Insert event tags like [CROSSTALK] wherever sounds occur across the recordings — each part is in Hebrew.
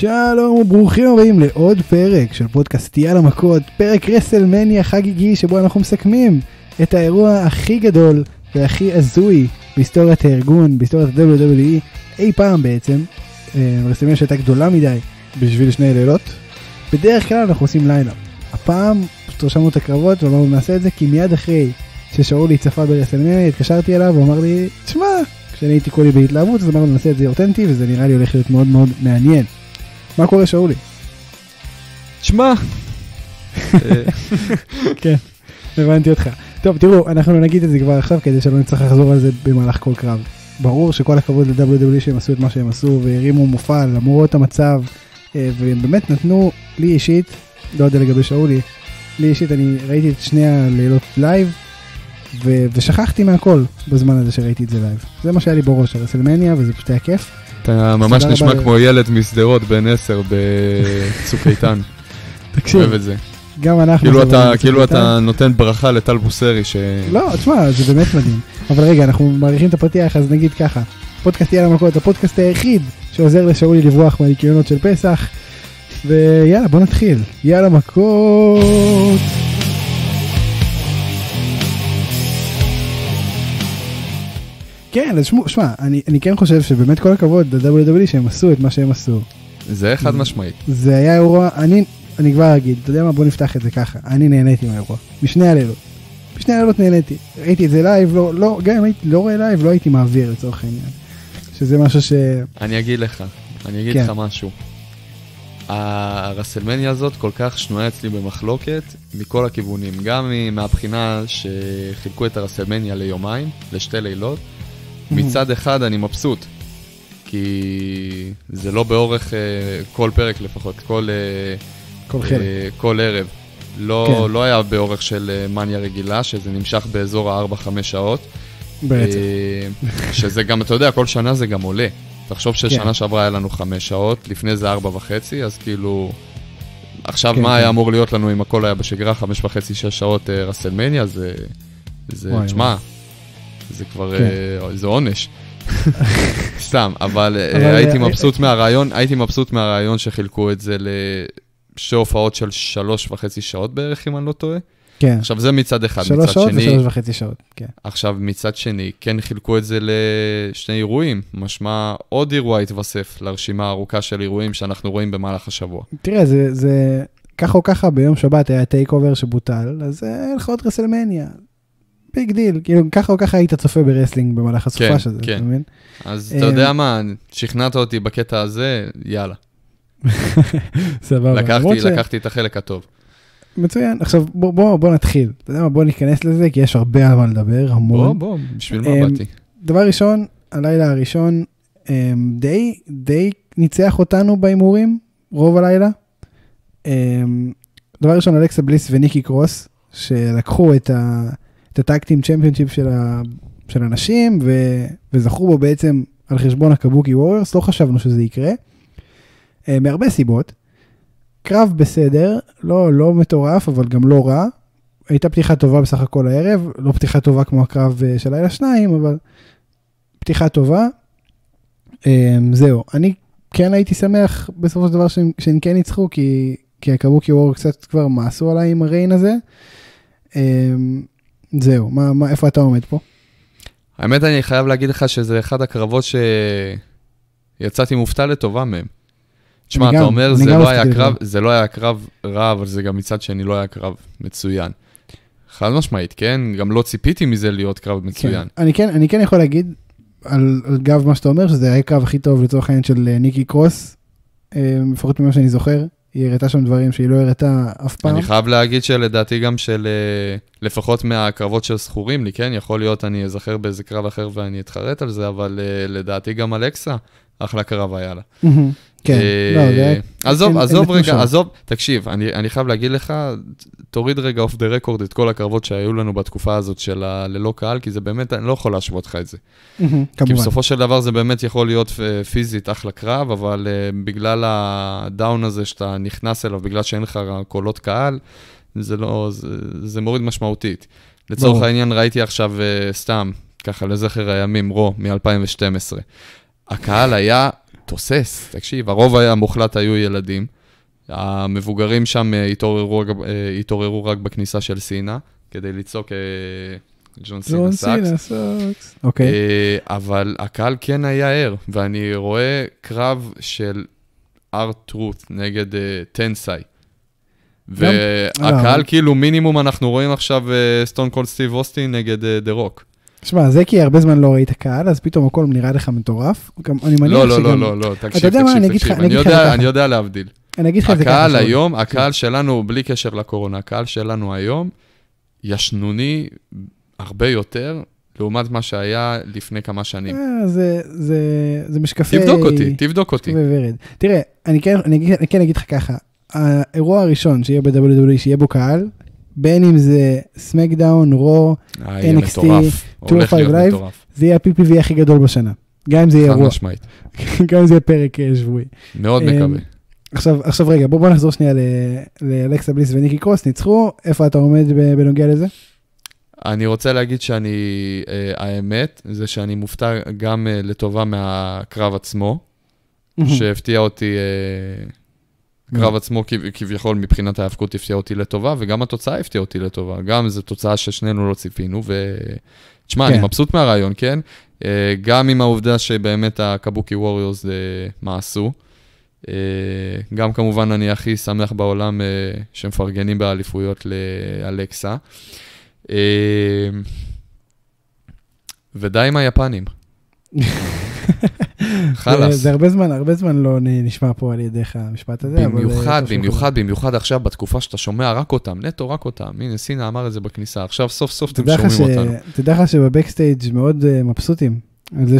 שלום וברוכים הבאים לעוד פרק של פודקאסט יאללה מכות, פרק רסלמניה חגיגי שבו אנחנו מסכמים את האירוע הכי גדול והכי הזוי בהיסטוריית הארגון, בהיסטוריית ה-WWE אי פעם בעצם. אה, רסלמניה שהייתה גדולה מדי בשביל שני לילות. בדרך כלל אנחנו עושים לילה. הפעם פשוט רשמנו את הקרבות ואמרנו נעשה את זה כי מיד אחרי ששאולי צפה ברסלמניה התקשרתי אליו ואמר לי תשמע כשאני הייתי כולי בהתלהבות אז אמרנו נעשה את זה אותנטי וזה נראה לי הולך להיות מאוד מאוד מעניין. מה קורה שאולי? שמע, כן, הבנתי אותך. טוב, תראו, אנחנו נגיד את זה כבר עכשיו כדי שלא נצטרך לחזור על זה במהלך כל קרב. ברור שכל הכבוד ל-WWE שהם עשו את מה שהם עשו והרימו מופע למרות המצב, אה, והם באמת נתנו לי אישית, לא יודע לגבי שאולי, לי אישית אני ראיתי את שני הלילות live, ו- ושכחתי מהכל בזמן הזה שראיתי את זה live. זה מה שהיה לי בראש, הרסלמניה, וזה פשוט היה כיף. אתה ממש נשמע. כמו ילד משדרות בן 10 בצוק איתן. [LAUGHS] תקשיב, אוהב את זה. גם אנחנו... כאילו אתה- כאילו. אתה נותן ברכה לטל בוסרי ש... לא, תשמע, זה באמת מדהים. אבל רגע, אנחנו מעריכים את הפתיח, אז נגיד ככה. פודקאסט יאללה מכות, הפודקאסט היחיד שעוזר לשאולי לברוח מהניקיונות של פסח. ויאללה, בוא נתחיל. יאללה מכות. כן, אז שמע, אני, אני כן חושב שבאמת כל הכבוד ל-WWE שהם עשו את מה שהם עשו. זה חד משמעית. זה היה אירוע, אני, אני כבר אגיד, אתה יודע מה, בוא נפתח את זה ככה, אני נהניתי מהאירוע, משני הלילות. בשני הלילות נהניתי, ראיתי את זה לייב, לא, לא, גם אם הייתי לא רואה לייב, לא הייתי מעביר לצורך העניין. שזה משהו ש... אני אגיד לך, אני אגיד כן. לך משהו. הרסלמניה הזאת כל כך שנויה אצלי במחלוקת מכל הכיוונים, גם מהבחינה שחילקו את הרסלמניה ליומיים, לשתי לילות. מצד אחד אני מבסוט, כי זה לא באורך אה, כל פרק לפחות, כל, אה, כל. אה, כל ערב. לא, כן. לא היה באורך של מניה רגילה, שזה נמשך באזור ה-4-5 שעות. בעצם. שזה גם, אתה יודע, כל שנה זה גם עולה. תחשוב ששנה כן. שעברה היה לנו 5 שעות, לפני זה 4 וחצי, אז כאילו... עכשיו כן, מה כן. היה אמור להיות לנו אם הכל היה בשגרה, 5 וחצי, 6 שעות רסלמניה, זה... זה, תשמע, זה כבר, כן. אה, זה עונש. [LAUGHS] סתם, אבל אה, אבל, הייתי אה, מבסוט מהרעיון, הייתי מבסוט מהרעיון שחילקו את זה לשתי הופעות של שלוש וחצי שעות בערך, אם אני לא טועה. כן. עכשיו זה מצד אחד, שלוש מצד שעות שני... ושלוש וחצי שעות, כן. עכשיו, מצד שני, כן חילקו את זה לשני אירועים, משמע עוד אירוע התווסף לרשימה הארוכה של אירועים שאנחנו רואים במהלך השבוע. תראה, זה, זה, ככה או ככה ביום שבת היה takeover שבוטל, אז היה לך עוד רסלמניה. big deal, כאילו ככה או ככה היית צופה ב wrestling במהלך הסופה כן, של זה, כן. אתה מבין? אז אה, אתה יודע מה, שכנעת אותי בקטע הזה, יאללה. [LAUGHS] סבבה. למרות לקחתי, ש- לקחתי את החלק הטוב. מצוין, עכשיו בוא, בוא, בוא נתחיל. אתה יודע מה, בוא ניכנס לזה, כי יש הרבה על מה לדבר, בוא, המון. בוא, בשביל אמ, מה באתי? דבר ראשון, הלילה הראשון אמ, די, די ניצח אותנו בהימורים, רוב הלילה. אמ, דבר ראשון, אלכסה בליס וניקי קרוס, שלקחו את, ה, את הטקטים צ'מפיונשיפ של, ה, של הנשים, ו, וזכו בו בעצם על חשבון הקבוקי ווריירס, לא חשבנו שזה יקרה, אמ, מהרבה סיבות. קרב בסדר, לא, לא מטורף, אבל גם לא רע. הייתה פתיחה טובה בסך הכל הערב, לא פתיחה טובה כמו הקרב אה, של לילה שניים, אבל פתיחה טובה. אמ, זהו, אני כן הייתי שמח בסופו של דבר שהם, שהם כן ניצחו, כי, כי הקבוקי וור קצת כבר מעשו עליי עם הריין הזה. זהו, מה, מה, איפה אתה עומד פה? האמת, אני חייב להגיד לך שזה אחד הקרבות שיצאתי מופתע לטובה מהם. תשמע, אתה גם, אומר, זה לא היה קרב. זה לא היה קרב רע, אבל זה גם מצד שני לא היה קרב מצוין. חד משמעית, כן? גם לא ציפיתי מזה להיות קרב מצוין. כן, אני, כן, אני כן יכול להגיד, על, על גב מה שאתה אומר, שזה היה הקרב הכי טוב לצורך העניין של אה, ניקי קרוס, אמ, לפחות ממה שאני זוכר. היא הראתה שם דברים שהיא לא הראתה אף פעם. אני חייב להגיד שלדעתי גם של, אה, לפחות מהקרבות של זכורים לי, כן? יכול להיות אני אזכר באיזה קרב אחר ואני אתחרט על זה, אבל אה, לדעתי גם אלכסה, אחלה קרב היה לה. כן, אה, לא, זה. עזוב, עזוב רגע. עזוב, תקשיב, אני, חייב להגיד לך, תוריד רגע off the record את כל הקרבות שהיו לנו בתקופה הזאת של ה- ללא קהל, כי זה באמת, אני לא יכול להשוות לך את זה. מהמם, כי כמובן. בסופו של דבר זה באמת יכול להיות אה, פיזית אחלה קרב, אבל uh, בגלל ה down הזה שאתה נכנס אליו, בגלל שאין לך קולות קהל, זה לא, זה, זה מוריד משמעותית. לצורך ברור. העניין ראיתי עכשיו סתם, ככה לזכר הימים, Raw, מ-2012. הקהל היה תוסס, תקשיב, הרוב המוחלט היו ילדים. המבוגרים שם אה, התעוררו, אה, התעוררו רק בכניסה של סינה, כדי לצעוק אה, ג'ון סינה ג'ון sucks. סינה sucks. אוקיי. אבל הקהל כן היה ער, ואני רואה קרב של אר-טרות' נגד אה, טנסאי. והקהל, כאילו, מינימום אנחנו רואים עכשיו סטון קולד סטיב אוסטין נגד דה רוק. שמע, זה כי הרבה זמן לא ראית קהל, אז פתאום הכל נראה לך מטורף. גם, אני מניח לא, לא, שגם... לא, לא, לא, תקשיב, אני תקשיב, אגיד לך- תקשיב. אני אני יודע-. אני יודע להבדיל. אני אגיד לך את זה ככה. הקהל שאול. היום, הקהל שלנו, בלי קשר לקורונה, הקהל שלנו היום, ישנוני הרבה יותר, לעומת מה שהיה לפני כמה שנים. אה, זה, זה, זה משקפי... תבדוק אותי, תבדוק אותי. ורד. תראה, אני כן, אני, אגיד- אני כן אגיד לך ככה, האירוע הראשון שיהיה ב-WWE, שיהיה בו קהל, בין אם זה סמקדאון, רו, NXT, מטורף. הולך 205 להיות Live. מטורף. זה יהיה ה-PPV הכי גדול בשנה. גם אם זה יהיה חד אירוע, משמעית. [LAUGHS] גם אם זה יהיה פרק אה, שבועי. מאוד אמ, מקווה. עכשיו, עכשיו רגע, בוא, בוא נחזור שנייה לאלכסה בליס וניקי קרוס, ניצחו, איפה אתה עומד בנוגע לזה? אני רוצה להגיד שאני, אה, האמת, זה שאני מופתע גם אה, לטובה מהקרב עצמו, שהפתיע אותי, הקרב עצמו כב- כביכול מבחינת ההאבקות הפתיע אותי לטובה, וגם התוצאה הפתיעה אותי לטובה. גם זו תוצאה ששנינו לא ציפינו, ו... תשמע, כן. אני מבסוט מהרעיון, כן? אה, גם עם העובדה שבאמת הקבוקי ווריורס אה, מעשו. אה, גם כמובן אני הכי שמח בעולם שמפרגנים באליפויות לאלקסה. ודי עם היפנים. [LAUGHS] חלאס. זה הרבה זמן, הרבה זמן לא נשמע פה על ידיך המשפט הזה. אה, במיוחד, במיוחד, במיוחד עכשיו, בתקופה שאתה שומע רק אותם, נטו רק אותם. הנה, סינה אמר את זה בכניסה, עכשיו סוף סוף אתם שומעים אותנו. תדע לך שבבקסטייג' מאוד אה, מבסוטים על זה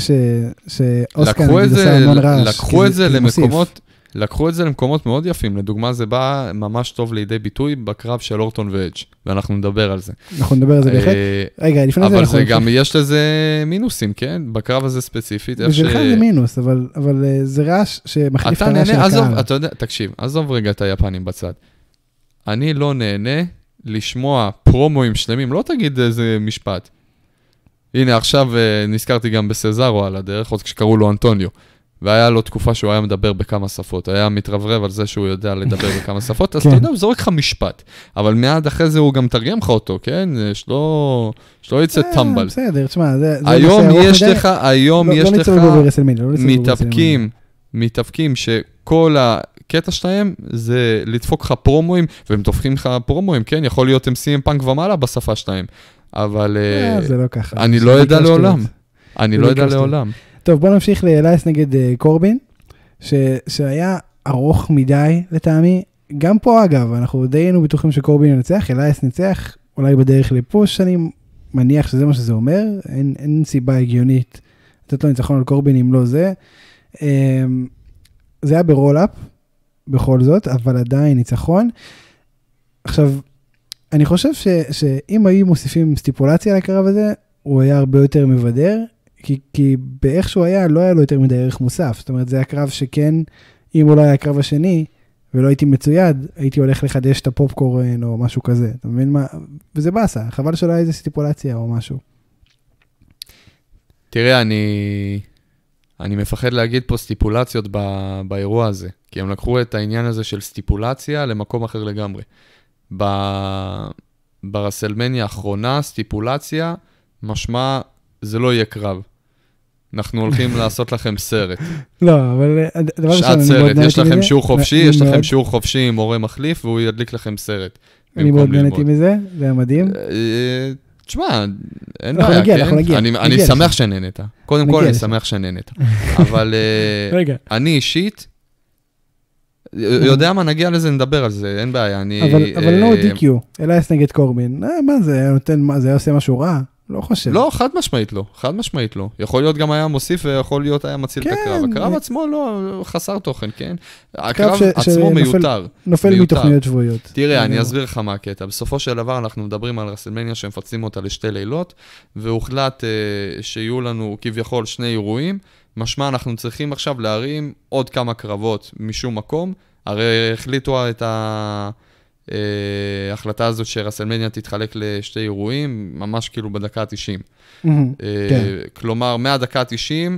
שאוסקר נגיד עשה המון רעש. לקחו את זה. למקומות, לקחו את זה למקומות מאוד יפים. לדוגמה, זה בא ממש טוב לידי ביטוי בקרב של אורטון ואדג', ואנחנו נדבר על זה. אנחנו נדבר על זה בהחלט. אה, רגע, לפני זה אבל אנחנו זה נמשיך. גם, יש לזה מינוסים, כן? בקרב הזה ספציפית. בשבילך זה מינוס, אבל אבל, אה, זה רעש שמחליף את אתה הרעש של נהנה, עזוב, הקהל. אתה יודע, תקשיב, עזוב רגע את היפנים בצד. אני לא נהנה לשמוע פרומואים שלמים, לא תגיד איזה משפט. הנה, עכשיו אה, נזכרתי גם בסזארו על הדרך, עוד כשקראו לו אנטוניו. והיה לו תקופה שהוא היה מדבר בכמה שפות, היה מתרברב על זה שהוא יודע לדבר [LAUGHS] בכמה שפות, אז כן. אתה יודע, הוא זורק לך משפט. אבל מיד אחרי זה הוא גם מתרגם לך אותו, כן? שלא, שלא יצא טמבל. בסדר, תשמע, זה... היום יש. לך, היום לא- יש לא לך... בו ברסלמניה, לא. מתאבקים, מתאבקים שכל הקטע שלהם זה לדפוק לך פרומואים, והם דופקים לך פרומואים, כן? יכול להיות הם סיים פאנק ומעלה בשפה שלהם, אבל אה, אה, זה לא ככה. אני לא יודע. לעולם. אני לא יודע. לעולם. טוב, בוא נמשיך לאלייס נגד אה, קורבין, ש, שהיה ארוך מדי לטעמי. גם פה אגב, אנחנו די היינו בטוחים שקורבין ינצח, אלייס ניצח, אולי בדרך ל push, אני מניח שזה מה שזה אומר, אין, אין סיבה הגיונית לתת לו ניצחון על קורבין אם לא זה. אה, זה היה ב roll-up, בכל זאת, אבל עדיין ניצחון. עכשיו, אני חושב ש, שאם היו מוסיפים stipulation לקרב הזה, הוא היה הרבה יותר מבדר, כי, כי באיך שהוא היה, לא היה לו יותר מדי ערך מוסף. זאת אומרת, זה היה קרב שכן, אם הוא לא היה הקרב השני, ולא הייתי מצויד, הייתי הולך לחדש את הפופקורן או משהו כזה. אתה מבין מה? וזה באסה, חבל שלא היה איזה סטיפולציה או משהו. תראה, אני, אני מפחד להגיד פה סטיפולציות ב, באירוע הזה, כי הם לקחו את העניין הזה של סטיפולציה למקום אחר לגמרי. ב, ברסלמניה האחרונה, סטיפולציה, משמע, זה לא יהיה קרב. אנחנו הולכים לעשות לכם סרט. לא, אבל אה, דבר ראשון, שעת אני מאוד סרט, נהניתי יש לכם מזה. שיעור חופשי, יש לכם שיעור חופשי עם מורה מחליף, והוא ידליק לכם סרט. אני מאוד נהניתי. מזה, זה היה מדהים. אה, תשמע, אין אנחנו בעיה, כן? אנחנו נגיע, אני- נגיע אני. שמח שנהנית. קודם כל, אני. שמח שנהנית. אבל אה, אני אישית, יודע מה, נגיע לזה, נדבר על זה, אין בעיה. אבל לא אה, DQ, אלייס נגד קורבין. אה, מה זה, מה זה, היה עושה משהו רע? לא חושב. לא, חד משמעית לא, חד משמעית לא. יכול להיות גם היה מוסיף ויכול להיות היה מציל את כן, הקרב. הקרב אה, עצמו לא חסר תוכן, כן? קרב הקרב ש- עצמו שנופל- מיותר. נופל מיותר. מתוכניות שבועיות. תראה, אני אה, אסביר לך מה הקטע. בסופו של דבר אנחנו מדברים על רסלמניה שמפצלים אותה לשתי לילות, והוחלט אה, שיהיו לנו כביכול שני אירועים. משמע, אנחנו צריכים עכשיו להרים עוד כמה קרבות משום מקום. הרי החליטו את ההחלטה הזאת שרסלמניה תתחלק לשתי אירועים, ממש כאילו בדקה ה-90. מהמם. אה, כן. כלומר, מהדקה ה-90,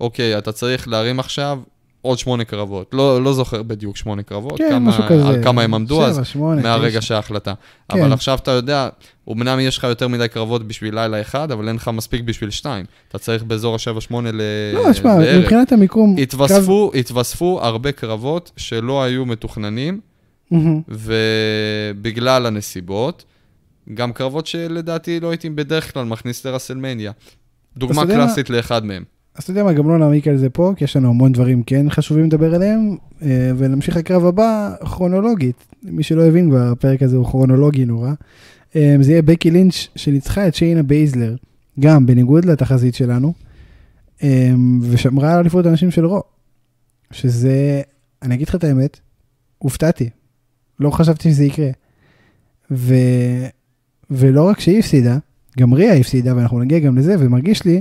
אוקיי, אתה צריך להרים עכשיו עוד שמונה קרבות. לא, לא זוכר בדיוק שמונה קרבות, כן, כמה, משהו כזה. על כמה הם עמדו אז, שבע, שמונה, מהרגע תשע. של ההחלטה. כן. אבל עכשיו אתה יודע, אמנם יש לך יותר מדי קרבות בשביל לילה אחד, אבל אין לך מספיק בשביל שתיים. אתה צריך באזור ה-7-8 ל... לא, שמע, בערב. מבחינת המיקום... התווספו, התווספו הרבה קרבות שלא היו מתוכננים, ובגלל הנסיבות, גם קרבות שלדעתי לא הייתי בדרך כלל מכניס לרסלמניה. דוגמה יודע מה? קלאסית לאחד מהם. אז אתה יודע מה, גם לא נעמיק על זה פה, כי יש לנו המון דברים כן חשובים לדבר עליהם, אה, ונמשיך לקרב הבא כרונולוגית. מי שלא הבין כבר, הפרק הזה הוא כרונולוגי נורא. אה, זה יהיה בקי לינץ' שניצחה את שיינה בייזלר, גם בניגוד לתחזית שלנו, אה, ושמרה על אליפות הנשים של רו. שזה, אני אגיד לך את האמת, הופתעתי. לא חשבתי שזה יקרה. ו... ולא רק שהיא הפסידה, גם ריה הפסידה, ואנחנו נגיע גם לזה, ומרגיש לי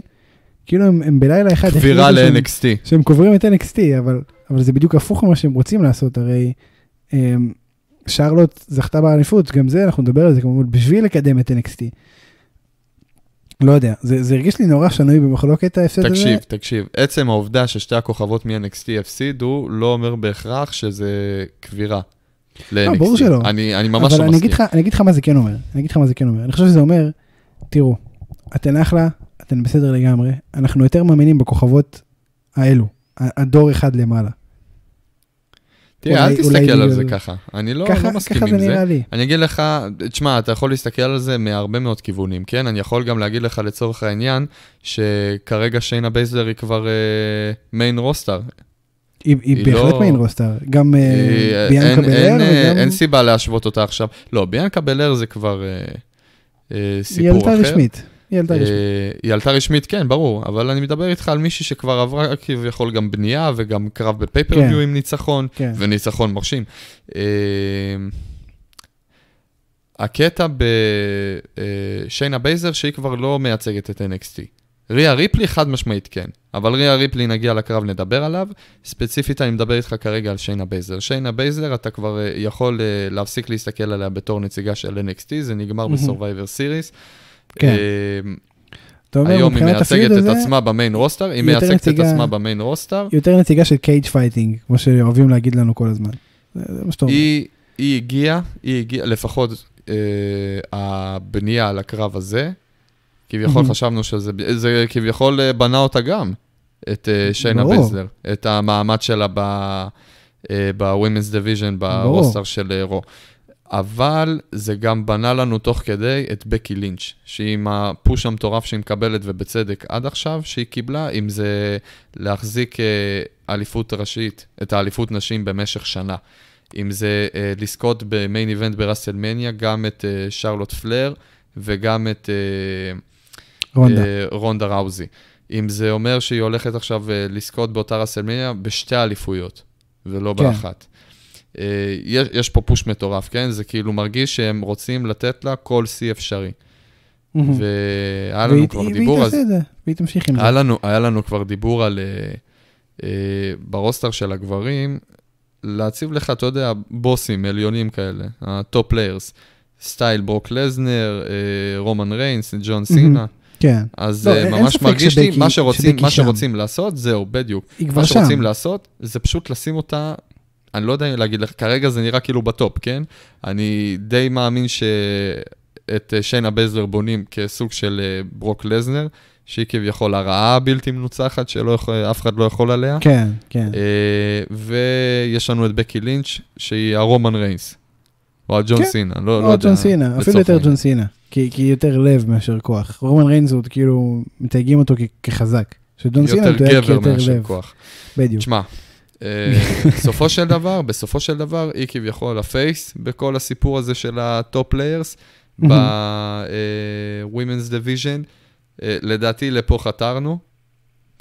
כאילו הם, הם בלילה אחד... קבירה החליטו שהם- ל-NXT. שהם קוברים את NXT, אבל, אבל זה בדיוק הפוך ממה שהם רוצים לעשות, הרי הם, שרלוט זכתה באליפות, גם זה, אנחנו נדבר על זה כמובן, בשביל לקדם את NXT. לא יודע, זה, זה הרגיש לי נורא שנוי במחלוקת ההפסד הזה. תקשיב, תקשיב. עצם העובדה ששתי הכוכבות מ-NXT הפסידו, לא אומר בהכרח שזה קבירה. ל-NXT. ברור שלא. אני, אני ממש אבל לא אני אגיד, מסכים. לך, אני אגיד לך מה זה כן אומר, אני אגיד לך מה זה כן אומר. אני חושב שזה אומר, תראו, אתן אחלה, אתן בסדר לגמרי, אנחנו יותר מאמינים בכוכבות האלו, הדור אחד למעלה. תראה, אל תסתכל על זה ככה. אני לא, ככה, לא מסכים ככה עם זה זה. נראה לי. אני אגיד לך, תשמע, אתה יכול להסתכל על זה מהרבה מאוד כיוונים, כן? אני יכול גם להגיד לך לצורך העניין, שכרגע שיינה בייזלר היא כבר main roster. היא, היא היא בהחלט לא- main roster, גם אה, אה, ביאנקה אין- בלר אין, אה, וגם... אין סיבה להשוות אותה עכשיו. לא, ביאנקה בלר זה כבר אה, אה, היא סיפור אחר. עלתה רשמית. היא עלתה רשמית. היא עלתה רשמית, כן, ברור, אבל אני מדבר איתך על מישהי שכבר עברה כביכול גם בנייה וגם קרב ב pay-per-view כן. עם ניצחון, כן. וניצחון מרשים. אה, הקטע בשיינה בייזלר שהיא כבר לא מייצגת את NXT. ריה ריפלי חד משמעית כן, אבל ריה ריפלי נגיע לקרב נדבר עליו, ספציפית אני מדבר איתך כרגע על שיינה בייזלר. שיינה בייזלר אתה כבר אה, יכול אה, להפסיק להסתכל עליה בתור נציגה של NXT, זה נגמר. ב Survivor Series. כן. אתה אומר, היום היא מייצגת את הזה, עצמה ב main roster, היא מייצגת את נציגה- עצמה ב main roster. היא יותר נציגה של cage fighting, כמו שאוהבים להגיד לנו כל הזמן. זה זה מה שאתה אומר. היא, היא הגיעה, היא הגיעה, לפחות אה, הבנייה על הקרב הזה, כביכול מהמם. חשבנו שזה, זה כביכול אה, בנה אותה גם, את אה, שיינה. בייזלר, את המעמד שלה ב- אה, ב-Women's Division, ב roster של Raw. אבל זה גם בנה לנו תוך כדי את בקי לינץ', שהיא עם ה push המטורף שהיא מקבלת, ובצדק עד עכשיו, שהיא קיבלה, אם זה להחזיק אליפות ראשית, את האליפות נשים במשך שנה. אם זה אה, לזכות במיין איבנט בראסלמניה, גם את אה, שרלוט פלר וגם את אה, רונדה. אה, רונדה ראוזי. אם זה אומר שהיא הולכת עכשיו אה, לזכות באותה ראסלמניה בשתי אליפויות, ולא כן. באחת. אה, יש, יש פה פוש מטורף, כן? זה כאילו מרגיש שהם רוצים לתת לה כל שיא אפשרי. מהמם. והיה והיא- לנו כבר והיא דיבור, אז תעשה את זה, והיא תמשיך עם זה. לנו, היה לנו כבר דיבור על, אה, אה, ב roster של הגברים, להציב לך, אתה יודע, בוסים עליונים כאלה, ה top players, style ברוק לזנר, אה, רומן ריינס, ג'ון סינה. כן. אז לא, אה, ממש מרגיש לי, מה שרוצים, מה. שרוצים לעשות, זהו, בדיוק. היא כבר מה שם. שרוצים לעשות, זה פשוט לשים אותה, אני לא יודע להגיד לך, כרגע זה נראה כאילו ב top, כן? אני די מאמין שאת אה, שיינה בייזלר בונים כסוג של אה, ברוק לזנר, שהיא כביכול הרעה הבלתי מנוצחת, שאף אחד לא יכול עליה. כן, כן. אה, ויש לנו את בקי לינץ', שהיא הרומן ריינס. או הג'ון כן. סינה, לא, לא או יודע. ג'ון סינה, אפילו יותר. ג'ון סינה. כי כי יותר לב מאשר כוח. רומן ריינס הוא כאילו, מתייגים אותו כחזק. שג'ון סינה יותר מתייג גבר כיותר מאשר לב. כוח. בדיוק. תשמע, אה, [LAUGHS] בסופו של דבר, בסופו של דבר, היא כביכול ה face בכל הסיפור הזה של ה top players, ב-Women's Division. אה, לדעתי לפה חתרנו,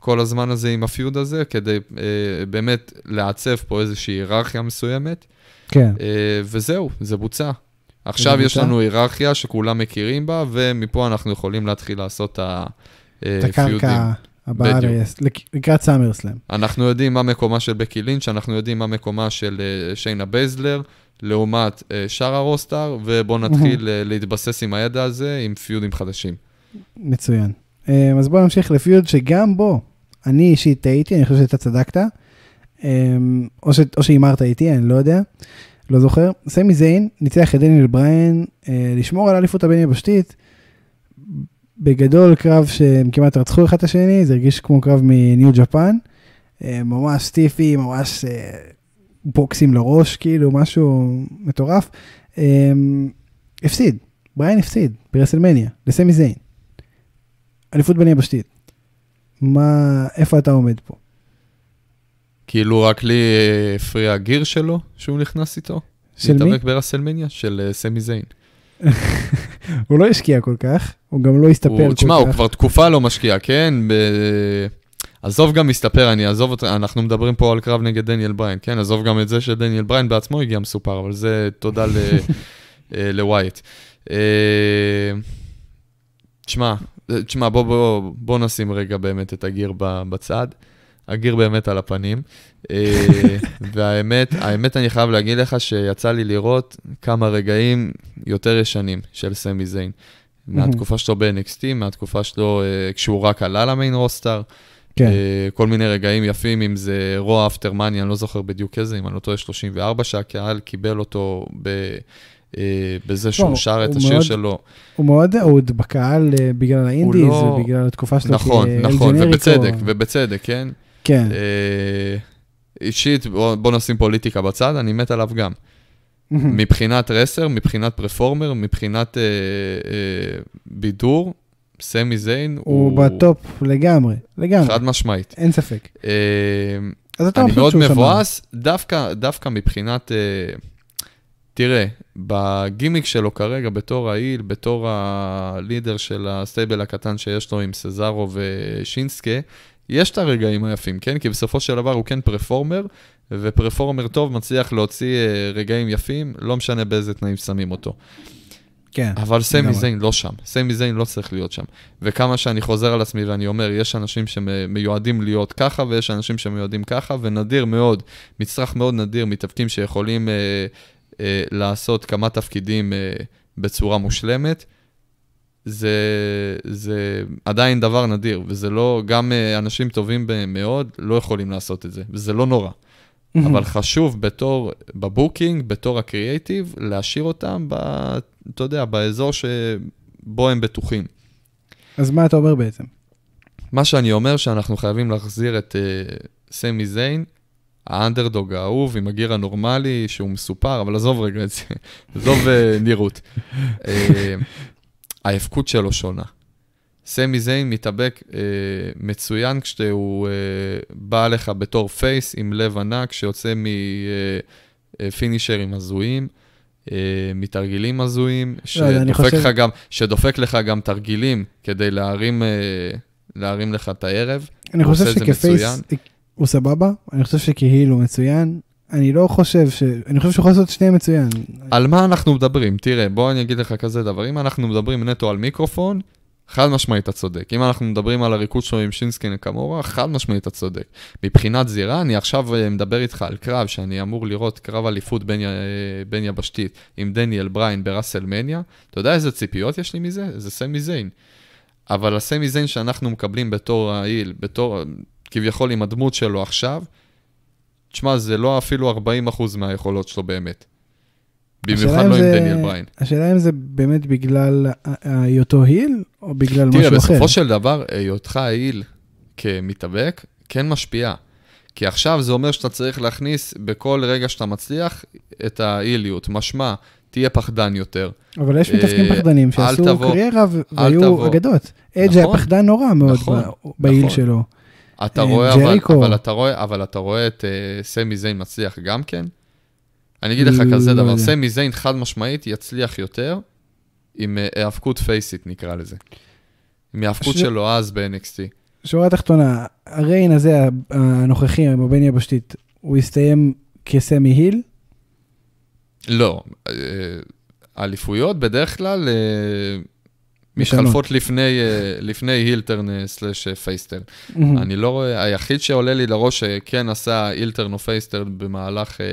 כל הזמן הזה עם ה feud הזה, כדי אה, באמת לעצב פה איזושהי היררכיה מסוימת, כן. אה, וזהו, זה בוצע. עכשיו יש? לנו היררכיה שכולם מכירים בה, ומפה אנחנו יכולים להתחיל לעשות את. אה, את. הקרקע הבאה לקראת SummerSlam. אנחנו יודעים מה מקומה של בקי לינץ', אנחנו יודעים מה מקומה של אה, שיינה בייזלר, לעומת אה, שאר ה roster, ובואו נתחיל להתבסס עם הידע הזה, עם פיודים חדשים. מצוין. אז בואו נמשיך ל feud שגם בו, אני אישית טעיתי, אני חושב שאתה צדקת. או שהימרת איתי, אני לא יודע, לא זוכר. סמי זיין ניצח את דניאל בריין אה, לשמור על האליפות הבין-יבשתית. בגדול קרב שהם כמעט רצחו אחד את השני, זה הרגיש כמו קרב מ New Japan. אה, ממש stiffy, ממש אה, בוקסים לראש, כאילו משהו מטורף. אה, הפסיד, בריין הפסיד ב WrestleMania לסמי זיין. אליפות בין יבשתית. מה, איפה אתה עומד פה? כאילו רק לי אה, הפריע ה gear שלו, שהוא נכנס איתו. של מי? להתאבק ב WrestleMania של אה, סמי זיין. [LAUGHS] הוא לא השקיע כל כך, הוא גם לא הסתפר כל כך. תשמע, הוא כבר תקופה לא משקיע, כן? ב... עזוב גם מסתפר, אני אעזוב אותה, אנחנו מדברים פה על קרב נגד דניאל בריין, כן? עזוב גם את זה שדניאל בריין בעצמו הגיע מסופר, אבל זה תודה ל... [LAUGHS] אה, לווייט. תשמע, תשמע, בוא, בוא, בוא נשים רגע באמת את הגיר בצד. הגיר באמת על הפנים. אה, [LAUGHS] והאמת, האמת אני חייב להגיד לך שיצא לי לראות כמה רגעים יותר ישנים של סמי זיין. מהתקופה שלו ב-NXT, מהתקופה שלו אה, כשהוא רק עלה למיין רוסטר. כן, אה, כל מיני רגעים יפים, אם זה רוע אפטר מאני, אני לא זוכר בדיוק איזה, אם אני לא טועה 34, שהקהל קיבל אותו ב, בזה שהוא לא, שר את השיר מאוד- שלו. הוא מאוד אהוד בקהל בגלל האינדיז לא- ובגלל התקופה שלו נכון, נכון. ובצדק, ובצדק, כן? כן, אה, אישית, בוא, בוא נשים פוליטיקה בצד, אני מת עליו גם. מבחינת wrestler, מבחינת performer, מבחינת אה, אה, בידור, סמי זיין הוא ב top לגמרי, לגמרי, חד משמעית. אין ספק. אה, אז אתה אני מאוד. מבואס, דווקא, דווקא מבחינת, אה, תראה, בגימיק שלו כרגע, בתור ה heel, בתור ה leader של ה stable הקטן שיש לו עם סזארו ושינסקה, יש את הרגעים היפים, כן? כי בסופו של דבר הוא כן פרפורמר, ופרפורמר טוב מצליח להוציא אה, רגעים יפים, לא משנה באיזה תנאים שמים אותו. כן, אבל סמי. זיין לא שם, סמי זיין לא צריך להיות שם. וכמה שאני חוזר על עצמי ואני אומר, יש אנשים שמיועדים להיות ככה ויש אנשים שמיועדים ככה, ונדיר מאוד, מצרך מאוד נדיר מתאבקים שיכולים אה, אה, לעשות כמה תפקידים אה, בצורה מושלמת. זה, זה עדיין דבר נדיר, וזה לא, גם אה, אנשים טובים מאוד לא יכולים לעשות את זה, וזה לא נורא. אבל חשוב בתור, ב booking, בתור הקריאייטיב, להשאיר אותם, ב, אתה יודע, באזור שבו הם בטוחים. אז מה אתה אומר בעצם? מה שאני אומר, שאנחנו חייבים להחזיר את uh, סמי זיין, האנדרדוג האהוב עם ה gear הנורמלי, שהוא מסופר, אבל עזוב רגע את זה, [LAUGHS] עזוב uh, נראות. Uh, [LAUGHS] ההאבקות שלו שונה. סמי זיין מתאבק uh, מצוין כשהוא uh, בא לך בתור פייס עם לב ענק, שיוצא מפינישרים הזויים. uh, מתרגילים הזויים, לא, שדופק, חושב- לך גם, שדופק לך גם תרגילים כדי להרים, uh, להרים לך את הערב. אני חושב שכפייס מצוין. הוא סבבה, אני חושב שכהיל הוא מצוין. אני לא חושב ש... אני חושב שהוא יכול לעשות שניהם מצוין. על מה אנחנו מדברים? תראה, בוא אני אגיד לך כזה דבר, אם אנחנו מדברים נטו על מיקרופון, חד משמעית אתה צודק. אם אנחנו מדברים על הריקוד שלו עם שינסקי נקמורה, חד משמעית אתה צודק. מבחינת זירה, אני עכשיו אה, מדבר איתך על קרב שאני אמור לראות קרב אליפות בין, אה, בין יבשתית עם דניאל בריין בראסלמניה. אתה יודע איזה ציפיות יש לי מזה? זה סמי זיין. אבל הסמי זיין שאנחנו מקבלים בתור האיל, בתור, כביכול עם הדמות שלו עכשיו, תשמע, זה לא אפילו 40% מהיכולות שלו באמת. במיוחד לא עם זה- דניאל בריין. השאלה אם זה באמת בגלל ה- היותו היל, או בגלל תראה, משהו אחר. בסופו של דבר, היותך העיל כמתאבק, כן משפיע. כי עכשיו זה אומר שאתה צריך להכניס בכל רגע שאתה מצליח את האיליות. משמע, תהיה פחדן יותר. אבל יש אה, פחדנים אל שעשו תבוא, קריירה והיו. אגדות. אג' היה נכון, פחדן נורא מאוד נכון, בעיל נכון. שלו. אתה אה, רואה, אבל. אבל, אתה רואה, אבל אתה רואה את uh, סמי זיין מצליח גם כן? אני אגיד לך לא כזה דבר, יודע. סמי זיין חד משמעית יצליח יותר עם אה, היאבקות פייסית נקרא לזה. עם היאבקות ש- שלו אז ב-NXT. שורה תחתונה, הריין הזה, הנוכחי, עם הבין יבשתית, הוא הסתיים כסמי היל? לא, האליפויות בדרך כלל משנות. מתחלפות לפני, אה, לפני heel turn אה, slash face turn. מהמם. אני לא רואה, היחיד שעולה לי לראש שכן עשה heel turn או face turn במהלך אה,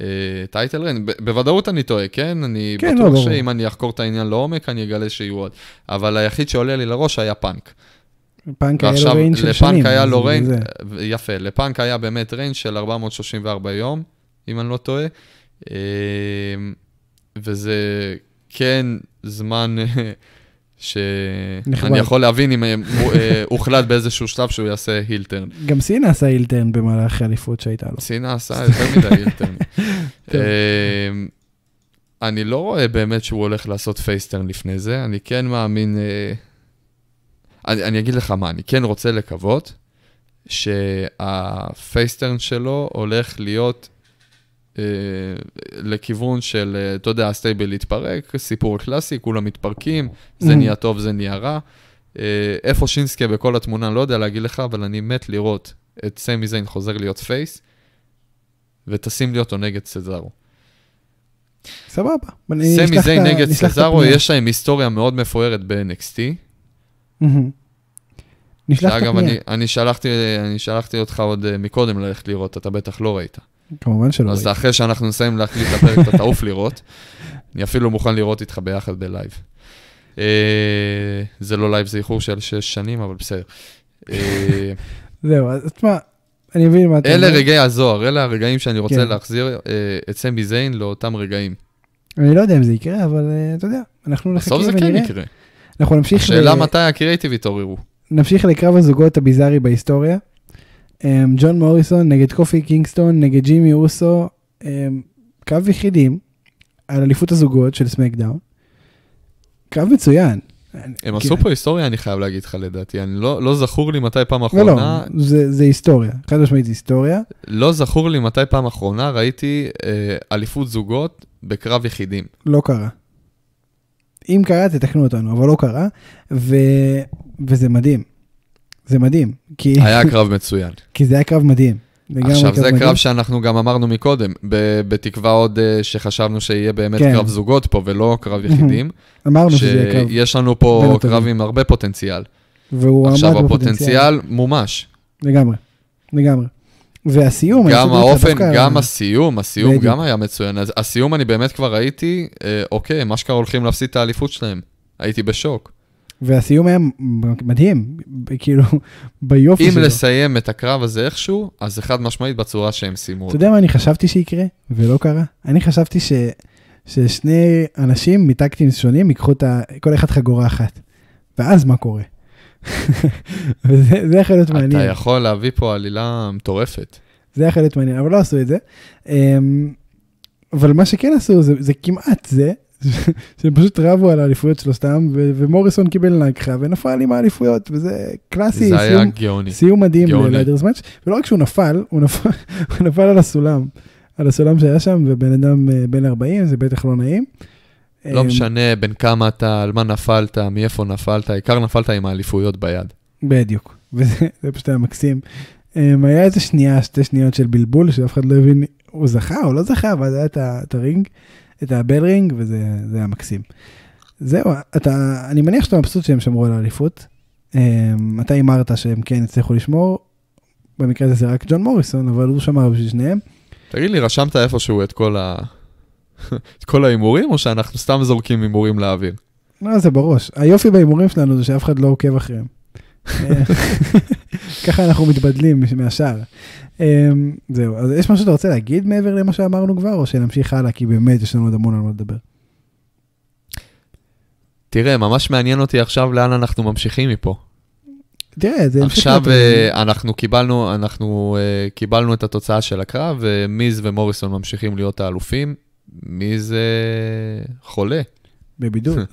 אה, title reign, ב- בוודאות אני טועה, כן? אני כן, לא, בטוח ברור. שאם אני אחקור את העניין לעומק, אני אגלה שיהיו עוד. אבל היחיד שעולה לי לראש היה פאנק. פאנק היה לו ריינג של שנים. לפאנק היה לו ריינג, זה. יפה, לפאנק היה באמת ריינג של 434 יום, אם אני לא טועה, אה, וזה כן זמן אה. שאני יכול להבין אם אה, אה, הוחלט באיזשהו שלב שהוא יעשה הילטרן. גם סינה עשה הילטרן במהלך האליפות שהייתה לו. סינה עשה יותר מדי הילטרן. [LAUGHS] אה, אני לא רואה באמת שהוא הולך לעשות פייסטרן לפני זה, אני כן מאמין... אה, אני, אני אגיד לך מה, אני כן רוצה לקוות שה face turn שלו הולך להיות לכיוון של, אה, אתה יודע, ה stable להתפרק, סיפור קלאסי, כולם מתפרקים, זה Mhm. נהיה טוב, זה נהיה רע. אה, איפה שינסקי בכל התמונה, לא יודע להגיד לך, אבל אני מת לראות את סמי זיין חוזר להיות face, ותשים לי אותו נגד סזארו. סבבה. סמי זיין נגד סזארו. יש להם היסטוריה מאוד מפוארת ב-NXT. מהמם. נשלח את שאגב, הפנייה. אני, אני, שלחתי, אותך עוד אה, מקודם ללכת לראות, אתה בטח לא ראית. כמובן שלא. אז. אחרי שאנחנו נסיים להקליט את הפרק, אתה תעוף [LAUGHS] לראות. אני אפילו מוכן לראות איתך ביחד בלייב. אה, זה לא לייב, זה איחור של שש שנים, אבל בסדר. אה, [LAUGHS] זהו, אז תשמע, אני מבין מה אתה אלה אומר. רגעי הזוהר, אלה הרגעים שאני רוצה כן. להחזיר אה, את סמי זיין לאותם רגעים. אני לא יודע אם זה יקרה, אבל אתה יודע, אנחנו נחכה בסוף זה כן ונראה. יקרה. אנחנו נמשיך השאלה מתי הקריאיטיב יתעוררו. נמשיך לקרב הזוגות הביזארי בהיסטוריה. אמ, ג'ון מוריסון נגד קופי קינגסטון נגד ג'ימי אוסו. אמ, קרב יחידים על אליפות הזוגות של SmackDown. קרב מצוין. הם עשו פה היסטוריה, אני חייב להגיד לך לדעתי. אני לא לא זכור לי מתי פעם לא, אחרונה, לא, זה זה היסטוריה. חד משמעית זה היסטוריה. לא זכור לי מתי פעם אחרונה ראיתי אה, אליפות זוגות בקרב יחידים. לא קרה. אם קרה, תתקנו אותנו, אבל לא קרה, ו... וזה מדהים. זה מדהים, כי, היה קרב מצוין. [LAUGHS] כי זה היה קרב מדהים. עכשיו, זה מדהים. קרב שאנחנו גם אמרנו מקודם, ב- בתקווה עוד אה, שחשבנו שיהיה באמת כן. קרב זוגות פה ולא קרב יחידים, [LAUGHS] אמרנו שזה יהיה קרב, שיש לנו פה. קרב עם הרבה פוטנציאל. והוא עכשיו, עמד בפוטנציאל. הפוטנציאל מומש. לגמרי, לגמרי. והסיום, גם האופן, גם הסיום, הסיום. גם היה מצוין. הסיום אני באמת כבר ראיתי, אה, אוקיי, מה שקרה הולכים להפסיד את האליפות שלהם. הייתי בשוק. והסיום היה מדהים, כאילו, ביופי אם שלו. לסיים את הקרב הזה איכשהו, אז חד משמעית בצורה שהם סיימו אתה אותו. יודע מה אני חשבתי שיקרה, ולא קרה? אני חשבתי ש... ששני אנשים מטקטים שונים ייקחו את ה... כל אחד חגורה אחת. ואז מה קורה? [LAUGHS] וזה זה יכול להיות אתה מעניין. יכול להביא פה עלילה מטורפת. זה יכול להיות מעניין, אבל לא עשו את זה. אמ, אבל מה שכן עשו זה, זה כמעט זה, [LAUGHS] שהם פשוט רבו על האליפויות שלו סתם, ו- ומוריסון קיבל נגחה ונפל עם האליפויות, וזה קלאסי, זה היה סיום, גאוני. סיום מדהים. לליידרס מאץ', ולא רק שהוא נפל, הוא נפל, [LAUGHS] הוא נפל על הסולם, על הסולם שהיה שם, ובן אדם אה, בן 40, זה בטח לא נעים. לא אמ, משנה בין כמה אתה, על מה נפלת, מאיפה נפלת, העיקר נפלת עם האליפויות ביד. בדיוק, [LAUGHS] וזה זה פשוט היה מקסים. Um, היה איזה שנייה, שתי שניות של בלבול, שאף אחד לא הבין, הוא זכה או לא זכה, אבל היה את הרינג, את הבל רינג, וזה זה היה מקסים. זהו, אתה, אני מניח שאתה מבסוט שהם שמרו על האליפות. Um, אתה הימרת שהם כן הצליחו לשמור, במקרה הזה זה רק ג'ון מוריסון, אבל הוא שמר בשביל שניהם. תגיד לי, רשמת איפשהו את כל ה... [LAUGHS] את כל ההימורים, או שאנחנו סתם זורקים הימורים לאוויר? לא, זה בראש. היופי בהימורים שלנו זה שאף אחד לא עוקב אחריהם. [LAUGHS] ככה אנחנו מתבדלים מהשאר. אה, זהו, אז יש משהו שאתה רוצה להגיד מעבר למה שאמרנו כבר, או שנמשיך הלאה, כי באמת יש לנו עוד המון על מה לדבר. תראה, ממש מעניין אותי עכשיו לאן אנחנו ממשיכים מפה. תראה, זה המשיך עכשיו אה, אנחנו קיבלנו, אנחנו אה, קיבלנו את התוצאה של הקרב, ומיז ומוריסון ממשיכים להיות האלופים. מיז אה, חולה. בבידוד. [LAUGHS]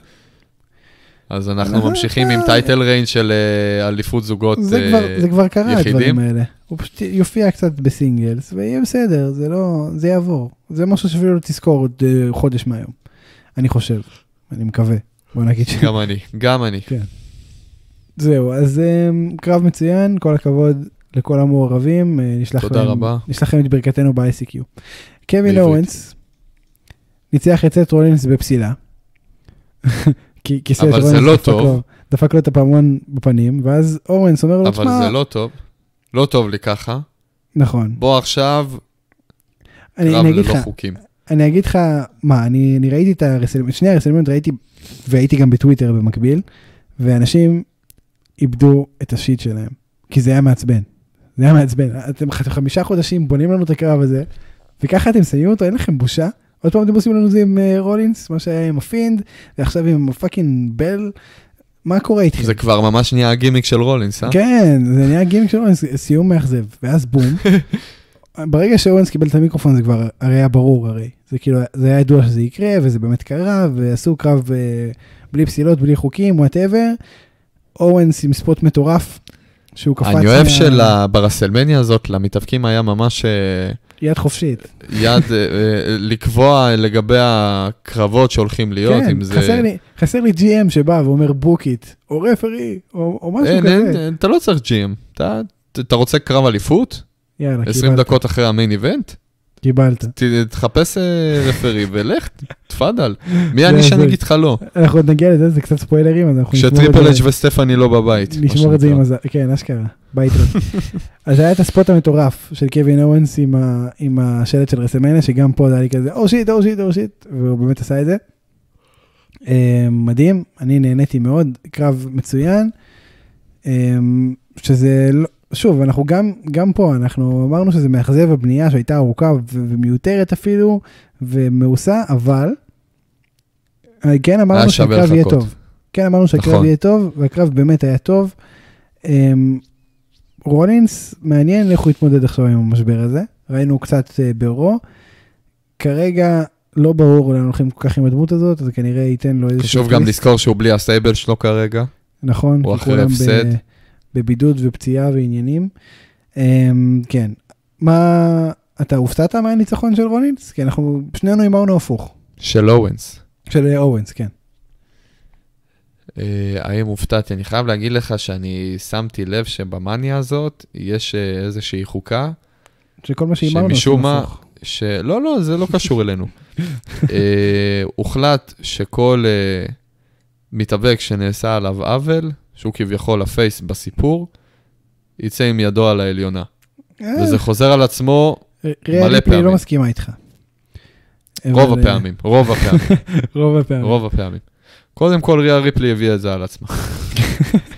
אז אנחנו ממשיכים עם title reign של אה, אליפות זוגות זה אה, זה כבר קרה, יחידים? הדברים האלה. הוא פשוט יופיע קצת ב singles, ויהיה בסדר, זה לא, זה יעבור. זה משהו שאפילו לא תזכור עוד אה, חודש מהיום. אני חושב, אני מקווה. בוא נגיד ש... גם אני, גם אני. זהו, אז קרב מצוין, כל הכבוד לכל המעורבים, נשלח תודה להם, רבה. נשלח להם את ברכתנו ב-ICQ. קווין. אורנס ניצח את סט רולינס בפסילה. כי, כי סט אבל זה רולינס לא דפק. לו, דפק לו את הפעמון בפנים, ואז אורנס אומר לו, אבל תשמע, זה לא טוב. לא טוב לי ככה. נכון, בוא עכשיו, אני, קרב אני אגיד ללא לך, חוקים. אני אגיד לך, מה, אני, אני ראיתי את ה WrestleMania, שני ה WrestleMania ראיתי, והייתי גם בטוויטר במקביל, ואנשים איבדו את ה shit שלהם, כי זה היה מעצבן. זה היה מעצבן. אתם חמישה חודשים בונים לנו את הקרב הזה, וככה אתם שמים אותו, אין לכם בושה. עוד פעם אתם עושים לנו זה עם אה, רולינס, מה שהיה עם ה Fiend, ועכשיו עם ה fucking bell. מה קורה איתכם? זה כבר ממש נהיה הגימיק של רולינס, אה? כן, זה נהיה גימיק שלו, סיום מאכזב, ואז בום. [LAUGHS] ברגע שאורנס קיבל את המיקרופון זה כבר הרי היה ברור הרי, זה כאילו, זה היה ידוע שזה יקרה וזה באמת קרה ועשו קרב אה, בלי פסילות, בלי חוקים, whatever. אורנס עם ספוט מטורף, שהוא קפץ, אני אוהב מה- שברסלמניה הזאת, למתאבקים היה ממש אה, יד חופשית. יד אה, אה, לקבוע לגבי הקרבות שהולכים להיות, כן, אם זה... חסר לי, חסר לי GM שבא ואומר בוק איט, או רפרי, או, או משהו אין, כזה. אין, אין, אתה לא צריך GM. אתה- אתה רוצה קרב אליפות? יאללה, 20 קיבלת, דקות אחרי המיין איבנט? קיבלת. ת- תחפש אה, רפרי ולך, תפאדל. [LAUGHS] מי זה אני שאני. אגיד לך לא? אנחנו עוד נגיע לזה, זה קצת ספוילרים, אז אנחנו נשמור את זה. כשטריפל אייץ' וסטפני לא בבית. נשמור את זה. עם הז... כן, אשכרה, בית טוב. [LAUGHS] אז היה את ה spot המטורף של קווין אוונס. עם השלט של רסלמניה, שגם פה זה היה לי כזה, oh shit, oh shit, oh shit, והוא באמת עשה את זה. אה, מדהים, אני נהניתי מאוד, קרב מצוין. אה, שזה, לא- שוב, אנחנו גם, גם פה, אנחנו אמרנו שזה מאכזב הבנייה שהייתה ארוכה ומיותרת אפילו, ומאוסה, אבל, אה, כן אמרנו שהקרב יהיה. טוב. כן אמרנו שהקרב נכון. יהיה טוב, והקרב באמת היה טוב. אמ, רולינס, מעניין איך הוא יתמודד עכשיו עם המשבר הזה. ראינו קצת אה, ברו. כרגע לא ברור לאן הולכים כל כך עם הדמות הזאת, אז כנראה ייתן לו איזשהו... חשוב גם. לזכור שהוא בלי הסטייבל שלו כרגע. נכון, הוא אחרי כולם ב- הפסד. בבידוד ופציעה ועניינים. אמ, כן, מה, אתה הופתעת מהניצחון של רולינס? כי אנחנו שנינו הימרנו הפוך. של אורנס. של אורנס, כן. אה, האם הופתעתי? אני חייב להגיד לך שאני שמתי לב שבמאניה הזאת יש אה, איזושהי חוקה, שכל מה שהימרנו שמשום מה- הפוך. שלא, לא, זה לא קשור אלינו. [LAUGHS] אה, הוחלט שכל אה, מתאבק שנעשה עליו עוול, שהוא כביכול הפייס בסיפור, יצא עם ידו על העליונה. אה, וזה חוזר על עצמו מלא ריפלי פעמים. לא מסכימה איתך. רוב אה, הפעמים, רוב הפעמים, [LAUGHS] רוב הפעמים. רוב הפעמים. קודם כל ריאה ריפלי הביאה את זה על עצמה. [LAUGHS]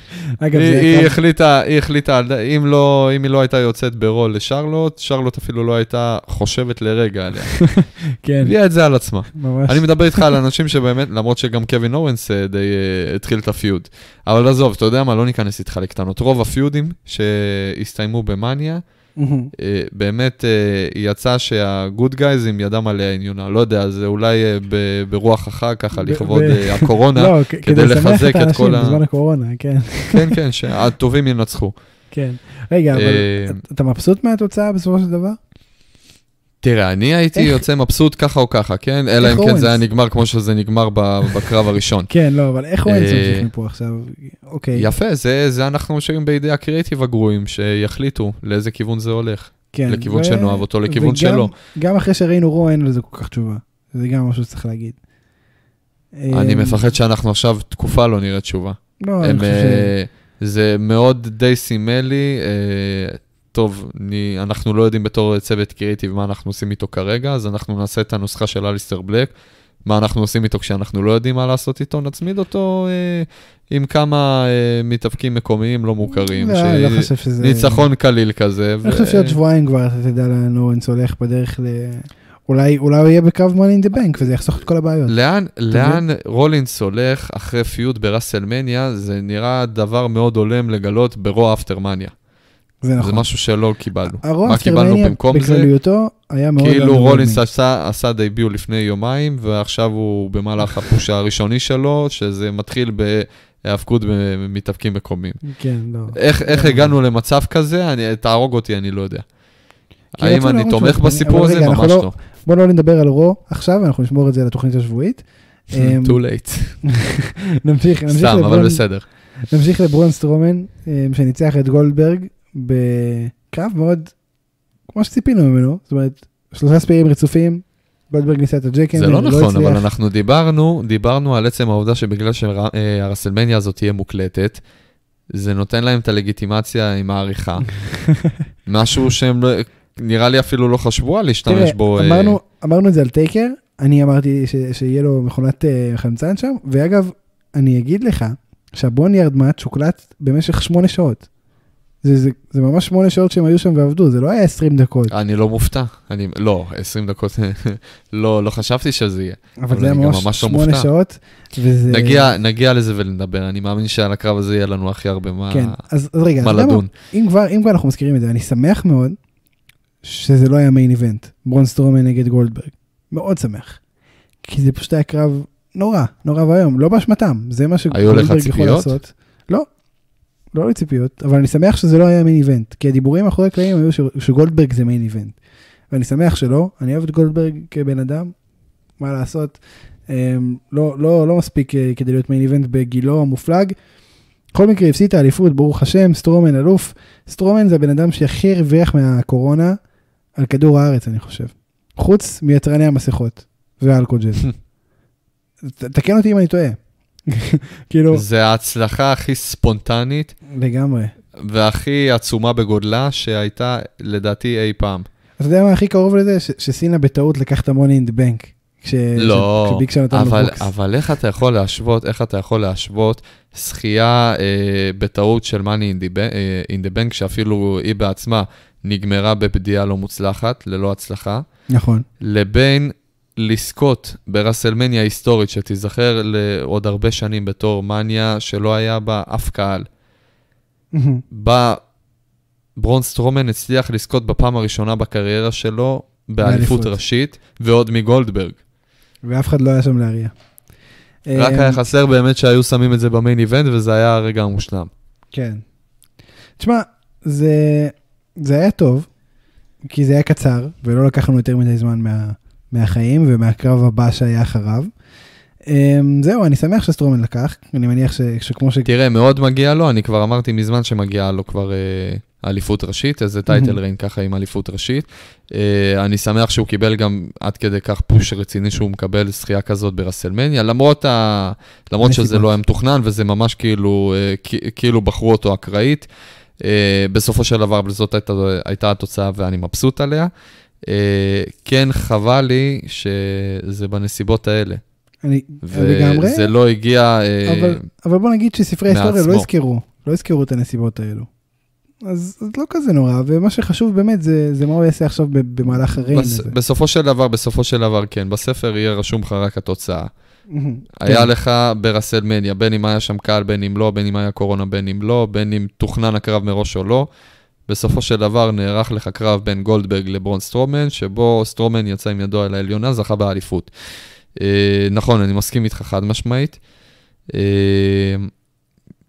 אגב, היא, היא החליטה, היא החליטה, אם לא, אם היא לא הייתה יוצאת ברול לשרלוט, שרלוט אפילו לא הייתה חושבת לרגע עליה. [LAUGHS] כן, הביאה את זה על עצמה. ממש. אני מדבר איתך על אנשים שבאמת, למרות שגם קווין אורנס אה, די אה, התחיל את הפיוד. אבל עזוב, אתה יודע מה, לא ניכנס איתך לקטנות. רוב הפיודים שהסתיימו במאניה, אה, באמת אה, יצא שהגוד גייז עם ידם עליה עניונה. לא יודע, זה אולי אה, ברוח החג, ככה לכבוד הקורונה. [LAUGHS] לא, כדי לשמח לחזק את האנשים כל ה- בזמן הקורונה, כן, כן, כן, שהטובים ינצחו. כן. רגע, אבל אתה מבסוט מהתוצאה בסופו של דבר? תראה, אני הייתי איך- יוצא מבסוט ככה או ככה, כן? אלא אם כן זה היה? נגמר כמו שזה נגמר בקרב הראשון. [LAUGHS] כן, לא, אבל איך אורנס אה, ממשיך מפה עכשיו? אוקיי, יפה, זה, זה אנחנו משאירים בידי הקריאיטיב הגרועים, שיחליטו לאיזה כיוון זה הולך. כן. לכיוון ו- שנאהב אותו, לכיוון וגם- שלו. גם אחרי שראינו רו, אין לזה כל כך תשובה. זה גם משהו שצריך להגיד. אני אה, מפחד שאנחנו עכשיו תקופה לא נראה תשובה. לא, אני הם, חושב ש... אה, זה מאוד די סימלי. טוב, אני, אנחנו לא יודעים בתור צוות קריאיטיב מה אנחנו עושים איתו כרגע, אז אנחנו נעשה את הנוסחה של אליסטר בלק. מה אנחנו עושים איתו כשאנחנו לא יודעים מה לעשות איתו, נצמיד אותו אה, עם כמה אה, מתאבקים מקומיים לא מוכרים. לא, ש- לא חושב שזה... ניצחון קליל כזה. אני חושב שעוד שבועיים כבר אתה תדע לאן אורנס הולך בדרך ל... אולי אולי הוא יהיה בקרב מאני דה בנק וזה יחסוך את כל הבעיות. לאן, לאן רולינס הולך אחרי פיוט בראסלמניה, זה נראה דבר מאוד הולם לגלות ברוע אפטרמניה. זה זה נכון. משהו שלא קיבלנו. הרוע מה קיבלנו במקום זה? בכלליותו היה מאוד... כאילו. רולינס עשה, עשה דייביו לפני יומיים, ועכשיו הוא במהלך הפוש הראשוני שלו, שזה מתחיל בהיאבקות במתאבקים מקומיים. כן, לא. איך, איך לא. הגענו למצב כזה? אני, תהרוג אותי, אני לא יודע. האם אני תומך בסיפור הזה? ממש לא- לא. בוא לא נדבר על רו עכשיו, אנחנו נשמור את זה לתוכנית השבועית. [LAUGHS] too late. [LAUGHS] נמשיך, נמשיך סתם, אבל לברון- בסדר. נמשיך לברון סטרומן, אמ, שניצח את גולדברג בקרב מאוד, כמו שציפינו ממנו, זאת אומרת, שלושה ספירים רצופים, גולדברג ניסה את הג'קן, זה לא נכון, הצליח. אבל אנחנו דיברנו, דיברנו על עצם העובדה שבגלל שהרסלמניה הזאת תהיה מוקלטת, זה נותן להם את הלגיטימציה עם העריכה. [LAUGHS] משהו שהם לא- נראה לי אפילו לא חשבו על להשתמש בו. אה, אמרנו, אמרנו את זה על טייקר, אני אמרתי ש, שיהיה לו מכונת אה, חמצן שם, ואגב, אני אגיד לך שהבוניארד מאץ' הוקלט במשך שמונה שעות. זה, זה, זה ממש שמונה שעות שהם היו שם ועבדו, זה לא היה 20 דקות. אני לא מופתע. אני, לא, 20 דקות, [LAUGHS] לא, לא חשבתי שזה יהיה. אבל זה היה ממש ממש לא שמונה מופתע. שעות, וזה... נגיע, נגיע לזה ונדבר, אני מאמין שעל הקרב הזה יהיה לנו הכי הרבה מה, כן, אז, אז רגע, מה יודע לדון. אם כבר, אם כבר אנחנו מזכירים את זה, אני שמח מאוד שזה לא היה מיין איבנט, ברון סטרומן נגד גולדברג. מאוד שמח. כי זה פשוט היה קרב נורא, נורא ואיום, לא באשמתם, זה מה היו לך שגולדברג יכול ציפיות? לעשות. לא, לא היו לי ציפיות, אבל אני שמח שזה לא היה מיין איבנט, כי הדיבורים מאחורי הקלעים היו ש- שגולדברג זה מיין איבנט. ואני שמח שלא, אני אוהב את גולדברג כבן אדם, מה לעשות, אמ, לא, לא, לא מספיק אה, כדי להיות מיין איבנט בגילו המופלג. בכל מקרה הפסיד את האליפות, ברוך השם, סטרומן אלוף. סטרומן זה הבן אדם שהכי הרוויח מהקורונה על כדור הארץ, אני חושב. חוץ מיצרני המסכות והאלכוג'ל. [LAUGHS] תקן אותי אם אני טועה. [LAUGHS] כאילו, זה ההצלחה הכי ספונטנית לגמרי. והכי עצומה בגודלה שהייתה לדעתי אי פעם. אתה יודע מה הכי קרוב לזה? שסינה בטעות לקח את המוני אין דה בנק. לא, אבל. אבל איך אתה יכול להשוות, איך אתה יכול להשוות זכייה אה, בטעות של מאני אין דה בנק, שאפילו היא בעצמה נגמרה בפדיעה לא מוצלחת, ללא הצלחה, נכון. לבין לזכות ברסלמניה היסטורית, שתיזכר לעוד הרבה שנים בתור מניה שלא היה בה אף קהל. בה ברון סטרומן הצליח לזכות בפעם הראשונה בקריירה שלו באליפות. ראשית, ועוד מגולדברג. ואף אחד לא היה שם להריע. רק היה חסר באמת שהיו שמים את זה במיין איבנט, וזה היה הרגע המושלם. כן. תשמע, זה, זה היה טוב, כי זה היה קצר, ולא לקח לנו יותר מדי זמן מה, מהחיים ומהקרב הבא שהיה אחריו. Um, זהו, אני שמח שסטרומן לקח, אני מניח ש, שכמו ש... תראה, מאוד מגיע לו, אני כבר אמרתי מזמן שמגיעה לו כבר אה, אליפות ראשית, איזה טייטל ריין ככה עם אליפות ראשית. אה, אני שמח שהוא קיבל גם עד כדי כך פוש רציני שהוא מקבל זכייה כזאת ברסלמניה, למרות, ה... למרות שזה. לא היה מתוכנן וזה ממש כאילו, אה, כ- כאילו בחרו אותו אקראית. אה, בסופו של דבר, זאת הייתה, הייתה התוצאה ואני מבסוט עליה. אה, כן, חבל לי שזה בנסיבות האלה. אני לגמרי, וזה לא הגיע... אה, אבל, אבל בוא נגיד שספרי ההיסטוריה לא. יזכרו, לא יזכרו את הנסיבות האלו. אז, אז לא כזה נורא, ומה שחשוב באמת זה, זה מה הוא יעשה עכשיו במהלך הריין בס... הזה. בסופו של דבר, בסופו של דבר, כן, בספר יהיה רשום לך רק התוצאה. היה כן. לך ברסלמניה, בין אם היה שם קהל, בין אם לא, בין אם היה קורונה, בין אם לא, בין אם תוכנן הקרב מראש או לא. בסופו של דבר נערך לך קרב בין גולדברג לברון סטרומן, שבו סטרומן יצא עם ידו על העליונה, זכה באליפות. אה, נכון, אני מסכים איתך חד משמעית. אה,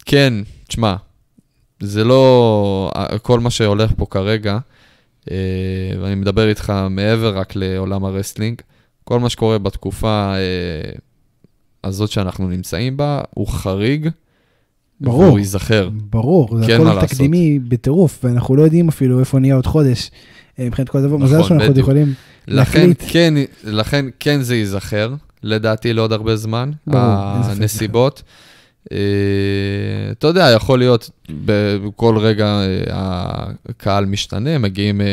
כן, תשמע, זה לא כל מה שהולך פה כרגע, אה, ואני מדבר איתך מעבר רק לעולם ה wrestling, כל מה שקורה בתקופה אה, הזאת שאנחנו נמצאים בה, הוא חריג, ברור. והוא ייזכר. ברור, זה כן, הכל. תקדימי בטירוף, ואנחנו לא יודעים אפילו איפה נהיה עוד חודש. אה, מבחינת כל דבר, מזל נכון, שאנחנו עוד. יכולים לכן להקליט. כן, לכן כן זה ייזכר, לדעתי לעוד הרבה זמן, ברור, הנסיבות. אה, אתה יודע, יכול להיות בכל רגע אה, הקהל משתנה, מגיעים אה,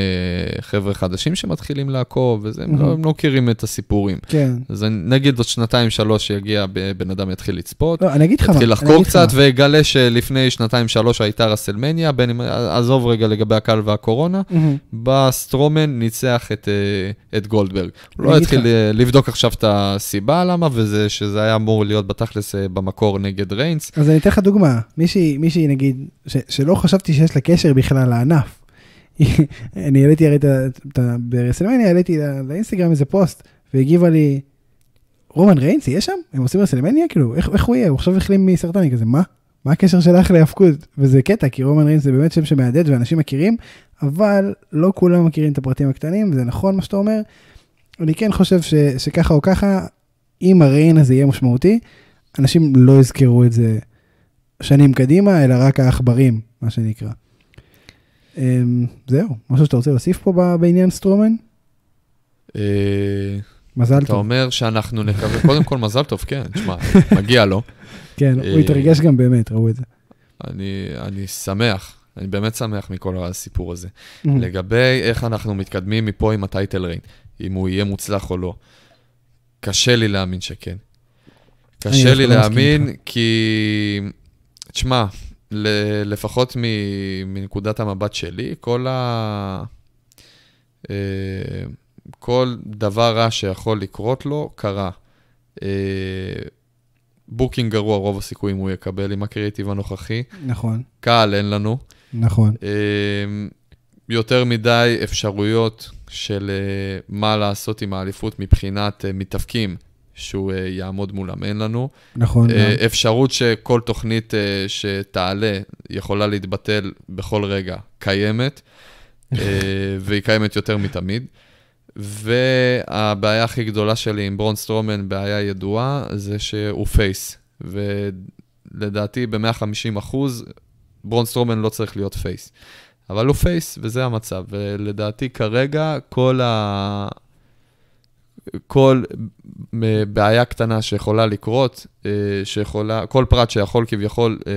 חבר'ה חדשים שמתחילים לעקוב, וזה, הם לא- מהמם. הם לא מכירים את הסיפורים. כן. אז נגיד עוד שנתיים, שלוש, שיגיע, ב- בן אדם יתחיל לצפות, לא, אני אגיד לך מה, יתחיל לחקור קצת, מה. ויגלה שלפני שנתיים, שלוש הייתה רסלמניה, בין אם, עזוב רגע לגבי הקהל והקורונה, מהמם. בא סטרומן, ניצח את, אה, את גולדברג. הוא לא אה, לבדוק עכשיו את הסיבה למה, וזה שזה היה אמור להיות בתכלס אה, במקור נגד ריינס. אז אני אתן לך דוגמה, מישהי, מישהי נגיד, ש, שלא חשבתי שיש לה קשר בכלל לענף. [LAUGHS] אני העליתי הרי את ה... ברסלמניה, העליתי לאינסטגרם איזה פוסט, והגיבה לי, רומן ריינס יהיה שם? הם עושים רסלמניה? כאילו, איך, איך הוא יהיה? הוא עכשיו החלים מסרטן, אני כזה, מה? מה הקשר שלך להאבקות? וזה קטע, כי רומן ריינס זה באמת שם שמהדהד ואנשים מכירים, אבל לא כולם מכירים את הפרטים הקטנים, וזה נכון מה שאתה אומר. אני כן חושב ש, שככה או ככה, אם ה reign הזה יהיה משמעותי, אנשים לא יזכרו את זה שנים קדימה, אלא רק העכברים, מה שנקרא. אמ, זהו, משהו שאתה רוצה להוסיף פה בעניין סטרומן? אה, מזל אתה טוב. אומר שאנחנו נקווה, קודם כל מזל טוב, כן, תשמע, מגיע לו. כן, אה, הוא התרגש גם באמת, ראו את זה. אני, אני שמח, אני באמת שמח מכל הסיפור הזה. לגבי איך אנחנו מתקדמים מפה עם הטייטל ריין, אם הוא יהיה מוצלח או לא, קשה לי להאמין שכן. קשה לי לא להאמין. כי תשמע, לפחות מנקודת המבט שלי, כל ה... אה, כל דבר רע שיכול לקרות לו, קרה. אה, booking גרוע, רוב הסיכויים הוא יקבל עם הקריאיטיב הנוכחי. נכון, קהל אין לנו. נכון. אה, יותר מדי אפשרויות של מה לעשות עם האליפות מבחינת מתאפקים שהוא אה, יעמוד מולם, אין לנו. נכון. אה, גם. אפשרות שכל תוכנית אה, שתעלה יכולה להתבטל בכל רגע, קיימת, אה, [LAUGHS] והיא קיימת יותר מתמיד. והבעיה הכי גדולה שלי עם ברון סטרומן, בעיה ידועה, זה שהוא פייס. ולדעתי ב-150 אחוז, ברון סטרומן לא צריך להיות face. אבל הוא face, וזה המצב. ולדעתי כרגע כל ה... כל בעיה קטנה שיכולה לקרות, אה, שיכולה, כל פרט שיכול כביכול אה,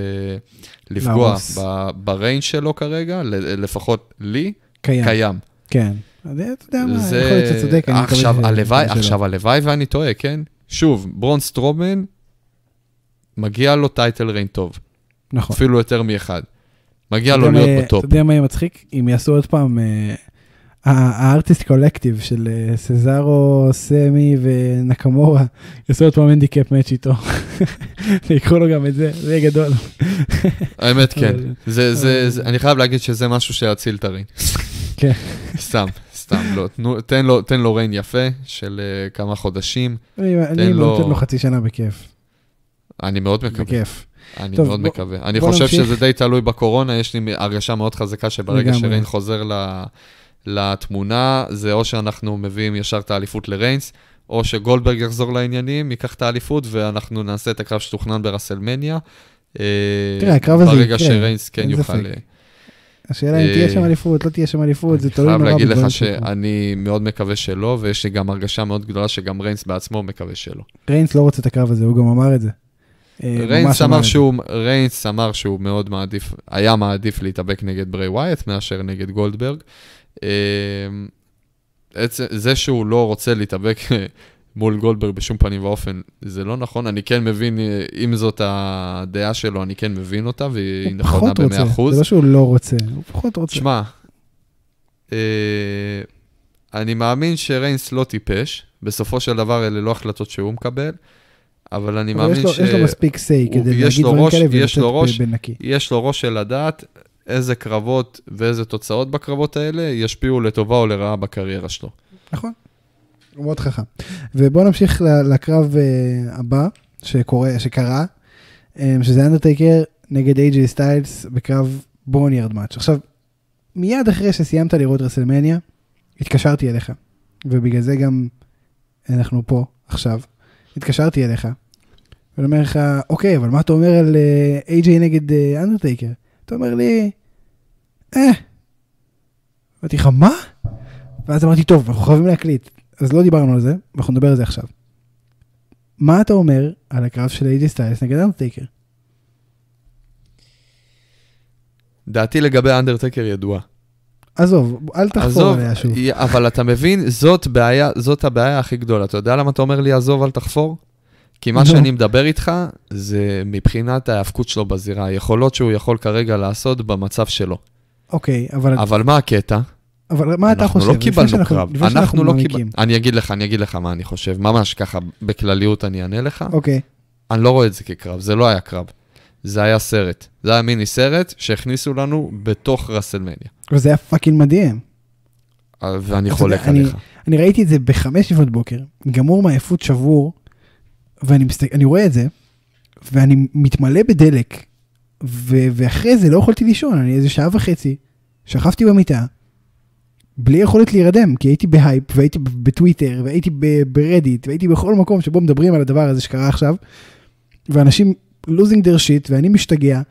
לפגוע להרוס. ב- בריינג' שלו כרגע, לפחות לי, קיים. קיים. כן. אתה יודע מה, זה... יכול להיות שאתה צודק. עכשיו, הלוואי, שלא. עכשיו, הלוואי ואני טועה, כן? שוב, ברון סטרומן, מגיע לו title reign טוב, נכון. אפילו יותר מאחד. מגיע לו להיות ב top. אתה יודע מה יהיה מצחיק? אם יעשו עוד פעם, ה- ה Artist Collective של אה, סזארו, סמי ונקמורה, יעשו עוד פעם handicap match איתו. [LAUGHS] ויקחו לו גם את זה, זה יהיה גדול. האמת, כן. אבל- זה, זה, אבל- זה, אני חייב להגיד שזה משהו שיציל את ה reign. כן. סתם, סתם, לא. תנו, תן, לו, תן לו reign יפה של uh, כמה חודשים. אני אני לו- נותן לו חצי שנה בכיף. אני מאוד מקווה. בכיף. אני טוב, מאוד בוא- מקווה. אני חושב נמשיך. שזה די תלוי בקורונה, יש לי הרגשה מאוד חזקה שברגע. שריין חוזר ל, לתמונה, זה או שאנחנו מביאים ישר את האליפות לריינס, או שגולדברג יחזור לעניינים, ייקח את האליפות, ואנחנו נעשה את הקרב שתוכנן ברסלמניה. אה, תראה, הקרב הזה ברגע יקרה, שריינס כן יוכל... אה, השאלה אם תהיה אה, שם אליפות, לא תהיה שם אליפות, זה תלוי אני נורא חייב להגיד לך. שאני מאוד מקווה שלא, ויש לי גם הרגשה מאוד גדולה שגם ריינס בעצמו מקווה שלא. ריינס לא רוצה את הקרב הזה, הוא גם אמר את זה. ריינס אמר. שהוא, ריינס אמר שהוא מאוד מעדיף, היה מעדיף להתאבק נגד בריי ווייט מאשר נגד גולדברג. אה, עצם, זה שהוא לא רוצה להתאבק [LAUGHS] מול גולדברג בשום פנים ואופן, זה לא נכון. אני כן מבין, אם זאת הדעה שלו, אני כן מבין אותה, והיא הוא נכונה פחות רוצה, ב-100%. זה לא שהוא לא רוצה, הוא פחות רוצה. שמע, אה, אני מאמין שריינס לא טיפש, בסופו של דבר אלה לא החלטות שהוא מקבל, אבל אני אבל מאמין יש לו- ש... יש לו מספיק סיי הוא- כדי להגיד דברים ראש- כאלה ולצאת בנקי. יש לו ראש של לדעת איזה קרבות ואיזה תוצאות בקרבות האלה ישפיעו לטובה או לרעה בקריירה שלו. נכון. הוא מאוד חכם. ובואו נמשיך לקרב אה, הבא שקורה, שקרה, אה, שזה אנדרטייקר נגד איי.ג'יי סטיילס בקרב Boneyard match. עכשיו, מיד אחרי שסיימת לראות רסלמניה, התקשרתי אליך, ובגלל זה גם אנחנו פה עכשיו. התקשרתי אליך, ואני אומר לך, אוקיי, אבל מה אתה אומר על אה, איי.ג'יי נגד אה, אנדרטייקר? אתה אומר לי, אה. אמרתי לך, מה? ואז אמרתי, טוב, אנחנו חייבים להקליט. אז לא דיברנו על זה, ואנחנו נדבר על זה עכשיו. מה אתה אומר על הקרב של אייג'י סטיילס נגד אנדרטייקר? דעתי לגבי אנדרטקר ידועה. עזוב, אל תחפור עזוב, עליה שוב. אבל אתה מבין, זאת בעיה, זאת הבעיה הכי גדולה. אתה יודע למה אתה אומר לי עזוב, אל תחפור? כי מה. שאני מדבר איתך, זה מבחינת ההאבקות שלו בזירה, היכולות שהוא יכול כרגע לעשות במצב שלו. אוקיי, אבל, אבל מה הקטע? אבל מה אתה חושב? אנחנו לא קיבלנו קרב. אנחנו לא. קיבלנו... אני אגיד לך, אני אגיד לך מה אני חושב. ממש ככה, בכלליות אני אענה לך. אוקיי, אני לא רואה את זה כקרב, זה לא היה קרב. זה היה סרט. זה היה מיני סרט שהכניסו לנו בתוך רסלמניה. וזה היה fucking מדהים. אה, ואני חולק עליך. אני ראיתי את זה בחמש לפנות בוקר, גמור מעייפות שבור, ואני אני רואה את זה, ואני מתמלא בדלק, ו- ואחרי זה לא יכולתי לישון, אני איזה שעה וחצי, שכבתי במיטה, בלי יכולת להירדם, כי הייתי בהייפ, והייתי בטוויטר, והייתי ברדיט, והייתי בכל מקום שבו מדברים על הדבר הזה שקרה עכשיו, ואנשים losing their shit, ואני משתגע,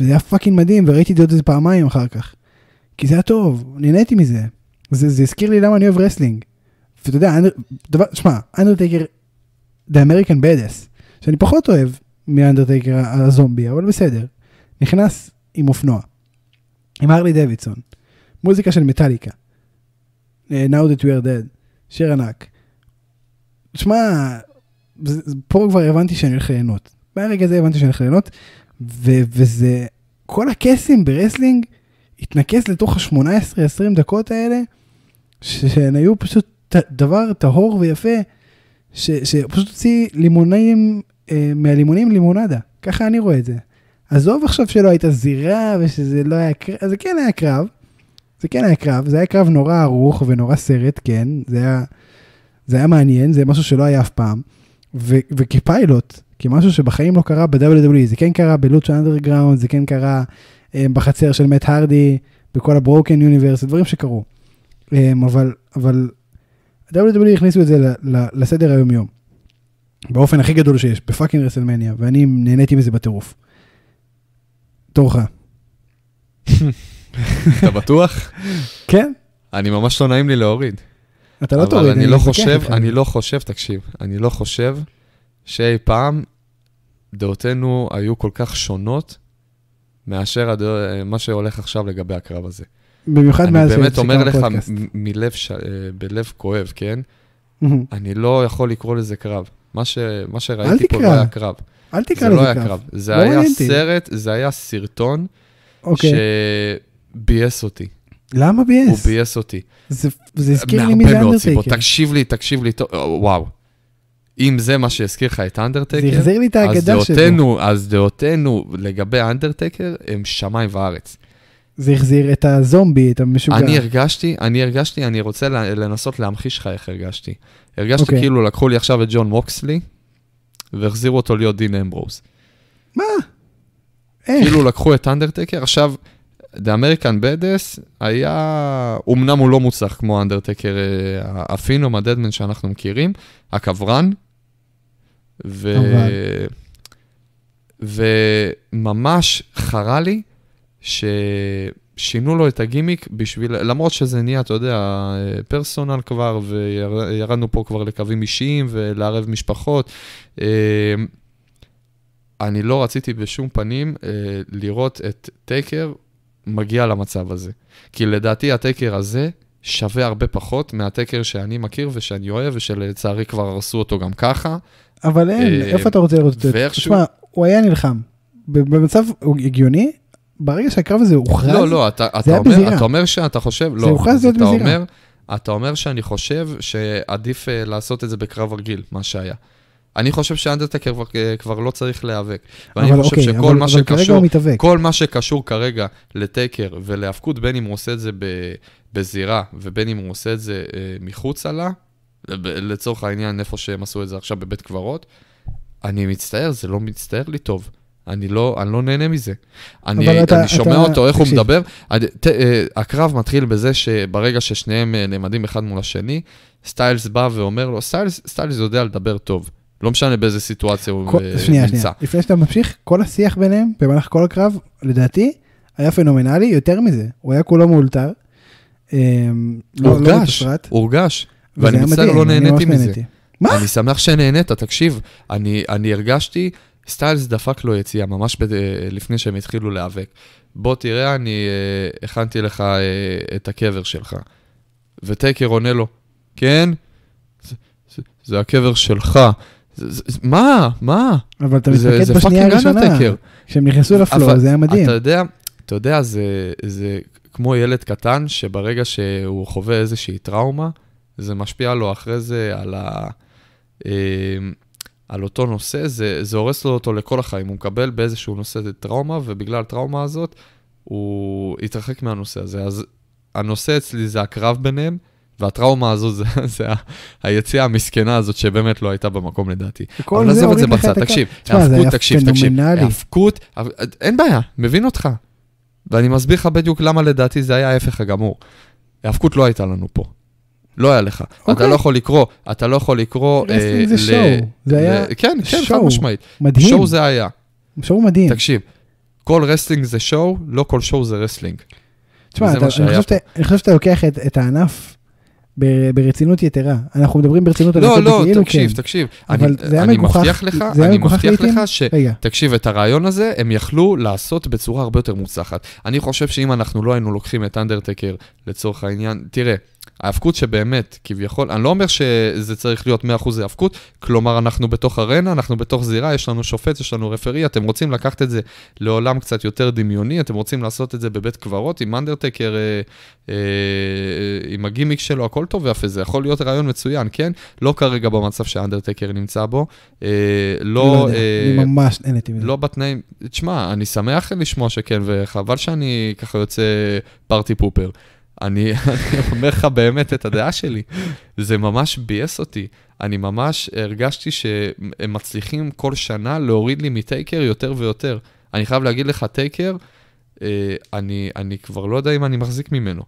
וזה היה fucking מדהים, וראיתי את זה עוד איזה פעמיים אחר כך. כי זה היה טוב, נהניתי מזה. זה, זה הזכיר לי למה אני אוהב wrestling. ואתה יודע, דבר, שמע, אנדרטייקר, The American Badass, שאני פחות אוהב מאנדרטייקר הזומבי, אבל בסדר. נכנס עם אופנוע, עם הרלי דוידסון, מוזיקה של מטאליקה, אה, Now that we are dead, שיר ענק. שמע, פה כבר הבנתי שאני הולך ליהנות. מהרגע הזה הבנתי שאני הולך ליהנות, וזה, כל הקסם ב wrestling התנקז לתוך ה-18-20 דקות האלה, שהן היו פשוט דבר טהור ויפה, ש- שפשוט הוציא לימונים, אה, מהלימונים לימונדה, ככה אני רואה את זה. עזוב עכשיו שלא הייתה זירה ושזה לא היה קרב, זה כן היה קרב, זה כן היה קרב, זה היה קרב נורא ערוך ונורא סרט, כן, זה היה, זה היה מעניין, זה משהו שלא היה אף פעם, ו- וכפיילוט, כמשהו שבחיים לא קרה ב-WWE, זה כן קרה בלוצ'ה אנדרגראונד, זה כן קרה אה, בחצר של מת הרדי, בכל ה Broken Universe, דברים שקרו. אה, אבל, אבל ה-WWE הכניסו את זה לסדר היום-יום, באופן הכי גדול שיש, ב fucking רסלמניה, ואני נהניתי מזה בטירוף. תורך. אתה בטוח? כן? אני ממש לא נעים לי להוריד. אתה לא תוריד, אני לא חושב. אני לא חושב, תקשיב, אני לא חושב שאי פעם דעותינו היו כל כך שונות מאשר הדע- מה שהולך עכשיו לגבי הקרב הזה. במיוחד אני מאז באמת אומר לך הפודקאסט. מלב, ש- אה, בלב כואב, כן? אני לא יכול לקרוא לזה קרב. מה, ש... מה שראיתי פה. לא היה קרב. אל זה תקרא לא לזה היה קרב. קרב. זה לא היה. סרט, זה היה סרטון אוקיי. שביאס אותי. למה הוא ביאס? ביאס אותי. זה זה הזכיר לי מי זה. אנדרטייקר. תקשיב לי, תקשיב לי, טוב, וואו. אם זה מה שהזכיר לך את זה אנדרטקר, החזיר לי את האגדה שלו. אז דעותינו לגבי אנדרטקר הם שמיים וארץ. זה החזיר את הזומבי, את המשוגע. אני הרגשתי, אני הרגשתי, אני רוצה לנסות להמחיש לך איך הרגשתי. הרגשתי אוקיי. כאילו לקחו לי עכשיו את ג'ון מוקסלי, והחזירו אותו להיות דין אמברוז. מה? איך? כאילו לקחו את אנדרטקר, עכשיו, The American Badass היה, אמנם הוא לא מוצלח כמו אנדרטקר, אה, הפינום, הדדמן שאנחנו מכירים, הקברן, ו... אבל. וממש חרה לי ששינו לו את הגימיק בשביל, למרות שזה נהיה, אתה יודע, פרסונל כבר, וירדנו פה כבר לקווים אישיים ולערב משפחות. אה, אני לא רציתי בשום פנים אה, לראות את טייקר מגיע למצב הזה. כי לדעתי הטייקר הזה שווה הרבה פחות מהטייקר שאני מכיר ושאני אוהב, ושלצערי כבר הרסו אותו גם ככה. אבל אין, אה, איפה אתה רוצה לראות אותו? ואיכשהו- תשמע, הוא היה נלחם. במצב הגיוני, ברגע שהקרב הזה הוכרז, לא, לא, אתה, אתה, היה אומר, בזירה. אתה אומר שאתה חושב, זה לא, הוכרז אז להיות אתה בזירה. אומר, אתה אומר שאני חושב שעדיף אה, לעשות את זה בקרב רגיל, מה שהיה. אני חושב שאנדרטקר כבר, אה, כבר לא צריך להיאבק. ואני חושב אוקיי, שכל אבל- מה אבל כרגע שקשור, הוא מתאבק. כל מה שקשור כרגע לטייקר ולהאבקות, בין אם הוא עושה את זה ב- בזירה ובין אם הוא עושה את זה אה, מחוצה לה, לצורך העניין, איפה שהם עשו את זה עכשיו בבית קברות, אני מצטער, זה לא מצטער לי טוב. אני לא, אני לא נהנה מזה. אני, אתה- אני שומע אתה- אותו, איך הוא תקשיב. מדבר. עד- ת, אה, הקרב מתחיל בזה שברגע ששניהם אה, נעמדים אחד מול השני, סטיילס בא ואומר לו, סטיילס, סטיילס יודע לדבר טוב. לא משנה באיזה סיטואציה הוא כל- אה, שנייה, נמצא. שנייה. לפני שאתה ממשיך, כל השיח ביניהם, במהלך כל הקרב, לדעתי, היה פנומנלי, יותר מזה. הוא היה כולו מאולתר. אמ, לא- לא הורגש, הורגש. ואני מצטער, לא נהניתי מזה. מה? אני שמח שנהנית, תקשיב, אני, אני הרגשתי, סטיילס דפק לו יציאה ממש בד... לפני שהם התחילו להיאבק. בוא תראה, אני אה, הכנתי לך אה, את הקבר שלך. וטייקר עונה לו, כן? זה, זה, זה הקבר שלך. זה, זה, מה? מה? אבל אתה זה בשנייה הראשונה. כשהם נכנסו לפלואו, זה היה מדהים. אתה יודע, אתה יודע, זה, זה כמו ילד קטן, שברגע שהוא חווה איזושהי טראומה, זה משפיע לו אחרי זה על, ה, אה, על אותו נושא, זה, זה הורס לו אותו לכל החיים. הוא מקבל באיזשהו נושא טראומה, ובגלל הטראומה הזאת, הוא התרחק מהנושא הזה. אז הנושא אצלי זה הקרב ביניהם, והטראומה הזו זה, [LAUGHS] זה היציאה המסכנה הזאת שבאמת לא הייתה במקום לדעתי. אבל זה עזוב את זה בצד. תקשיב, האבקות, תקשיב, תקשיב. האבקות, אין בעיה, מבין אותך. ואני מסביר לך בדיוק למה לדעתי זה היה ההפך הגמור. האבקות לא הייתה לנו פה. לא היה לך. אתה אוקיי. לא יכול לקרוא, אתה לא יכול לקרוא... אה, wrestling זה show. זה היה כן, כן, חד show. משמעית. מדהים. שואו זה היה. שואו מדהים. תקשיב, כל wrestling זה show, לא כל show זה wrestling. תשמע, אני חושב שאתה- אני לוקח את- את הענף ברצינות יתרה. אנחנו מדברים ברצינות על לא, לעשות לא, בכאילו תקשיב, כן. תקשיב. אבל אני- זה היה אני מגוחך- מבטיח לך, אני מבטיח? לך ש... רגע, תקשיב, את הרעיון הזה הם יכלו לעשות בצורה הרבה יותר מוצלחת. אני חושב שאם אנחנו לא היינו לוקחים את אנדרטקר לצורך העניין, תראה, ההאבקות שבאמת, כביכול, אני לא אומר שזה צריך להיות 100% האבקות, כלומר, אנחנו בתוך ארנה, אנחנו בתוך זירה, יש לנו שופט, יש לנו referee, אתם רוצים לקחת את זה לעולם קצת יותר דמיוני, אתם רוצים לעשות את זה בבית קברות עם אנדרטקר, אה, אה, עם הגימיק שלו, הכל טוב ויפה, זה יכול להיות רעיון מצוין, כן? לא כרגע במצב שאנדרטקר נמצא בו, אה, לא... לא יודע, אה, אני ממש נהניתי מזה. לא בתנאים, תשמע, אני שמח לשמוע שכן, וחבל שאני ככה יוצא פארטי פופר. אני, [LAUGHS] אני אומר לך באמת את הדעה שלי, זה ממש ביאס אותי. אני ממש הרגשתי שהם מצליחים כל שנה להוריד לי מטייקר יותר ויותר. אני חייב להגיד לך, טייקר, אה, אני, אני כבר לא יודע אם אני מחזיק ממנו.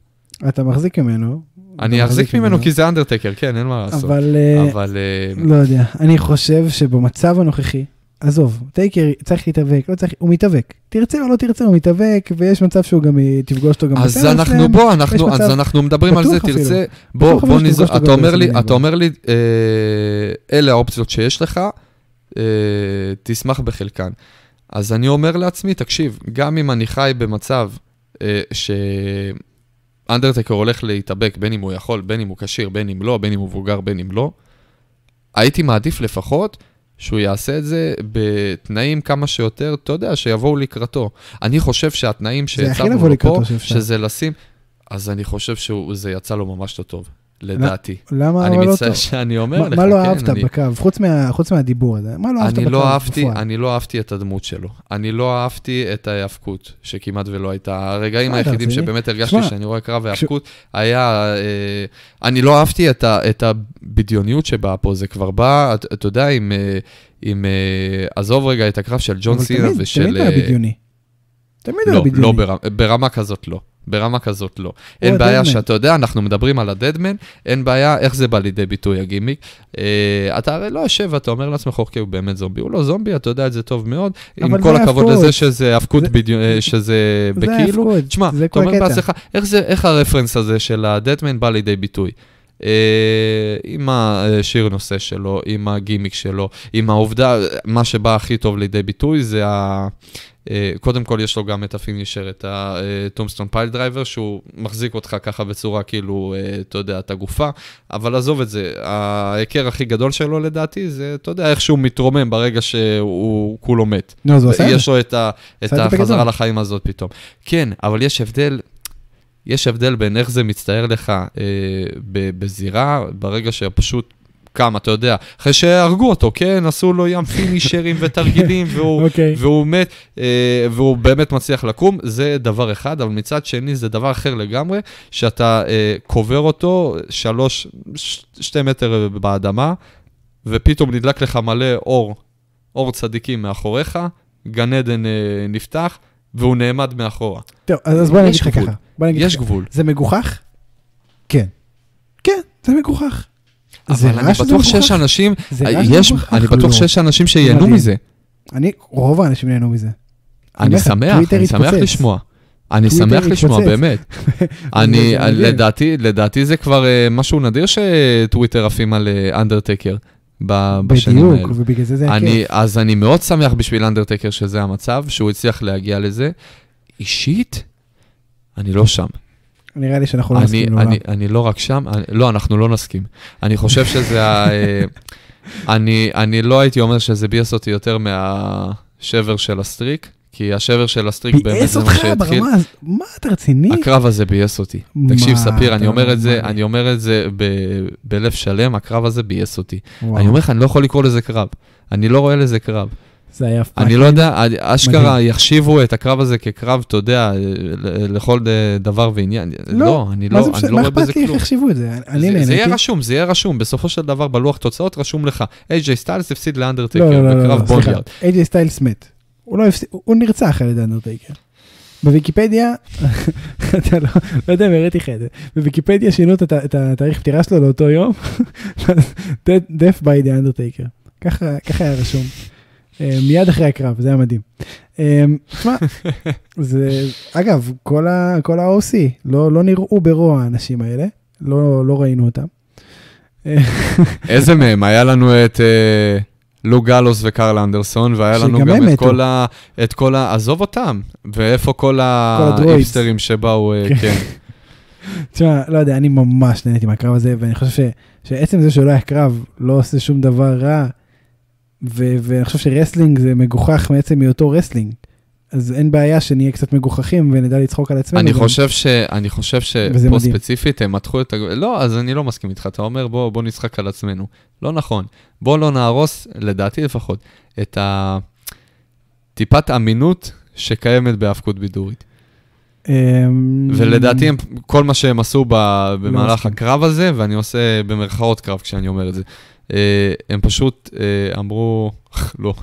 אתה מחזיק ממנו. אני אחזיק ממנו כי זה אנדרטייקר, כן, אין מה לעשות. אבל, אה, אבל אה, לא יודע, אני חושב שבמצב הנוכחי, עזוב, טייקר צריך להתאבק, לא צריך, הוא מתאבק. תרצה או לא תרצה, הוא מתאבק, ויש מצב שהוא גם י- תפגוש אותו גם אז אנחנו, שלהם. בוא, אנחנו, מצב- אז אנחנו מדברים על זה, אפילו. תרצה, בוא, בוא נזור, שתפגוש אתה אותו אומר לי, אתה אומר לי, אה, אלה האופציות שיש לך, אה, תשמח בחלקן. אז אני אומר לעצמי, תקשיב, גם אם אני חי במצב אה, שאנדרטקר הולך להתאבק, בין אם הוא יכול, בין אם הוא כשיר, בין אם לא, בין אם הוא מבוגר, בין אם לא, הייתי מעדיף לפחות שהוא יעשה את זה בתנאים כמה שיותר, אתה יודע, שיבואו לקראתו. אני חושב שהתנאים שהצבנו לבוא לו פה. שזה לשים, אז אני חושב שזה יצא לו ממש לא טוב, לדעתי. למה אני אבל לא מצטער טוב? שאני אומר לך, מה לא כן, אהבת אני- בקו, חוץ מה- חוץ מהדיבור הזה? מה לא אהבת בקו? אני לא בפועל? אני לא אהבתי את הדמות שלו. אני לא אהבתי את ההיאבקות, שכמעט ולא הייתה. הרגעים אתה היחידים? שבאמת הרגשתי שאני רואה קרב היאבקות, היה... אה, אני לא אהבתי את הבדיוניות שבאה פה, זה כבר בא, אתה- יודע, עם... אה. אה, עזוב רגע את הקרב של ג'ון אבל סינה ושל... תמיד היה אה, בדיוני. תמיד היה לא, בדיוני. לא ברמה, ברמה כזאת לא. ברמה כזאת לא. אין. בעיה שאתה יודע, אנחנו מדברים על הדדמן, אין בעיה איך זה בא לידי ביטוי הגימיק. אה, אתה הרי לא יושב ואתה אומר לעצמך, אוקיי, הוא באמת זומבי. הוא לא זומבי, אתה יודע את זה טוב מאוד. עם כל הכבוד האבקות. לזה שזה האבקות זה- בדיוק, אה, שזה [LAUGHS] זה בכאילו. ההאבקות, תשמע, זה אתה אומר. בעצמך, איך זה- איך הרפרנס הזה של הדדמן בא לידי ביטוי? אה, עם השיר נושא שלו, עם הגימיק שלו, עם העובדה, מה שבא הכי טוב לידי ביטוי זה ה... אה, קודם כל יש לו גם את ה finisher, את ה Tombstone Piledriver, שהוא מחזיק אותך ככה בצורה כאילו, אה, אתה יודע, את הגופה, אבל עזוב את זה, ההיכר הכי גדול שלו לדעתי זה, אתה יודע, איך שהוא מתרומם ברגע שהוא כולו מת. נו, אז הוא עשה את זה. יש לו את, ה, את החזרה. לחיים הזאת פתאום. כן, אבל יש הבדל, יש הבדל בין איך זה מצטייר לך אה, בזירה, ברגע שפשוט קם, אתה יודע, אחרי שהרגו אותו, כן, עשו לו ים פינישרים [LAUGHS] ותרגילים, והוא, אוקיי. והוא מת, אה, והוא באמת מצליח לקום, זה דבר אחד, אבל מצד שני זה דבר אחר לגמרי, שאתה אה, קובר אותו שלוש, ש, שתי מטר באדמה, ופתאום נדלק לך מלא אור, אור צדיקים מאחוריך, גן עדן אה, נפתח, והוא נעמד מאחורה. טוב, אז אז בוא יש לך. ככה. יש. גבול. זה מגוחך? כן. כן, זה מגוחך. זה אבל אני בטוח? שיש אנשים, אה, יש? אני בטוח לא. שיש אנשים שייהנו. מזה. אני, רוב האנשים נהנו מזה. אני שמח, אני שמח. לשמוע. אני שמח לשמוע. באמת. [LAUGHS] אני. לדעתי, לדעתי זה כבר אה, משהו נדיר שטוויטר עפים על אה, אנדרטקר בשנים האלה. בדיוק, ובגלל זה זה היה אני, כיף. אז אני מאוד שמח בשביל אנדרטקר שזה המצב, שהוא הצליח להגיע לזה. אישית, אני לא שם. נראה לי שאנחנו לא נסכים לעולם. אני, אני לא רק שם, לא, אנחנו לא נסכים. אני חושב שזה ה... [LAUGHS] אה, אני, אני לא הייתי אומר שזה ביאס אותי יותר מהשבר של ה streak, כי השבר של ה streak באמת ביאס זה מה אותך שהתחיל. ברמה, הז- מה אתה רציני? הקרב הזה ביאס אותי. תקשיב, ספיר, אני אומר את זה. אני אומר את זה ב- בלב שלם, הקרב הזה ביאס אותי. אני אומר לך, אני לא יכול לקרוא לזה קרב. אני לא רואה לזה קרב. זה היה אני לא יודע, אשכרה. יחשיבו את הקרב הזה כקרב, אתה יודע, לכל דבר ועניין. לא, אני מה לא אני? לא מה רואה בזה אכפת לי איך כלום. יחשבו את זה? אני זה- זה נהניתי. יהיה רשום, זה יהיה רשום. בסופו של דבר, בלוח תוצאות רשום לך, איי-ג'יי סטיילס הפסיד לא, לאנדרטקר לא, לא, לא, בקרב לא. Boneyard. איי.ג'יי סטיילס מת. הוא לא נרצח על ידי אנדרטייקר. בוויקיפדיה, [LAUGHS] אתה לא, לא יודע אם הראיתי לך את זה, בוויקיפדיה שינו את הת- את התאריך פטירה שלו לאותו יום, [LAUGHS] death by the undertaker. ככה ככה היה רשום. אה, מיד אחרי הקרב, זה היה מדהים. אה, תשמע, [LAUGHS] זה, אגב, כל ה-OC, לא לא נראו ברוע האנשים האלה, לא לא ראינו אותם. אה, [LAUGHS] איזה מהם? היה לנו את לו גלוס וקרל אנדרסון, והיה לנו גם הם את. כל ה... את כל ה... עזוב אותם. ואיפה כל הדרואידס. ההיפסטרים שבאו, כן. כן. [LAUGHS] תשמע, לא יודע, אני ממש נהניתי מהקרב הזה, ואני חושב ש, שעצם זה שלא היה קרב לא עושה שום דבר רע, ו, ואני חושב ש wrestling זה מגוחך מעצם מהיותו wrestling. אז אין בעיה שנהיה קצת מגוחכים ונדע לצחוק על עצמנו. אני גם. חושב ש... אני חושב שפה. ספציפית הם מתחו את... ה- לא, אז אני לא מסכים איתך. אתה אומר, בוא, בוא נצחק על עצמנו. לא נכון. בוא לא נהרוס, לדעתי לפחות, את הטיפת אמינות שקיימת בהאבקות בידורית. אמ, ולדעתי הם, כל מה שהם עשו ב, במהלך. הקרב הזה, ואני עושה במרכאות קרב כשאני אומר את זה, הם פשוט אה, אמרו, [LAUGHS] לא,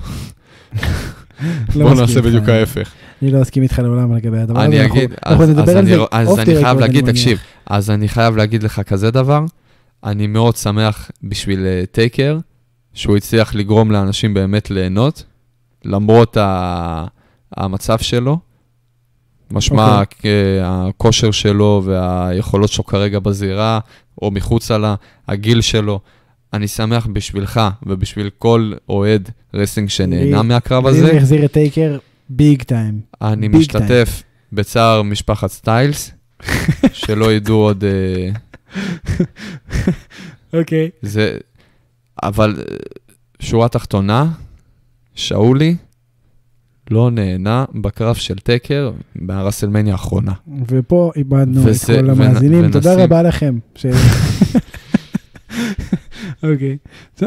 לא בוא נעשה. בדיוק ההפך. אני לא אסכים איתך לעולם לגבי הדבר הזה. אני אגיד, אז, אני, חייב להגיד, תקשיב, אז אני חייב להגיד לך כזה דבר, אני מאוד שמח בשביל אה, טייקר, שהוא הצליח לגרום לאנשים באמת ליהנות, למרות המצב שלו. משמע, אוקיי. okay. הכושר שלו והיכולות שלו כרגע בזירה, או מחוצה לה, הגיל שלו. אני שמח בשבילך ובשביל כל אוהד wrestling שנהנה מהקרב הזה. הוא החזיר את טייקר big time. אני משתתף בצער משפחת סטיילס, [LAUGHS] שלא ידעו עוד... אה, אוקיי. זה... אבל אה, שורה תחתונה, שאולי לא נהנה בקרב של טייקר מהרסלמניה האחרונה. ופה איבדנו את וזה- כל ונ- המאזינים, תודה ונשים- רבה לכם. ש- [LAUGHS] אוקיי.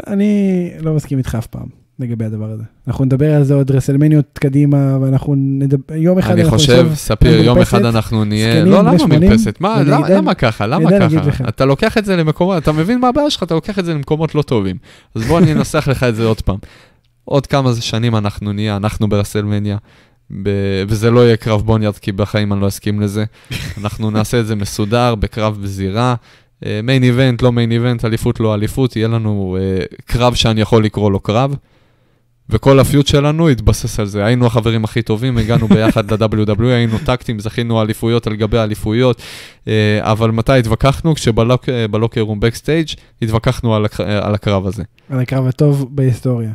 אני לא מסכים איתך אף פעם לגבי הדבר הזה. אנחנו נדבר על זה עוד רסלמניות קדימה, ואנחנו נדבר, יום אחד אני אנחנו חושב, נשב ספיר, יום אחד אנחנו נהיה... לא, למה 80, מרפסת? מה, למה- ככה? למה. ככה? אתה לוקח את זה למקומות, אתה מבין מה הבעיה שלך? אתה לוקח את זה למקומות לא טובים. אז בוא אני אנסח לך את זה עוד פעם. עוד כמה שנים אנחנו נהיה, אנחנו ברסלמניה, ב- וזה לא יהיה קרב בוניארד, כי בחיים אני לא אסכים לזה. אנחנו נעשה את זה מסודר, בקרב בזירה. מיין איבנט, לא מיין איבנט, אליפות, לא אליפות, יהיה לנו אה, קרב שאני יכול לקרוא לו קרב. וכל הפיוט שלנו התבסס על זה. היינו החברים הכי טובים, הגענו ביחד [LAUGHS] ל-WW, היינו טקטים, זכינו אליפויות על גבי אליפויות, אה, אבל מתי התווכחנו? כשבלוקר רום בקסטייג' התווכחנו על הקרב הזה. על הקרב הטוב בהיסטוריה.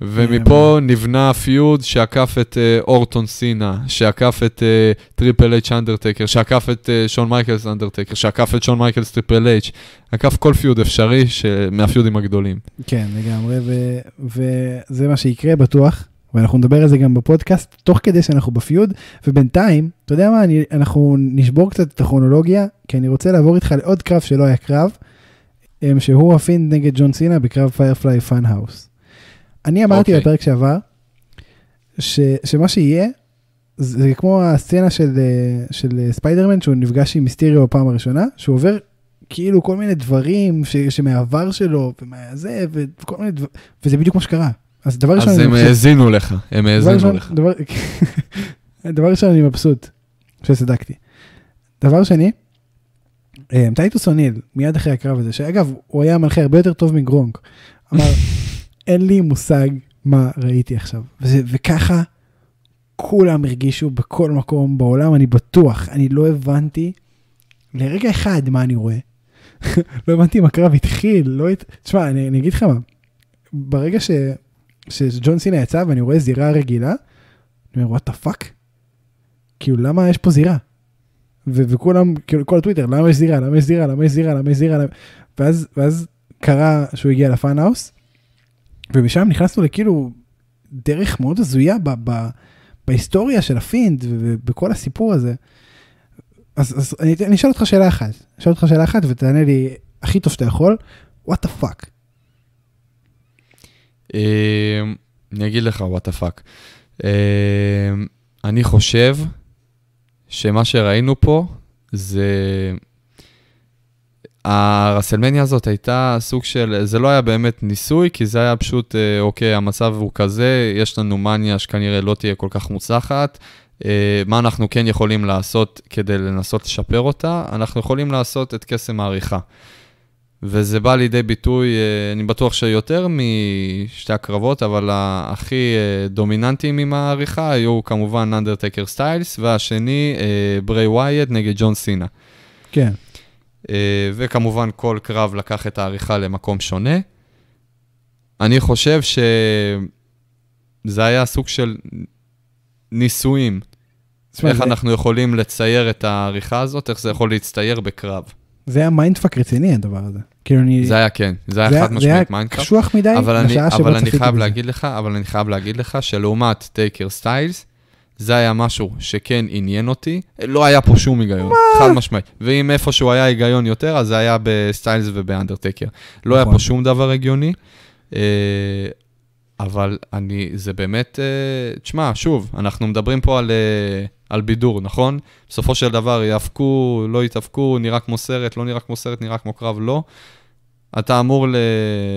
ומפה נבנה feud שעקף את אה, אורטון סינה, שעקף את אה, טריפל אייץ' אנדרטקר, שעקף את אה, שון מייקלס אנדרטקר, שעקף את שון מייקלס טריפל אייץ', עקף כל feud אפשרי. מהפיודים הגדולים. כן, לגמרי, וזה מה שיקרה בטוח, ואנחנו נדבר על זה גם בפודקאסט, תוך כדי שאנחנו ב feud, ובינתיים, אתה יודע מה, אני, אנחנו נשבור קצת את הכרונולוגיה, כי אני רוצה לעבור איתך לעוד קרב שלא היה קרב, שהוא הפינד נגד ג'ון סינה בקרב Firefly Funhouse. אני אמרתי אוקיי. בפרק שעבר, ש, שמה שיהיה, זה, כמו הסצנה של, אה, של אה, ספיידרמן, שהוא נפגש עם מיסטריו בפעם הראשונה, שהוא עובר כאילו כל מיני דברים ש, שמהעבר שלו, ומהזה, וכל מיני דברים, וזה בדיוק מה שקרה. אז דבר ראשון, אז הם. האזינו לך, הם האזינו לך. דבר- [LAUGHS] דבר ראשון, אני מבסוט שצדקתי. דבר שני, אה, טייטוס אוניל, מיד אחרי הקרב הזה, שאגב, הוא היה מנחה הרבה יותר טוב מגרונק, אמר, [LAUGHS] אין לי מושג מה ראיתי עכשיו. וזה, וככה כולם הרגישו בכל מקום בעולם, אני בטוח, אני לא הבנתי לרגע אחד מה אני רואה. [LAUGHS] לא הבנתי אם הקרב התחיל, לא הת... תשמע, אני, אני אגיד לך מה, ברגע ש, שג'ון סינה יצא ואני רואה זירה רגילה, אני אומר, what the fuck? כאילו, למה יש פה זירה? ו- וכולם, כאילו, כל הטוויטר, למה יש זירה? למה יש זירה? למה יש זירה? למה יש זירה? למה... ואז, ואז קרה שהוא הגיע ל Funhouse, ומשם נכנסנו לכאילו דרך מאוד הזויה ב- ב- בהיסטוריה של הפינד ובכל הסיפור הזה. אז, אז אני, אני אשאל אותך שאלה אחת, אשאל אותך שאלה אחת ותענה לי הכי טוב שאתה יכול, what the fuck. אה, אני אגיד לך, what the fuck. אני חושב שמה שראינו פה זה... הרסלמניה הזאת הייתה סוג של, זה לא היה באמת ניסוי, כי זה היה פשוט, אה, אוקיי, המצב הוא כזה, יש לנו מניה שכנראה לא תהיה כל כך מוצלחת. אה, מה אנחנו כן יכולים לעשות כדי לנסות לשפר אותה? אנחנו יכולים לעשות את קסם העריכה. וזה בא לידי ביטוי, אה, אני בטוח שיותר משתי הקרבות, אבל הכי דומיננטיים עם העריכה היו כמובן אנדרטקר סטיילס, והשני ברי ווייד נגד ג'ון סינה. כן. אה, וכמובן כל קרב לקח את העריכה למקום שונה. אני חושב שזה היה סוג של ניסויים. איך זה- אנחנו יכולים לצייר את העריכה הזאת, איך זה יכול להצטייר בקרב. זה היה mindfuck רציני הדבר הזה. כאילו אני... זה היה כן, זה היה זה חד זה משמעית mindfuck. קשוח מדי אבל אני, אבל אני חייב בזה. להגיד לך, אבל אני חייב להגיד לך שלעומת טייקר סטיילס, זה היה משהו שכן עניין אותי, לא היה פה שום היגיון, חד משמעית. ואם איפשהו היה היגיון יותר, אז זה היה בסטיילס ובאנדרטייקר. לא היה נכון. פה שום דבר הגיוני, אה, אבל אני, זה באמת, אה, תשמע, שוב, אנחנו מדברים פה על, אה, על בידור, נכון? בסופו של דבר יאבקו, לא יתאבקו, נראה כמו סרט, לא נראה כמו סרט, נראה כמו קרב, לא. אתה אמור ל-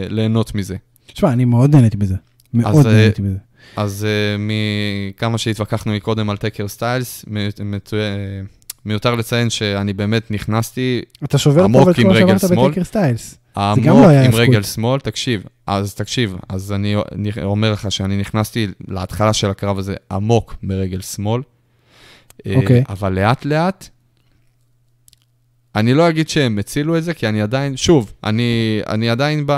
ליהנות מזה. תשמע, אני מאוד נהניתי בזה. מאוד נהניתי בזה. אז uh, מכמה שהתווכחנו מקודם על טקר סטיילס, אה, מיותר לציין שאני באמת נכנסתי אתה שובר עמוק פה את עם כל מה רגל שאמרת שמאל. בטייקר סטיילס. עמוק גם לא עם. רגל שמאל, תקשיב, אז תקשיב, אז אני אני אומר לך שאני נכנסתי להתחלה של הקרב הזה עמוק ברגל שמאל, אה, אוקיי. אבל לאט לאט, אני לא אגיד שהם הצילו את זה, כי אני עדיין, שוב, אני, אני עדיין ב,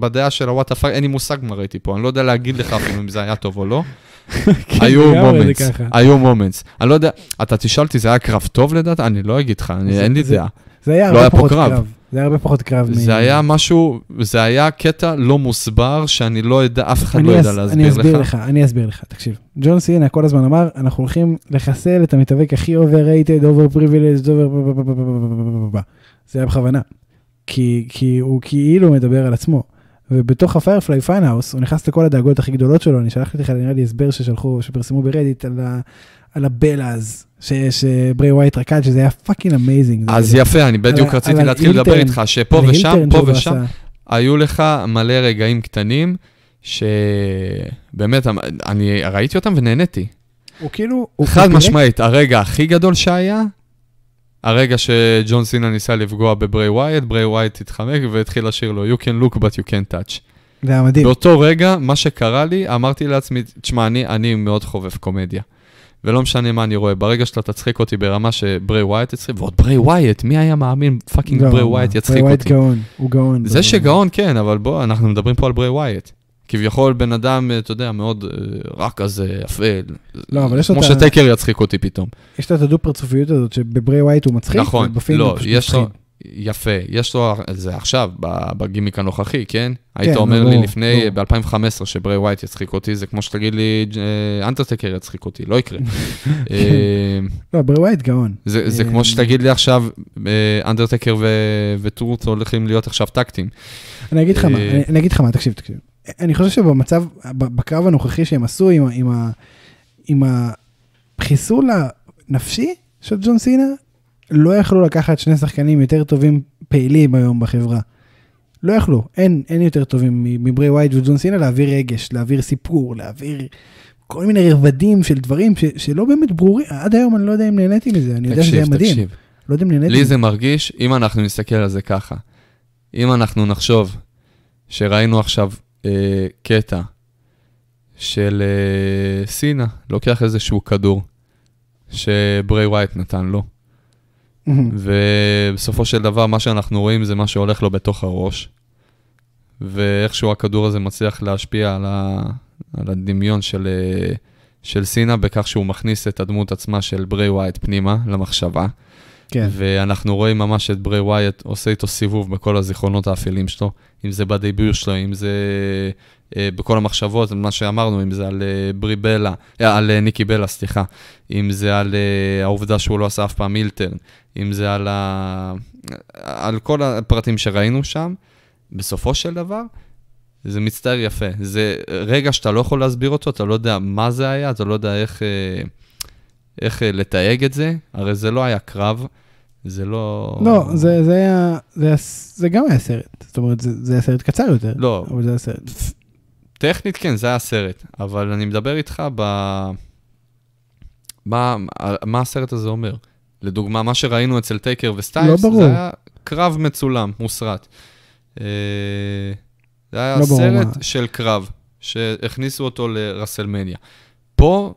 בדעה של ה what the fuck, אין לי מושג מה ראיתי פה, אני לא יודע להגיד לך אפילו אם זה היה טוב או לא. [LAUGHS] כן, היו moments. היו moments. אני לא יודע, אתה תשאל אותי, זה היה קרב טוב לדעת? אני לא אגיד לך, אני- זה- אין לי זה- דעה. זה היה לא הרבה פחות קרב. זה היה הרבה פחות קרב. זה מ- היה משהו, זה היה קטע לא מוסבר, שאני לא יודע, אף אחד אני לא אס- ידע אני להסביר אסביר לך. לך, אני אסביר לך, תקשיב. ג'ון סינה כל הזמן אמר, אנחנו הולכים לחסל את המתאבק הכי overrated, over privileged, over... זה היה בכוונה. כי, כי הוא כאילו מדבר על עצמו. ובתוך הפיירפליי פאנהאוס, הוא נכנס לכל הדאגות הכי גדולות שלו, אני שלחתי לך נראה לי הסבר ששלחו, שפרסמו ברדיט על, ה, על הבלאז, שברי ווייט רקד, שזה היה fucking amazing. אז יפה, אני בדיוק על רציתי על להתחיל לדבר איתך, שפה ושם, פה ושם, היו לך מלא רגעים קטנים, שבאמת, אני ראיתי אותם ונהניתי. הוא כאילו... חד משמעית, הרגע הכי גדול שהיה, הרגע שג'ון סינה ניסה לפגוע בברי ווייט, ברי ווייט התחמק והתחיל לשיר לו, You can look but you can touch. זה היה מדהים. באותו רגע, מה שקרה לי, אמרתי לעצמי, תשמע, אני, אני מאוד חובב קומדיה. ולא משנה מה אני רואה, ברגע שאתה תצחיק אותי ברמה שברי ווייט יצחיק, ועוד ברי ווייט, מי היה מאמין fucking ברי ווייט יצחיק ברי ווייט אותי? גאון, הוא גאון. זה שגאון כן, אבל בוא, אנחנו מדברים פה על ברי ווייט. כביכול בן אדם, אתה יודע, מאוד אה, רק כזה, אפל. לא, אבל יש לו כמו את ה- שטייקר יצחיק אותי פתאום. יש לו את הדו פרצופיות הזאת שבברי ווייט הוא מצחיק, נכון, לא, יש לו. יפה, יש לו, זה עכשיו, בגימיק הנוכחי, כן? היית כן, אומר ברור, לי לפני, ברור. ב-2015, שברי ווייט יצחיק אותי, זה כמו שתגיד לי, אה, אנדרטייקר יצחיק אותי, לא יקרה. [LAUGHS] אה, לא, ברי ווייט גאון. זה זה אה, כמו שתגיד לי עכשיו, אה, אנדרטקר ו- וטרוט הולכים להיות עכשיו טקטים. אני אגיד לך מה, אה, אני אגיד לך מה, תקשיב, תקשיב. אני חושב שבמצב, בקרב הנוכחי שהם עשו עם עם ה- עם החיסול הנפשי של ג'ון סינה, לא יכלו לקחת שני שחקנים יותר טובים פעילים היום בחברה. לא יכלו, אין, אין יותר טובים מברי ווייט וג'ון סינה להעביר רגש, להעביר סיפור, להעביר כל מיני רבדים של דברים ש, שלא באמת ברורים, עד היום אני לא יודע אם נהניתי מזה, אני יודע שזה היה תקשיב, מדהים, תקשיב. לא יודע אם נהניתי לי. זה מרגיש, אם אנחנו נסתכל על זה ככה, אם אנחנו נחשוב שראינו עכשיו אה, קטע של אה, סינה, לוקח איזשהו כדור שברי ווייט נתן לו. ובסופו של דבר מה שאנחנו רואים זה מה שהולך לו בתוך הראש, ואיכשהו הכדור הזה מצליח להשפיע על, ה, על הדמיון של, אה, של סינה בכך שהוא מכניס את הדמות עצמה של ברי ווייט פנימה למחשבה. כן, ואנחנו רואים ממש את ברי ווייט עושה איתו סיבוב בכל הזיכרונות האפלים שלו, אם זה ב debut שלו, אם זה אה, בכל המחשבות, מה שאמרנו, אם זה על אה, ברי בלה, אה, על אה, ניקי בלה, סליחה, אם זה על אה, העובדה שהוא לא עשה אף פעם heel turn, אם זה על, ה... על כל הפרטים שראינו שם, בסופו של דבר, זה מצטער יפה. זה רגע שאתה לא יכול להסביר אותו, אתה לא יודע מה זה היה, אתה לא יודע איך, אה, איך אה, לתייג את זה, הרי זה לא היה קרב, זה לא... לא, זה, זה היה, זה, היה, זה גם היה סרט, זאת אומרת, זה, זה היה סרט קצר יותר, לא, אבל זה היה סרט. טכנית כן, זה היה סרט, אבל אני מדבר איתך ב... מה, מה הסרט הזה אומר? לדוגמה, מה שראינו אצל טייקר וסטיילס, לא ברור. זה היה קרב מצולם, מוסרט. אה, זה היה לא ברור סרט מה. של קרב, שהכניסו אותו לרסלמניה. פה,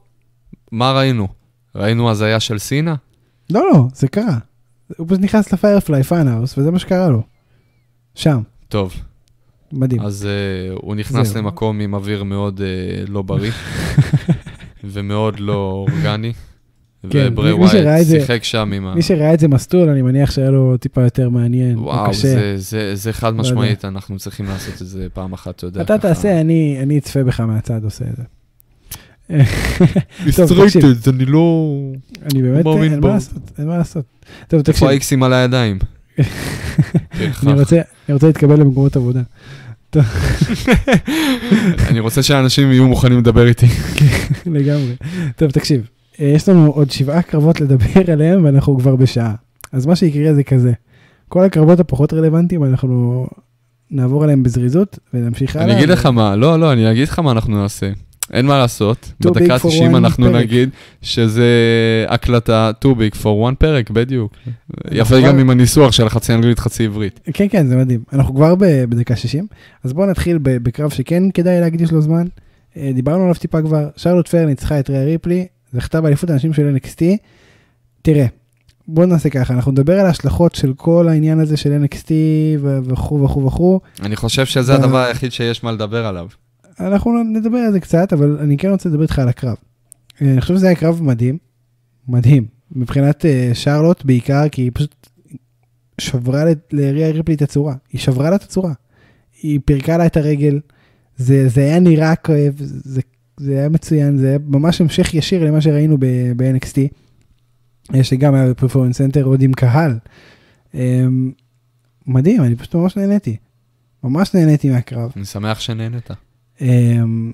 מה ראינו? ראינו הזיה של סינה? לא, לא, זה קרה. הוא פשוט נכנס לפיירפליי פאנהאוס, וזה מה שקרה לו. שם, טוב, מדהים. אז אה, הוא נכנס זהו. למקום עם אוויר מאוד אה, לא בריא, [LAUGHS] ומאוד לא אורגני, כן, וברי ווייט שיחק שם עם ה... מי שראה את זה מסטול, אני מניח שהיה לו טיפה יותר מעניין, או וואו. זה- זה- זה חד לא משמעית, אנחנו צריכים לעשות את זה פעם אחת, אתה יודע. אתה ככה. תעשה, אני אני אצפה בך מהצד עושה את זה. Frustrated, אני לא... אני באמת, מאמין אין. מה לעשות, אין מה לעשות. טוב, תקשיב, איפה האיקסים על הידיים? [LAUGHS] אני רוצה אני רוצה להתקבל למקומות עבודה. [LAUGHS] אני רוצה שאנשים יהיו מוכנים לדבר איתי. לגמרי. טוב, תקשיב, אה, יש לנו עוד שבעה קרבות לדבר עליהם ואנחנו כבר בשעה. אז מה שיקרה זה כזה, כל הקרבות הפחות רלוונטיים, אנחנו נעבור עליהם בזריזות ונמשיך הלאה. אני אגיד לך מה, לא, לא, אני אגיד לך מה אנחנו נעשה. אין מה לעשות, בדקה big for ה-90 one אנחנו פרק. נגיד שזה הקלטה too big for one פרק, בדיוק. יפה כבר- גם עם הניסוח של חצי אנגלית, חצי עברית. כן, כן, זה מדהים. אנחנו כבר בדקה 60, אז בואו נתחיל בקרב שכן כדאי להקדיש לו זמן. אה, דיברנו עליו טיפה כבר, שרלוט פר ניצחה את ריאה ריפלי, זכתה באליפות האנשים של NXT. תראה, בואו נעשה ככה, אנחנו נדבר על ההשלכות של כל העניין הזה של NXT וכו' וכו' וכו'. אני חושב שזה הדבר היחיד שיש מה לדבר עליו. אנחנו נדבר על זה קצת, אבל אני כן רוצה לדבר איתך על הקרב. אה, אני חושב שזה היה קרב מדהים, מדהים, מבחינת אה, שרלוט בעיקר, כי היא פשוט שברה ל- לריה ריפלי את הצורה, היא שברה לה את הצורה. היא פירקה לה את הרגל, זה, זה היה נראה כואב, זה, זה היה מצוין, זה היה ממש המשך ישיר למה שראינו ב-NXT, שגם היה בפרפורמנס סנטר עוד עם קהל. אה, מדהים, אני פשוט ממש נהניתי. ממש נהניתי מהקרב. אני שמח שנהנית. אמ,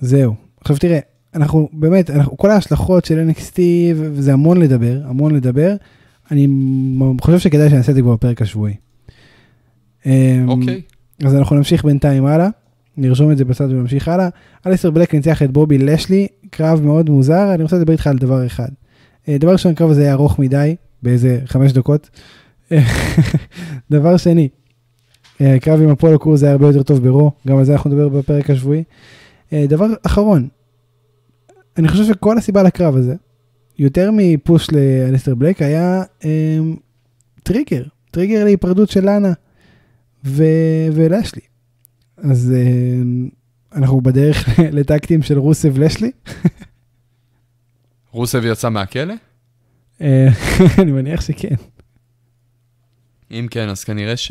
זהו. עכשיו תראה, אנחנו באמת, אנחנו, כל ההשלכות של NXT, וזה המון לדבר, המון לדבר. אני חושב שכדאי שנעשה את זה כבר בפרק השבועי. אמ, אוקיי. אז אנחנו נמשיך בינתיים הלאה, נרשום את זה בצד ונמשיך הלאה. אליסטר בלק ניצח את בובי לשלי, קרב מאוד מוזר, אני רוצה לדבר איתך על דבר אחד. אה, דבר ראשון, הקרב הזה היה ארוך מדי, באיזה חמש דקות. [LAUGHS] דבר שני, הקרב עם אפולו קורס היה הרבה יותר טוב ברו, גם על זה אנחנו נדבר בפרק השבועי. אה, דבר אחרון, אני חושב שכל הסיבה לקרב הזה, יותר מפוש לאליסטר בלק, היה אה, טריגר, טריגר להיפרדות של לאנה ולשלי. אז אה, אנחנו בדרך [LAUGHS] לטקטים של רוסב לשלי. רוסב יצא מהכלא? אה, [LAUGHS] אני מניח שכן. אם כן, אז כנראה ש...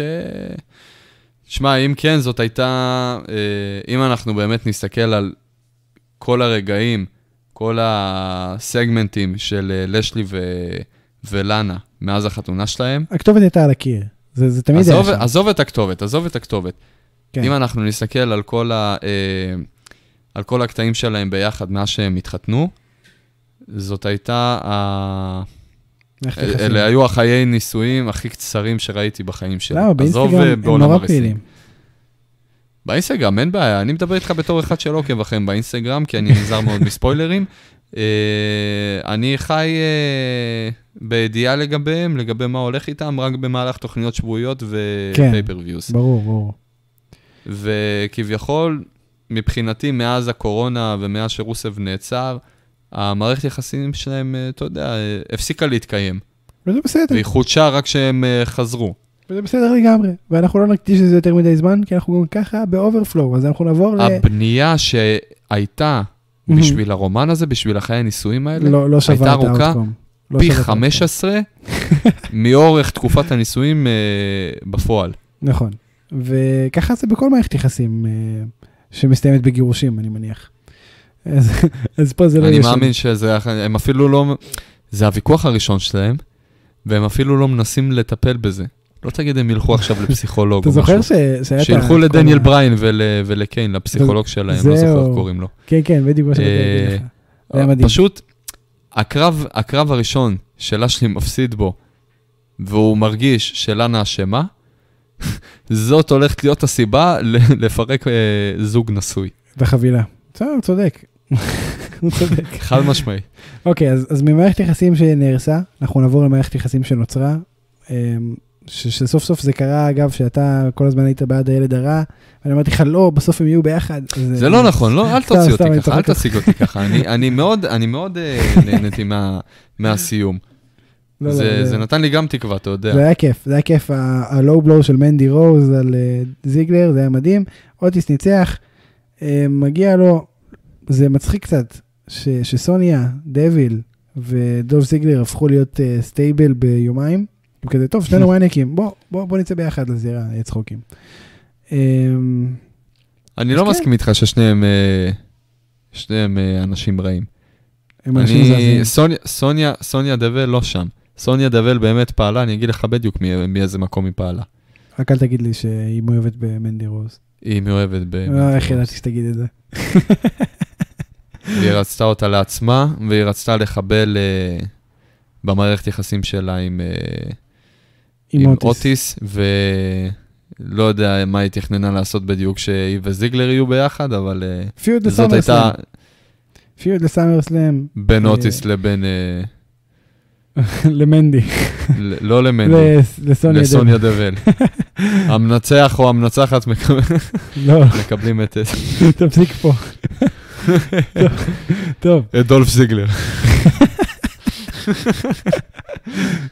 שמע, אם כן, זאת הייתה... אה, אם אנחנו באמת נסתכל על כל הרגעים, כל הסגמנטים של אה, לשלי ו... ולאנה מאז החתונה שלהם, הכתובת הייתה על הקיר. זה, זה תמיד היה עזוב, שם. עזוב את הכתובת, עזוב את הכתובת. כן. אם אנחנו נסתכל על כל, ה, אה, על כל הקטעים שלהם ביחד מאז שהם התחתנו, זאת הייתה, ה... אלה היו החיי נישואים הכי קצרים שראיתי בחיים שלי. למה? באינסטגרם אה, הם נורא. פעילים. באינסטגרם, אין בעיה, אני מדבר איתך בתור אחד שלא עוקב אחריהם באינסטגרם, כי אני נזהר מאוד [LAUGHS] מספוילרים. אה, אני חי אה, בידיעה לגביהם, לגבי מה הולך איתם, רק במהלך תוכניות שבועיות כן. ופייפריוויוס. ברור, ברור. וכביכול, מבחינתי, מאז הקורונה ומאז שרוסב נעצר, המערכת יחסים שלהם, אה, אתה יודע, אה, הפסיקה להתקיים. וזה בסדר, והיא חודשה רק כשהם אה, חזרו. וזה בסדר לגמרי. ואנחנו לא נקדיש לזה יותר מדי זמן, כי אנחנו גם ככה ב overflow, אז אנחנו נעבור ל... הבנייה שהייתה בשביל הרומן הזה, בשביל החיי הנישואים האלה, לא, לא הייתה ארוכה. לא פי שווה את ה outcome. 15 [LAUGHS] מאורך תקופת הנישואים אה, בפועל. נכון. וככה זה בכל מערכת יחסים אה, שמסתיימת בגירושים, אני מניח. אז, פה זה לא אני. מאמין שזה, הם אפילו לא, זה הוויכוח הראשון שלהם, והם אפילו לא מנסים לטפל בזה. לא תגיד הם ילכו עכשיו [LAUGHS] לפסיכולוג אתה או זוכר משהו. ש- שהיה את ה- שילכו לדניאל בריין ול- ולקיין, לפסיכולוג שלהם, לא זוכר. איך קוראים לו. כן, כן, בדיוק מה שבאתי להגיד אה, לך. זה היה מדהים. פשוט, הקרב, הקרב הראשון שלשלי מפסיד בו, והוא מרגיש שלנה אשמה, [LAUGHS] זאת הולכת להיות הסיבה לפרק אה, זוג נשוי. בחבילה. בסדר, צודק. הוא צודק. חד משמעי. אוקיי, אז, אז ממערכת יחסים שנהרסה, אנחנו נעבור למערכת יחסים שנוצרה. אמ, ש, שסוף סוף זה קרה, אגב, שאתה כל הזמן היית בעד הילד הרע, ואני אמרתי לך, לא, בסוף הם יהיו ביחד. זה לא נכון, לא, אל תוציא אותי ככה, אל. תשיג אותי ככה. אני- אני מאוד, אני מאוד אה, נהניתי מה- מהסיום. לא, לא, זה זה נתן לי גם תקווה, אתה יודע. זה היה כיף, זה היה כיף, ה low blow של מנדי רוז על אה, זיגלר, זה היה מדהים. אוטיס ניצח, אה, מגיע לו, זה מצחיק קצת, ש- שסוניה, דביל ודולף זיגלר הפכו להיות אה, stable ביומיים. הם כזה, טוב, שנינו [LAUGHS] מניאקים, בוא, בוא, בוא נצא ביחד לזירה, יהיה צחוקים. אמ, אני לא כן. מסכים איתך ששניהם אה, שניהם אה, אנשים רעים. הם אנשים אני, מזעזעים. סוניה, סוניה, סוניה דבל לא שם. סוניה דבל באמת פעלה, אני אגיד לך בדיוק מאיזה מקום היא פעלה. רק אל תגיד לי שהיא מאוהבת במנדי רוז. היא מאוהבת ב... אה, איך ידעתי שתגיד את זה. והיא רצתה אותה לעצמה, והיא רצתה לחבל אה, במערכת יחסים שלה עם, אה, עם אוטיס. אוטיס, ולא יודע מה היא תכננה לעשות בדיוק שהיא וזיגלר יהיו ביחד, אבל אה, פיוד זאת הייתה לסאמר סלאם. פיוד לסאמר סלאם. בין אוטיס לבין, [LAUGHS] למנדי. לא למנדי, לס- לסוניה דבל. [LAUGHS] המנצח או המנצחת מקב- לא, מקבלים את [LAUGHS] תפסיק פה. טוב, את [LAUGHS] דולף זיגלר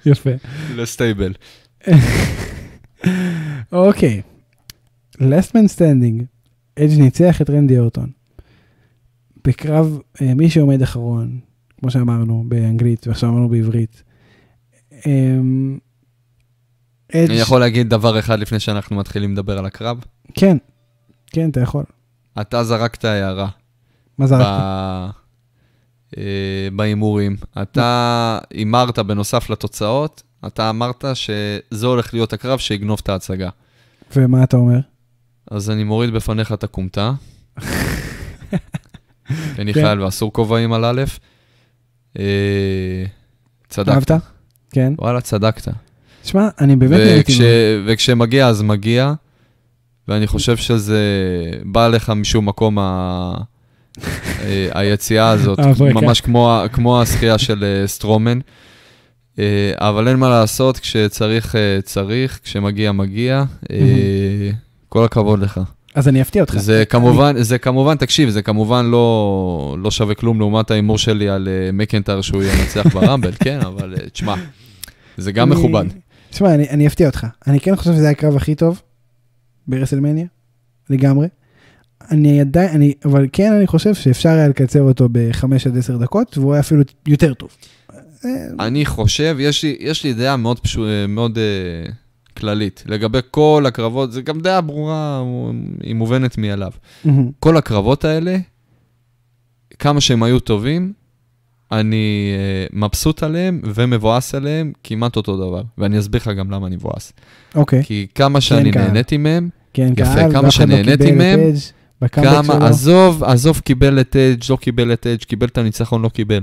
יפה. לסטייבל. אוקיי. last man standing, אדג' ניצח את רנדי אורטון. בקרב אה, מי שעומד אחרון, כמו שאמרנו באנגלית ועכשיו אמרנו בעברית. אמ, אני יכול להגיד דבר אחד לפני שאנחנו מתחילים לדבר על הקרב? כן, כן, אתה יכול. אתה זרקת הערה. מה ב- זרקת? אה, בהימורים. אתה הימרת בנוסף לתוצאות, אתה אמרת שזה הולך להיות הקרב שיגנוב את ההצגה. ומה אתה אומר? אז אני מוריד בפניך את הכומתה. אני [LAUGHS] כן. חייל ואסור כובעים על א'. אה, צדקת. אהבת? כן. וואלה, צדקת. תשמע, אני באמת מאוד. וכשמגיע אז מגיע, ואני חושב שזה בא לך משום מקום ה... אה, היציאה הזאת, ההברקה. ממש כמו, ה- כמו השחייה של אה, סטרומן. אה, אבל אין מה לעשות, כשצריך, אה, צריך, כשמגיע, מגיע. אה, כל הכבוד לך. אז אני אפתיע אותך. זה כמובן, זה כמובן, תקשיב, זה כמובן לא, לא שווה כלום לעומת ההימור שלי על אה, מקנטר שהוא ינצח ברמבל, כן, אבל אה, תשמע, זה גם אני- מכובד. תשמע, אני, אני אפתיע אותך. אני כן חושב שזה היה הקרב הכי טוב ברסלמניה, לגמרי. אני עדיין, אני, אבל כן אני חושב שאפשר היה לקצר אותו בחמש עד עשר דקות, והוא היה אפילו יותר טוב. אני חושב, יש לי, יש לי דעה מאוד, פשו, מאוד uh, כללית לגבי כל הקרבות, זה גם דעה ברורה, היא מובנת מאליו. מהמם. כל הקרבות האלה, כמה שהם היו טובים, אני uh, מבסוט עליהם ומבואס עליהם כמעט אותו דבר. ואני אסביר לך גם למה אני מבואס. אוקיי, כי כמה שאני קהל. נהניתי מהם, כן, יפה, קהל, כמה לא שנהניתי את מהם, בקאמבק כמה, שלו. עזוב, עזוב, קיבל את אדג', לא קיבל את אדג', קיבל את הניצחון, לא קיבל.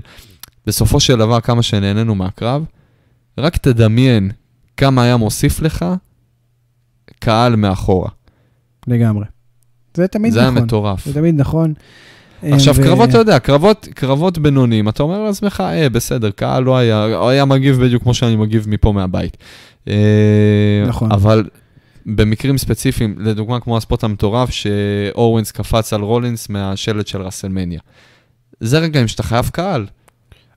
בסופו של דבר, כמה שנהנינו מהקרב, רק תדמיין כמה היה מוסיף לך קהל מאחורה. לגמרי. זה תמיד זה היה נכון. מטורף. זה תמיד נכון. עכשיו, אה, ו- קרבות, אתה יודע, קרבות, קרבות בינוניים, אתה אומר לעצמך, אה, בסדר, קהל לא היה, היה מגיב בדיוק כמו שאני מגיב מפה מהבית. אה, נכון. אבל במקרים ספציפיים, לדוגמה כמו ה spot המטורף, שאוונס קפץ על רולינס מהשלט של רסלמניה. זה רגעים שאתה חייב קהל.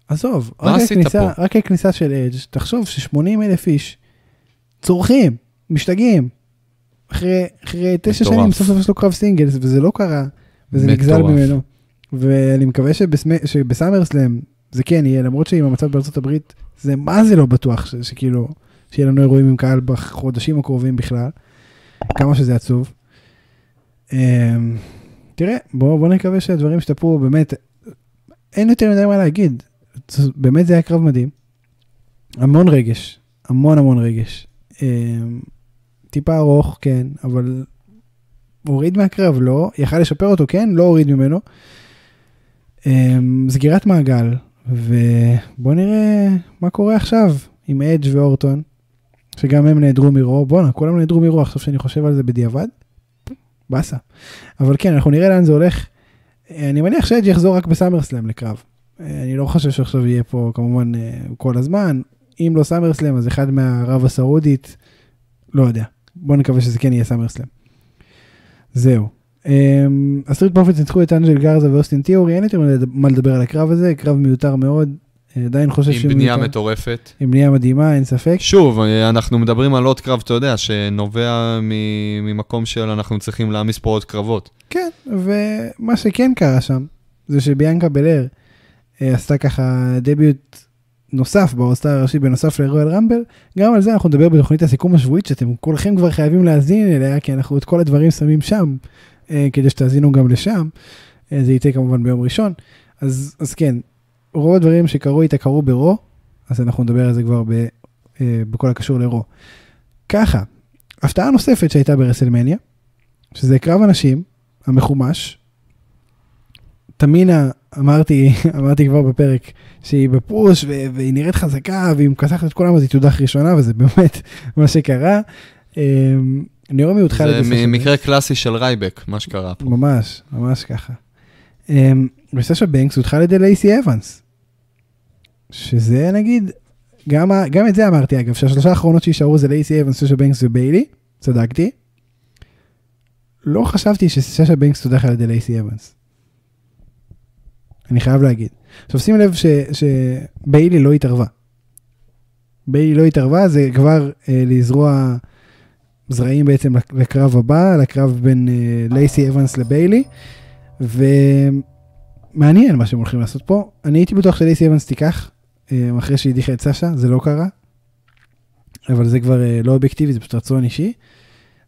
עזוב, רק הכניסה? רק הכניסה של אדג', תחשוב ש-80 אלף איש צורחים, משתגעים. אחרי, אחרי תשע. שנים סוף סוף יש לו קרב singles, וזה לא קרה, וזה נגזל מטורף. ממנו. ואני מקווה שבסמ- שבסאמרסלאם זה כן יהיה, למרות שעם המצב בארצות הברית, זה מה זה לא בטוח ש- שכאילו, שיהיה לנו אירועים עם קהל בחודשים הקרובים בכלל, כמה שזה עצוב. אמ, תראה, בוא, בוא נקווה שהדברים ישתפרו, באמת, אין יותר מדי מה להגיד. באמת זה היה קרב מדהים. המון רגש, המון המון רגש. אמ, טיפה ארוך, כן, אבל הוריד מהקרב, לא. יכל לשפר אותו, כן, לא הוריד ממנו. אמ, סגירת מעגל, ובוא נראה מה קורה עכשיו עם אדג' ואורטון, שגם הם נעדרו מרו. בואנה, כולם נעדרו מרו, עכשיו שאני חושב על זה בדיעבד. באסה. אבל כן, אנחנו נראה לאן זה הולך. אה, אני מניח שאדג' יחזור רק בסאמרסלאם לקרב. אה, אני לא חושב שעכשיו יהיה פה כמובן אה, כל הזמן. אם לא סאמרסלאם, אז אחד מהערב הסעודית, לא יודע. בוא נקווה שזה כן יהיה סאמרסלאם. זהו. ה Street Profits ניצחו את אנג'ל גרזה ואוסטין תיאורי, אין יותר מה לדבר על הקרב הזה, קרב מיותר מאוד. אה, עדיין חושב עם בנייה מיותר. מטורפת. עם בנייה מדהימה, אין ספק. שוב, אה, אנחנו מדברים על עוד קרב, אתה יודע, שנובע ממקום של אנחנו צריכים להעמיס פה עוד קרבות. כן, ומה שכן קרה שם, זה שביאנקה בלר אה, עשתה ככה דדביו נוסף ברוסטר הראשי בנוסף לרויאל רמבל, גם על זה אנחנו נדבר בתוכנית הסיכום השבועית שאתם כולכם כבר חייבים להאזין אליה, כי אנחנו את כל הדברים שמים שם, כדי שתאזינו גם לשם. זה יצא כמובן ביום ראשון. אז, אז כן, רוב הדברים שקרו איתה קרו ברו, אז אנחנו נדבר על זה כבר ב, אה, בכל הקשור לרו. ככה, הפתעה נוספת שהייתה ברסלמניה, שזה קרב הנשים המחומש. תמינה, אמרתי, [LAUGHS] אמרתי כבר בפרק, שהיא בפוש ו- והיא נראית חזקה והיא מקסחת את כולם אז היא תודח ראשונה וזה [LAUGHS] באמת מה שקרה. אה, נעמי הודחה זה קלאסי מ- מקרה קלאסי של רייבק, מה שקרה פה. ממש, ממש ככה. אמ, וסשה בנקס הודחה על ידי לייסי אבנס. שזה נגיד, גם, גם את זה אמרתי אגב, שהשלושה האחרונות שישארו זה לייסי אבנס, סשה בנקס וביילי, צדקתי. לא חשבתי שסשה בנקס תודח על ידי לייסי אבנס. אני חייב להגיד. עכשיו שים לב שביילי לא התערבה. ביילי לא התערבה, זה כבר אה, לזרוע זרעים בעצם לק- לקרב הבא, לקרב בין אה, לייסי אבנס לביילי. ומעניין מה שהם הולכים לעשות פה. אני הייתי בטוח שלייסי אבנס תיקח, אה, אחרי שהיא הדיחה את סשה, זה לא קרה. אבל זה כבר אה, לא אובייקטיבי, זה פשוט רצון אישי.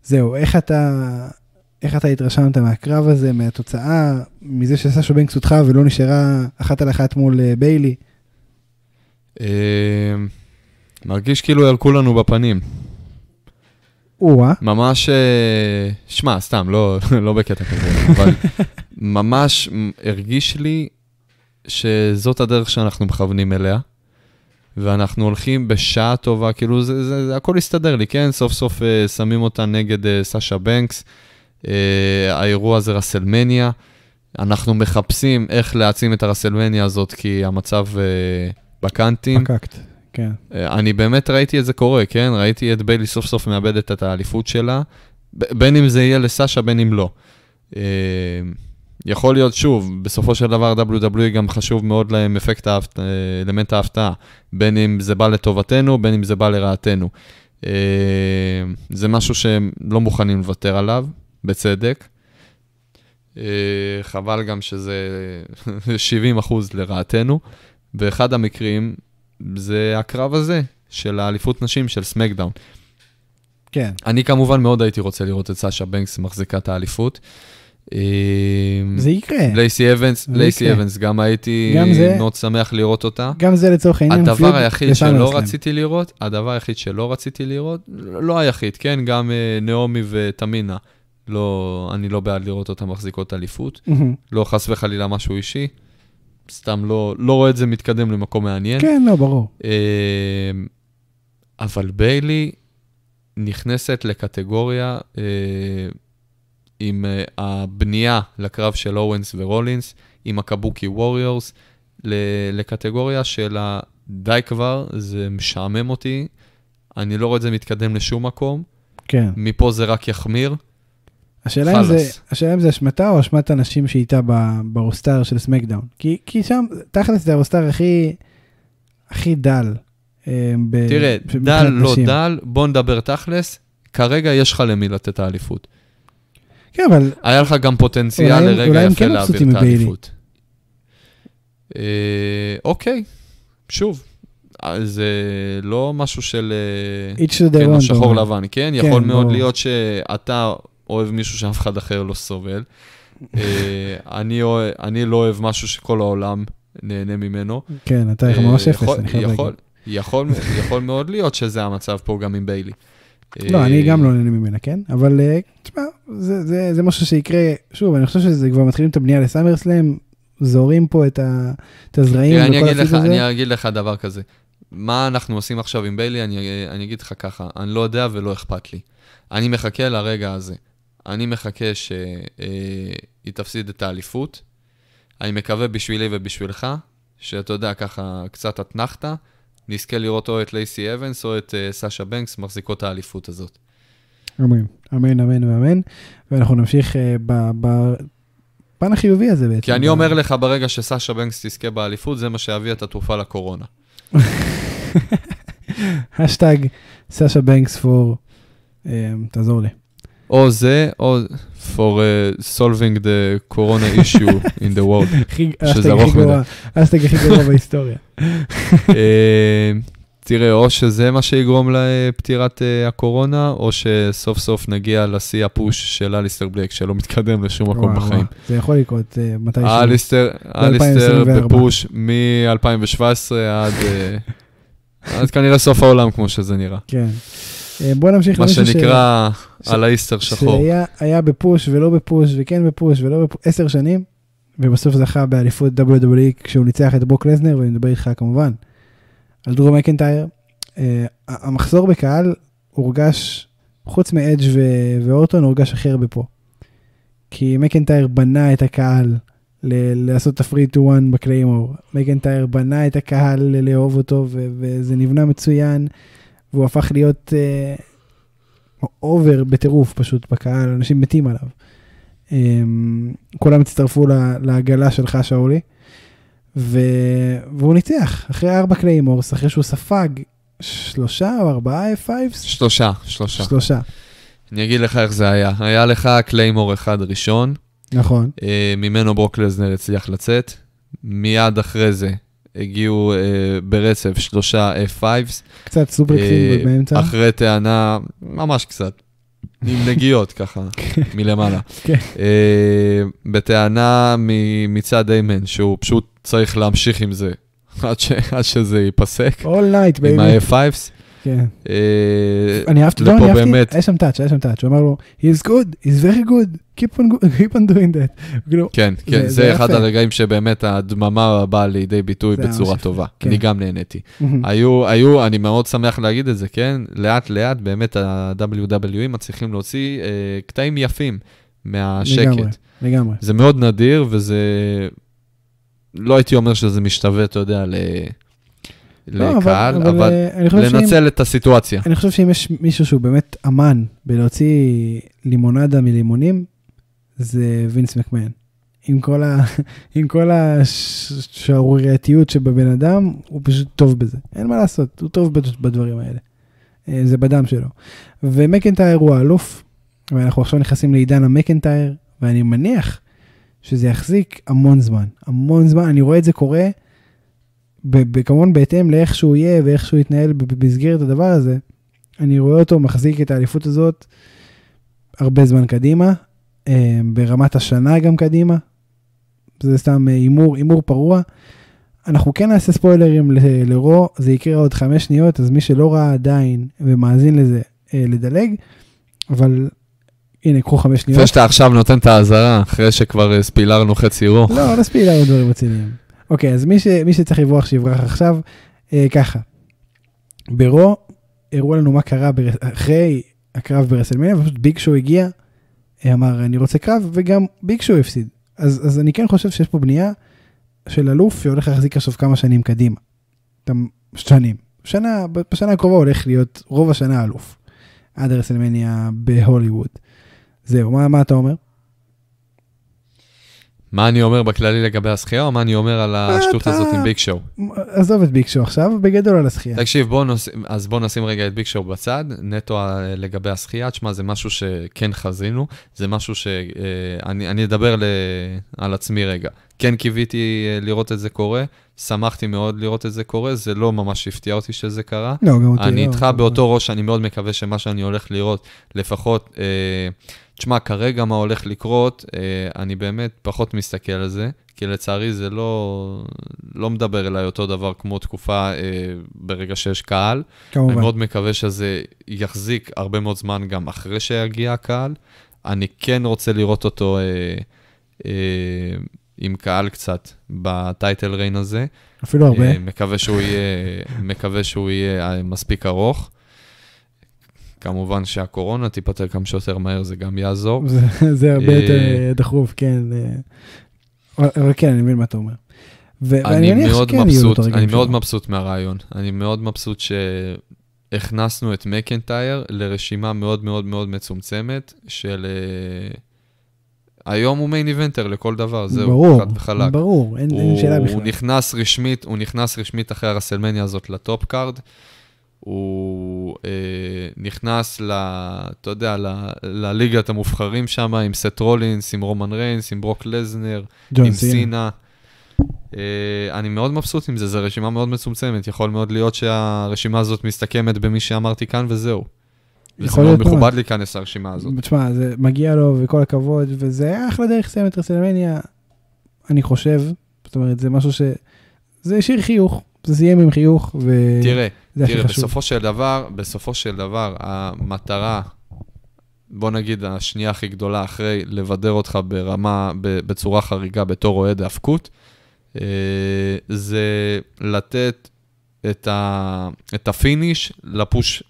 זהו, איך אתה, איך אתה התרשמת מהקרב הזה, מהתוצאה, מזה שסשה בנקס הודחה ולא נשארה אחת על אחת מול אה, ביילי? מרגיש כאילו ירקו לנו בפנים. או-אה, ממש, שמע, סתם, לא, [LAUGHS] לא בקטע כזה, אבל [LAUGHS] ממש הרגיש לי שזאת הדרך שאנחנו מכוונים אליה, ואנחנו הולכים בשעה טובה, כאילו זה, זה, זה הכל הסתדר לי, כן? סוף סוף אה, שמים אותה נגד אה, סאשה בנקס, אה, האירוע זה רסלמניה, אנחנו מחפשים איך להעצים את הרסלמניה הזאת, כי המצב אה, בקאנטים. פקקטה, כן. אה, אני באמת ראיתי את זה קורה, כן? ראיתי את ביילי סוף סוף מאבדת את האליפות שלה, בין אם זה יהיה לסאשה, בין אם לא. אה, יכול להיות, שוב, בסופו של דבר WWE גם חשוב מאוד להם אפקט. אה, אלמנט ההפתעה, בין אם זה בא לטובתנו, בין אם זה בא לרעתנו. אה, זה משהו שהם לא מוכנים לוותר עליו, בצדק. אה, חבל גם שזה [LAUGHS] 70 אחוז לרעתנו. באחד המקרים, זה הקרב הזה של האליפות נשים של סמקדאון. כן. אני כמובן מאוד הייתי רוצה לראות את סאשה בנקס מחזיקה את האליפות. אה, זה יקרה. לייסי אבנס, לייסי. אבנס, גם הייתי גם זה- מאוד שמח לראות אותה. גם זה לצורך העניין. הדבר היחיד שלא לסאמרסלאם. רציתי לראות, הדבר היחיד שלא רציתי לראות, לא היחיד, כן, גם אה, נעמי ותמינה, לא, אני לא בעד לראות אותם מחזיקות אליפות. מהמם. לא חס וחלילה משהו אישי, סתם לא, לא רואה את זה מתקדם למקום מעניין. כן, לא, ברור. אה, אבל ביילי נכנסת לקטגוריה אה, עם אה, הבנייה לקרב של אורנס ורולינס, עם הקבוקי ווריורס, לקטגוריה של ה- די כבר, זה משעמם אותי, אני לא רואה את זה מתקדם לשום מקום, כן. מפה זה רק יחמיר. השאלה אם, זה, חלאס. השאלה אם זה אשמתה או אשמת הנשים שאיתה ברוסטר של סמקדאון. כי, כי שם, תכלס זה הרוסטר הכי, הכי דל. אה, ב- תראה, דל, לא נשים. דל, בוא נדבר תכלס, כרגע יש לך למי לתת את האליפות. כן, אבל היה לך גם פוטנציאל אולי לרגע אולי יפה כן להעביר את. האליפות. אה, אוקיי, שוב, אה, זה לא משהו של אה, כן. שחור. לבן, כן? כן, יכול מאוד. להיות שאתה אוהב מישהו שאף אחד אחר לא סובל. אה, [LAUGHS] אני אוהב- אני לא אוהב משהו שכל העולם נהנה ממנו. כן, אתה אה, ממש אפס, אני חייב להגיד. יכול יכול מאוד להיות שזה המצב פה גם עם ביילי. לא, אה, אני גם לא נהנה ממנה, כן? אבל אה, תשמע, זה- זה- זה משהו שיקרה, שוב, אני חושב שזה כבר מתחילים את הבנייה לסאמרסלאם, זורים פה את ה- את הזרעים וכל הפיד הזה. אני אגיד לך דבר כזה. מה אנחנו עושים עכשיו עם ביילי, אני, אני אגיד לך ככה, אני לא יודע ולא אכפת לי. אני מחכה לרגע הזה. אני מחכה שהיא תפסיד את האליפות. אני מקווה בשבילי ובשבילך, שאתה יודע, ככה קצת אתנחתא, נזכה לראות או את לייסי אבנס או את uh, סאשה בנקס מחזיקות האליפות הזאת. אמן, אמן, אמן ואמן, ואנחנו נמשיך אה, בפן החיובי הזה בעצם. כי אני אומר לך, ברגע שסאשה בנקס תזכה באליפות, זה מה שיביא את התרופה לקורונה. [LAUGHS] השטג סאשה בנקס פור, אה, תעזור לי. או זה, או for uh, solving the corona issue in the world. [LAUGHS] שזה ארוך גרוע, האסטג הכי גרוע בהיסטוריה. [LAUGHS] אה, תראה, או שזה מה שיגרום לפטירת אה, הקורונה, או שסוף סוף נגיע לשיא הפוש של אליסטר בלק, שלא מתקדם לשום מקום וואו, בחיים. וואו, זה יכול לקרות אה, מתישהו. אליסטר, אליסטר ב-2024. בפוש מ-2017 עד... אה, עד כנראה סוף העולם, כמו שזה נראה. כן. אה, בוא נמשיך מה שנקרא ש- על האיסטר שחור. שהיה היה בפוש ולא בפוש וכן בפוש ולא בפוש, עשר שנים, ובסוף זכה באליפות WWE כשהוא ניצח את ברוק לזנר, ואני מדבר איתך כמובן על דרו מקנטייר. אה, המחסור בקהל הורגש, חוץ מאדג' ו- ואורטון, הורגש הכי הרבה פה. כי מקנטייר בנה את הקהל ל- לעשות את ה three two one ב claymore. מקנטייר בנה את הקהל ל- לאהוב אותו, ו- וזה נבנה מצוין, והוא הפך להיות אה, over בטירוף פשוט בקהל, אנשים מתים עליו. אמ, כולם הצטרפו לעגלה שלך, שאולי, ו... והוא ניצח אחרי ארבע claymores, אחרי שהוא ספג שלושה או ארבעה F5? שלושה, שלושה. שלושה, אני אגיד לך איך זה היה. היה לך claymore אחד ראשון, נכון. אה, ממנו ברוק לזנר הצליח לצאת. מיד אחרי זה הגיעו אה, ברצף שלושה F5s. קצת suplexים באמצע. אה, אחרי טענה, ממש קצת, עם [LAUGHS] נגיעות ככה, מלמעלה. כן. אה, בטענה מ- מצד היימן, שהוא פשוט צריך להמשיך עם זה [LAUGHS] עד ש- עד שזה ייפסק, All night, עם בייבי. ה-F5s. כן. אה, אני אהבתי, לא, אני אהבתי, היה שם touch, היה שם touch, הוא אמר לו, he's good, he's very good, keep on, [LAUGHS] keep on doing that. כן, זה- כן, זה זה אחד. הרגעים שבאמת הדממה באה לידי ביטוי בצורה טובה. כן. אני גם נהניתי. היו, היו, אני מאוד שמח להגיד את זה, כן? לאט לאט באמת ה-WWE מצליחים להוציא אה, קטעים יפים מהשקט. לגמרי, לגמרי. זה מאוד נדיר, וזה... לא הייתי אומר שזה משתווה, אתה יודע, ל... לא, לקהל, אבל, אה, אני חושב שאם- לנצל את הסיטואציה. אני חושב שאם יש מישהו שהוא באמת אמן בלהוציא לימונדה מלימונים, זה וינס מקמן. עם כל, ה... [LAUGHS] עם כל השערורייתיות שבבן אדם, הוא פשוט טוב בזה. אין מה לעשות, הוא טוב בד- בדברים האלה. אה, זה בדם שלו. ומקנטייר הוא האלוף, ואנחנו עכשיו נכנסים לעידן המקנטייר, ואני מניח שזה יחזיק המון זמן. המון זמן, אני רואה את זה קורה, כמובן בהתאם לאיך שהוא יהיה ואיך שהוא יתנהל במסגרת הדבר הזה. אני רואה אותו מחזיק את האליפות הזאת הרבה זמן קדימה, אה, ברמת השנה גם קדימה. זה סתם אה, הימור, הימור פרוע. אנחנו כן נעשה ספוילרים ל- לרו, זה יקרה עוד חמש שניות, אז מי שלא ראה עדיין ומאזין לזה, אה, לדלג, אבל הנה, קחו חמש שניות. יפה שאתה עכשיו נותן את האזהרה, אחרי שכבר ספילרנו חצי רו. לא, לא ספילה על דברים רציניים. אוקיי, אז מי, ש, מי שצריך לברוח, שיברח עכשיו. אה, ככה, ברו, הראו לנו מה קרה בר... אחרי הקרב ברסלמניה, ופשוט ביג שואו הגיע, אה, אמר, אני רוצה קרב, וגם ביג שואו הפסיד. אז, אז אני כן חושב שיש פה בנייה של אלוף שהולך להחזיק עכשיו כמה שנים קדימה. אתם שנים. שנה, בשנה הקרובה הולך להיות רוב השנה אלוף. עד הרסלמניה בהוליווד. זהו, מה, מה אתה אומר? מה אני אומר בכללי לגבי השנייה, או מה אני אומר על השטות הזאת עם ביג שואו? עזוב את ביג שואו עכשיו, בגדול על השחייה. תקשיב, בוא נשים, אז בוא נשים רגע את ביג שואו בצד, נטו ה- לגבי השחייה, תשמע, זה משהו שכן חזינו, זה משהו ש... אה, אדבר ל, על עצמי רגע. כן קיוויתי אה, לראות את זה קורה, שמחתי מאוד לראות את זה קורה, זה לא ממש הפתיע אותי שזה קרה. לא, גם אותי. אני לא, איתך. באותו ראש, אני מאוד מקווה שמה שאני הולך לראות, לפחות, אה, תשמע, כרגע מה הולך לקרות, אה, אני באמת פחות מסתכל על זה, כי לצערי זה לא, לא מדבר אליי אותו דבר כמו תקופה אה, ברגע שיש קהל. אני כמובן. מאוד מקווה שזה יחזיק הרבה מאוד זמן גם אחרי שיגיע הקהל. אני כן רוצה לראות אותו אה, אה, עם קהל קצת בטייטל ריין הזה. אפילו הרבה. אה, מקווה שהוא יהיה, מקווה שהוא יהיה אה, מספיק ארוך. כמובן שהקורונה תיפטר כמה שיותר מהר, זה גם יעזור. זה- זה הרבה יותר אה, דחוף, כן. אבל כן, אני מבין מה אתה אומר. ואני אני מניח מאוד מבסוט, אני מאוד. מבסוט מהרעיון. אני מאוד מבסוט שהכנסנו את מקנטייר לרשימה מאוד מאוד מאוד מצומצמת של... אה, היום הוא main eventer לכל דבר, זהו, ברור, חד וחלק. ברור, אין אין הוא, שאלה הוא בכלל. נכנס רשמית, הוא נכנס רשמית אחרי הרסלמניה הזאת ל top card. הוא אה, נכנס, ל, אתה יודע, ל, לליגת המובחרים שם, עם סת' רולינס, עם רומן ריינס, עם ברוק לזנר, עם סינה. סינה. אה, אני מאוד מבסוט עם זה, זו רשימה מאוד מצומצמת. יכול מאוד להיות שהרשימה הזאת מסתכמת במי שאמרתי כאן וזהו. וזה מאוד. מכובד להיכנס לרשימה הזאת. תשמע, זה מגיע לו וכל הכבוד, וזה אחלה דרך לסיים את רסלמניה, אני חושב. זאת אומרת, זה משהו ש... זה השאיר חיוך, זה סיים עם חיוך, וזה תראה, תראה. בסופו של דבר, בסופו של דבר, המטרה, בוא נגיד השנייה הכי גדולה אחרי לבדר אותך ברמה, בצורה חריגה בתור אוהד היאבקות, אה, זה לתת את, ה, את הפיניש ל push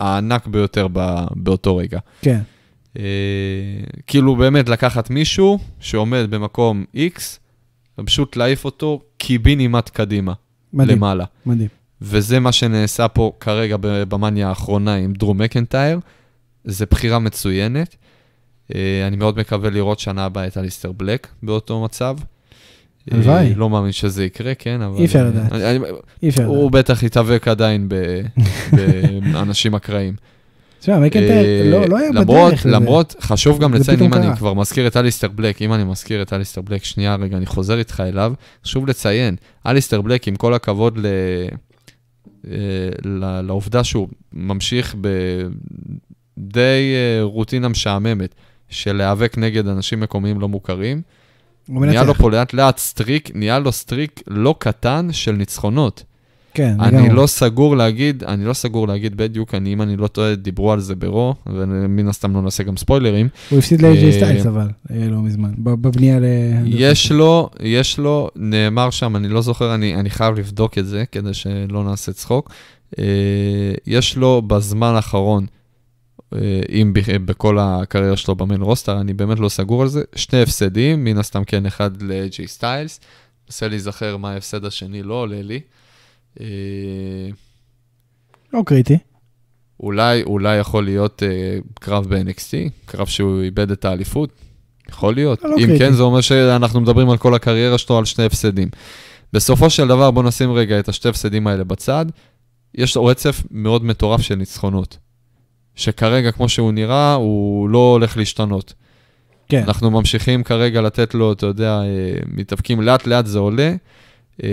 הענק ביותר באותו רגע. כן, אה, כאילו באמת לקחת מישהו שעומד במקום X, ופשוט להעיף אותו קיבינימט קדימה, מדהים, למעלה. מדהים. וזה מה שנעשה פה כרגע במאניה האחרונה עם דרו מקנטייר. זה בחירה מצוינת. אה, אני מאוד מקווה לראות שנה הבאה את אליסטר בלק באותו מצב. אה, הלוואי. לא מאמין שזה יקרה, כן, אבל... אי אפשר אה, לדעת. אי אפשר. הוא בטח יתאבק עדיין [LAUGHS] באנשים אקראיים. תשמע, מקנטייר אה, לא לא היה בדרך. למרות, חשוב גם לציין, אם אני. כבר מזכיר את אליסטר בלק, אם אני מזכיר את אליסטר בלק, שנייה רגע, אני חוזר איתך אליו, חשוב לציין, אליסטר בלק, עם כל הכבוד ל... אה, לעובדה שהוא ממשיך בדי אה, רוטינה משעממת של להיאבק נגד אנשים מקומיים לא מוכרים, נהיה לו. פה לאט לאט streak, נהיה לו streak לא קטן של ניצחונות. כן, אני לגמרי. לא סגור להגיד, אני לא סגור להגיד בדיוק, אני, אם אני לא טועה, דיברו על זה ב Raw, ומן הסתם לא נעשה גם ספוילרים. הוא הפסיד אה, לאיי ג'יי סטיילס, אבל, אה, לא מזמן, בבנייה ל... יש לו, יש לו, נאמר שם, אני לא זוכר, אני, אני חייב לבדוק את זה, כדי שלא נעשה צחוק. אה, יש לו בזמן האחרון, אה, אם ב- בכל הקריירה שלו במיין רוסטר, אני באמת לא סגור על זה, שני הפסדים, מן הסתם כן, אחד ל-J סטיילס. מנסה להיזכר מה ההפסד השני, לא עולה לי. אה, לא קריטי. אולי, אולי יכול להיות אה, קרב ב-NXT, קרב שהוא איבד את האליפות, יכול להיות. לא אם קריטי. כן, זה אומר שאנחנו מדברים על כל הקריירה שלו על שני הפסדים. בסופו של דבר, בוא נשים רגע את השתי הפסדים האלה בצד. יש רצף מאוד מטורף של ניצחונות, שכרגע, כמו שהוא נראה, הוא לא הולך להשתנות. כן, אנחנו ממשיכים כרגע לתת לו, אתה יודע, אה, מתאבקים לאט לאט זה עולה, אה,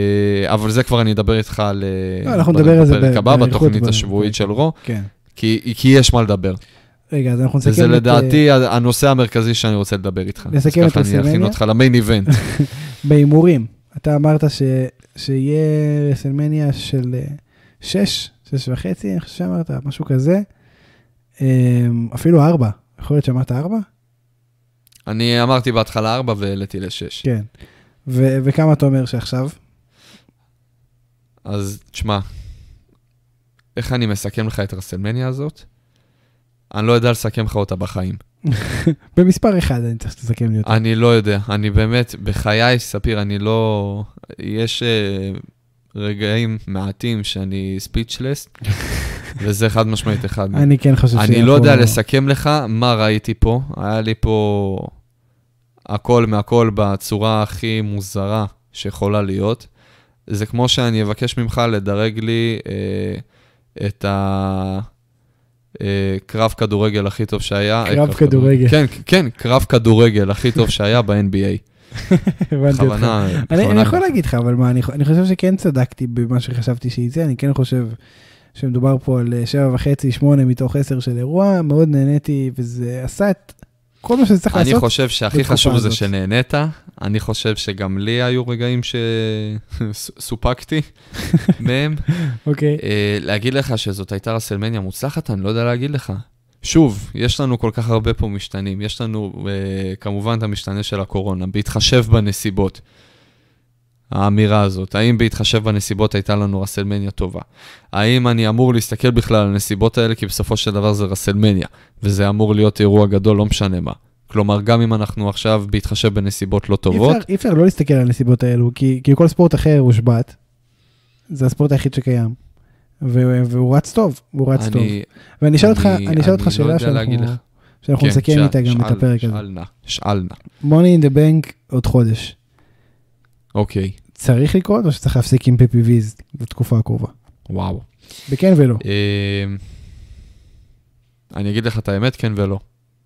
אבל זה כבר אני אדבר איתך על... אה, לא, אנחנו נדבר על זה בפרק הבא, בתוכנית השבועית של רו, כן. כי, כי יש מה לדבר. רגע, אז אנחנו נסכם וזה את... לדעתי הנושא המרכזי שאני רוצה לדבר איתך. נסכם אז את ככה אני אכין רסלמניה? אותך למיין איבנט. [LAUGHS] בהימורים. אתה אמרת ש... שיהיה רסלמניה של אה, שש, שש וחצי, אני חושב שאמרת, משהו כזה. אה, אפילו ארבע. יכול להיות שאמרת ארבע? אני אמרתי בהתחלה 4 והעליתי ל-6. כן. ו- וכמה אתה אומר שעכשיו? אז תשמע, איך אני מסכם לך את רסלמניה הזאת? אני לא יודע לסכם לך אותה בחיים. [LAUGHS] במספר אחד אני צריך שתסכם לי אותה. אני לא יודע, אני באמת, בחיי, ספיר, אני לא... יש uh, רגעים מעטים שאני ספיצ'לס, [LAUGHS] וזה חד משמעית אחד. אני כן חושב אני לא יודע לסכם לך מה ראיתי פה. היה לי פה הכל מהכל בצורה הכי מוזרה שיכולה להיות. זה כמו שאני אבקש ממך לדרג לי אה, את הקרב כדורגל הכי טוב שהיה. אה, קרב כדורגל. כן, כן, קרב כדורגל הכי טוב שהיה ב-NBA. [LAUGHS] הבנתי אותך. בכוונה, אני, יכול להגיד לך, אבל מה, אני, חושב שכן צדקתי במה שחשבתי שייצא, אני כן חושב שמדובר פה על אה, שבע וחצי, שמונה מתוך עשר של אירוע, מאוד נהניתי, וזה עשה את כל מה שזה צריך אני לעשות. חושב שהכי חשוב זה הזאת. שנהנית, אני חושב שגם לי היו רגעים שסופקתי [LAUGHS] [LAUGHS] מהם. אוקיי, אה, להגיד לך שזאת הייתה רסלמניה מוצלחת, אני לא יודע להגיד לך. שוב, יש לנו כל כך הרבה פה משתנים. יש לנו אה, כמובן את המשתנה של הקורונה, בהתחשב בנסיבות. האמירה הזאת, האם בהתחשב בנסיבות הייתה לנו רסלמניה טובה? האם אני אמור להסתכל בכלל על הנסיבות האלה, כי בסופו של דבר זה רסלמניה, וזה אמור להיות אירוע גדול, לא משנה מה. כלומר, גם אם אנחנו עכשיו בהתחשב בנסיבות לא טובות, אי אפשר לא להסתכל על הנסיבות האלו, כי, כי כל ספורט אחר הושבת, זה הספורט היחיד שקיים, והוא רץ טוב, הוא רץ טוב. אני, ואני אשאל אותך, אני- אשאל אותך לא שאלה שאנחנו, כן, נסכם שאל- איתה גם את הפרק הזה. שאל נא, שאל נא. money in the bank עוד חודש. אוקיי. צריך לקרות או שצריך להפסיק עם PPVs בתקופה הקרובה? וואו. בכן ולא. אה, אני אגיד לך את האמת, כן ולא.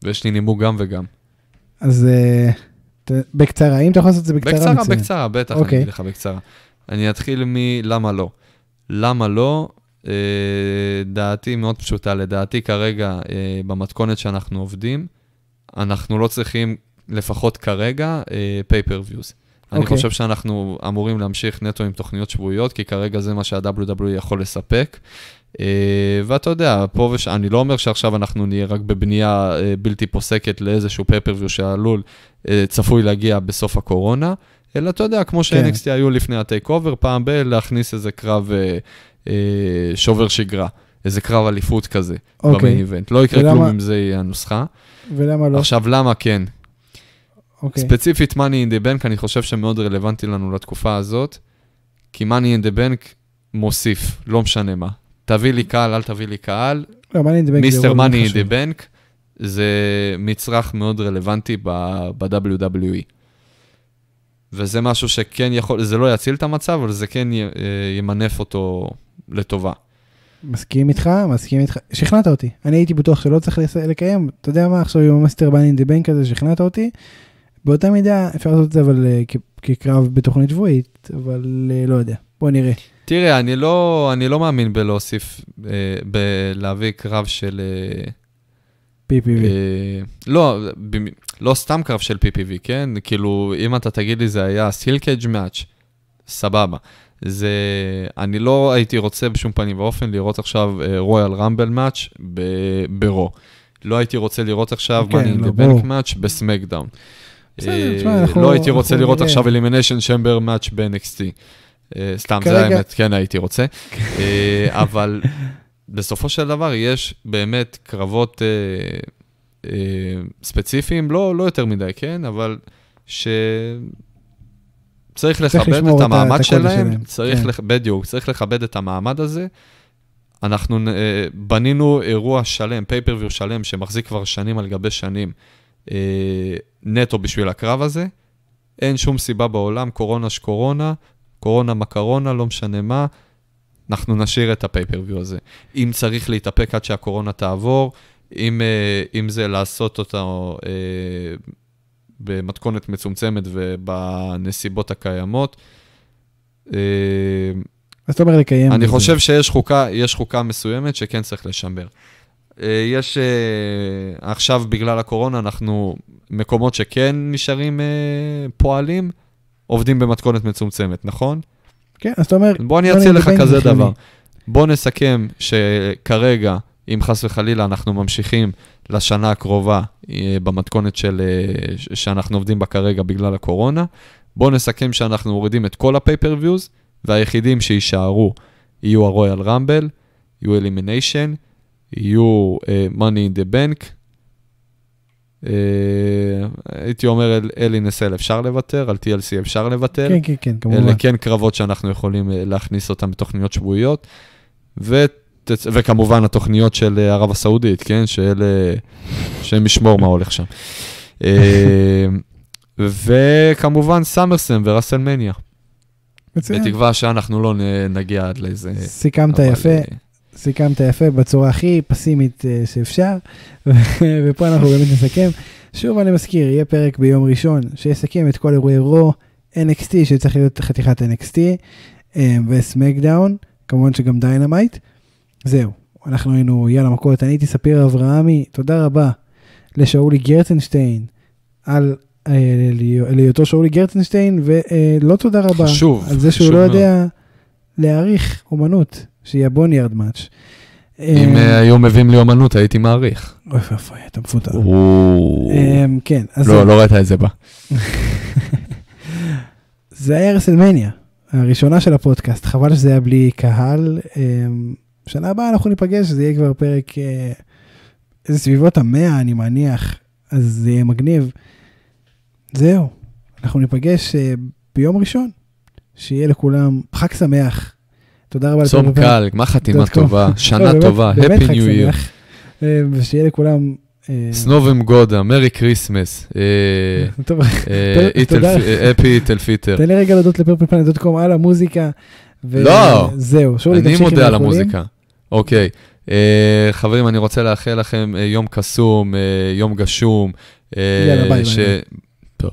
ויש לי נימוק גם וגם. אז אה, בקצרה, אם אתה יכול לעשות את זה בקצרה, בקצרה, מצוין. בקצרה, בטח, אני אוקיי. אגיד לך בקצרה. אני אתחיל מלמה לא. למה לא? אה, דעתי מאוד פשוטה. לדעתי כרגע, אה, במתכונת שאנחנו עובדים, אנחנו לא צריכים, לפחות כרגע, pay-per-views. אני אוקיי. חושב שאנחנו אמורים להמשיך נטו עם תוכניות שבועיות, כי כרגע זה מה שה-WWE יכול לספק. אה, ואתה יודע, פה וש... אני לא אומר שעכשיו אנחנו נהיה רק בבנייה אה, בלתי פוסקת לאיזשהו pay-per-view שעלול, אה, צפוי להגיע בסוף הקורונה, אלא אתה יודע, כמו כן. ש-NXT היו לפני ה TakeOver, פעם ב- להכניס איזה קרב אה, אה, שובר שגרה, איזה קרב אליפות כזה, אוקיי. ב main event. לא יקרה ולמה- כלום אם זה יהיה הנוסחה. ולמה לא? עכשיו, למה כן? אוקיי. ספציפית money in the bank, אני חושב שמאוד רלוונטי לנו לתקופה הזאת, כי money in the bank מוסיף, לא משנה מה. תביא לי קהל, אל תביא לי קהל, לא, מה אני מדבר? Mister money in the bank זה מצרך מאוד רלוונטי ב-WWE. וזה משהו שכן יכול, זה לא יציל את המצב, אבל זה כן י- אה, ימנף אותו לטובה. מסכים איתך, מסכים איתך. שכנעת אותי. אני הייתי בטוח שלא צריך לקיים. אתה יודע מה, עכשיו עם ה Mister money in the bank הזה, שכנעת אותי. באותה מידה אפשר לעשות את זה אבל אה, כקרב בתוכנית שבועית, אבל אה, לא יודע. בוא נראה. תראה, אני לא, אני לא מאמין בלהוסיף, אה, בלהביא קרב של... PPV. לא, לא סתם קרב של PPV, כן? כאילו, אם אתה תגיד לי זה היה סילקג' מאץ', סבבה. זה, אני לא הייתי רוצה בשום פנים ואופן לראות עכשיו רויאל רמבל מאץ' ברו. לא הייתי רוצה לראות עכשיו the ברור. bank מאץ' בסמקדאון. אה, לא הייתי רוצה לראות. עכשיו אלימיניישן שמבר מאץ' ב-NXT. סתם, זה האמת, כן הייתי רוצה. [LAUGHS] אה, אבל בסופו של דבר יש באמת קרבות אה, ספציפיים, לא, לא יותר מדי, כן? אבל ש... צריך לכבד את המעמד שלהם, צריך, כן. בדיוק, צריך לכבד את המעמד הזה. אנחנו בנינו אירוע שלם, פייפריוויו שלם, שמחזיק כבר שנים על גבי שנים, נטו בשביל הקרב הזה. אין שום סיבה בעולם, קורונה שקורונה, קורונה מקרונה, לא משנה מה, אנחנו נשאיר את הפייפריוויו הזה. אם צריך להתאפק עד שהקורונה תעבור, אם, אה, אם זה לעשות אותה אה, במתכונת מצומצמת ובנסיבות הקיימות. אה, אז אתה אומר לקיים. אני. חושב שיש חוקה, חוקה מסוימת שכן צריך לשמר. אה, יש, אה, עכשיו בגלל הקורונה, אנחנו, מקומות שכן נשארים אה, פועלים, עובדים במתכונת מצומצמת, נכון? כן, אז אתה אומר... בוא אני אציע לך כזה חיוני. דבר. בוא נסכם שכרגע, אם חס וחלילה אנחנו ממשיכים לשנה הקרובה במתכונת של, שאנחנו עובדים בה כרגע בגלל הקורונה, בוא נסכם שאנחנו מורידים את כל ה pay-per-views, והיחידים שיישארו יהיו ה Royal Rumble, יהיו Elimination, יהיו אה, money in the bank. אה, הייתי אומר, Hell- in a Cell אפשר לוותר, על TLC אפשר לוותר. כן, כן, כן, כמובן. אלה כן קרבות שאנחנו יכולים אה, להכניס אותם בתוכניות שבועיות. ותצ... וכמובן התוכניות של ערב הסעודית, כן? שאלה, השם ישמור מה הולך שם. וכמובן סאמרסלאם וראסלמניה. מצוין. בתקווה שאנחנו לא נגיע עד לאיזה... סיכמת אבל, יפה, סיכמת יפה בצורה הכי פסימית אה, שאפשר, [LAUGHS] ופה אנחנו באמת נסכם. שוב אני מזכיר, יהיה פרק ביום ראשון שיסכם את כל אירועי רו, NXT שצריך להיות חתיכת NXT, אה, וסמקדאון, כמובן שגם דיינמיט. זהו, אנחנו היינו יאללה מכות, אני הייתי ספיר אברהמי, תודה רבה לשאולי גרצנשטיין על אה, להיות- להיותו שאולי גרצנשטיין, ולא תודה רבה חשוב, על זה שהוא לא. יודע להעריך אומנות, שיהיה בוניארד מאץ'. אם אה, היו מביאים לי אומנות, הייתי מעריך. אוי ואבוי, אתה מפוטר. אמ, כן, אז לא, לא ראית את זה בה. [LAUGHS] זה היה רסלמניה, הראשונה של הפודקאסט, חבל שזה היה בלי קהל. אמ, שנה הבאה אנחנו ניפגש, זה יהיה כבר פרק, אה, איזה סביבות המאה אני מניח, אז זה יהיה מגניב. זהו, אנחנו ניפגש אה, ביום ראשון, שיהיה לכולם חג שמח. תודה רבה. צום קל, מה חתימה. טובה, לא, שנה באמת- טובה, Happy New Year. אה, ושיהיה לכולם... סנובם גודה, מרי כריסמס. אפי תל פיטר. תן לי רגע להודות לפרפל פלנט.קום על המוזיקה לא. אני מודה על. המוזיקה. אוקיי. אה, חברים, אני רוצה לאחל לכם אה, יום קסום, יום גשום. יאללה, ביי, ש- ביי, ביי. טוב.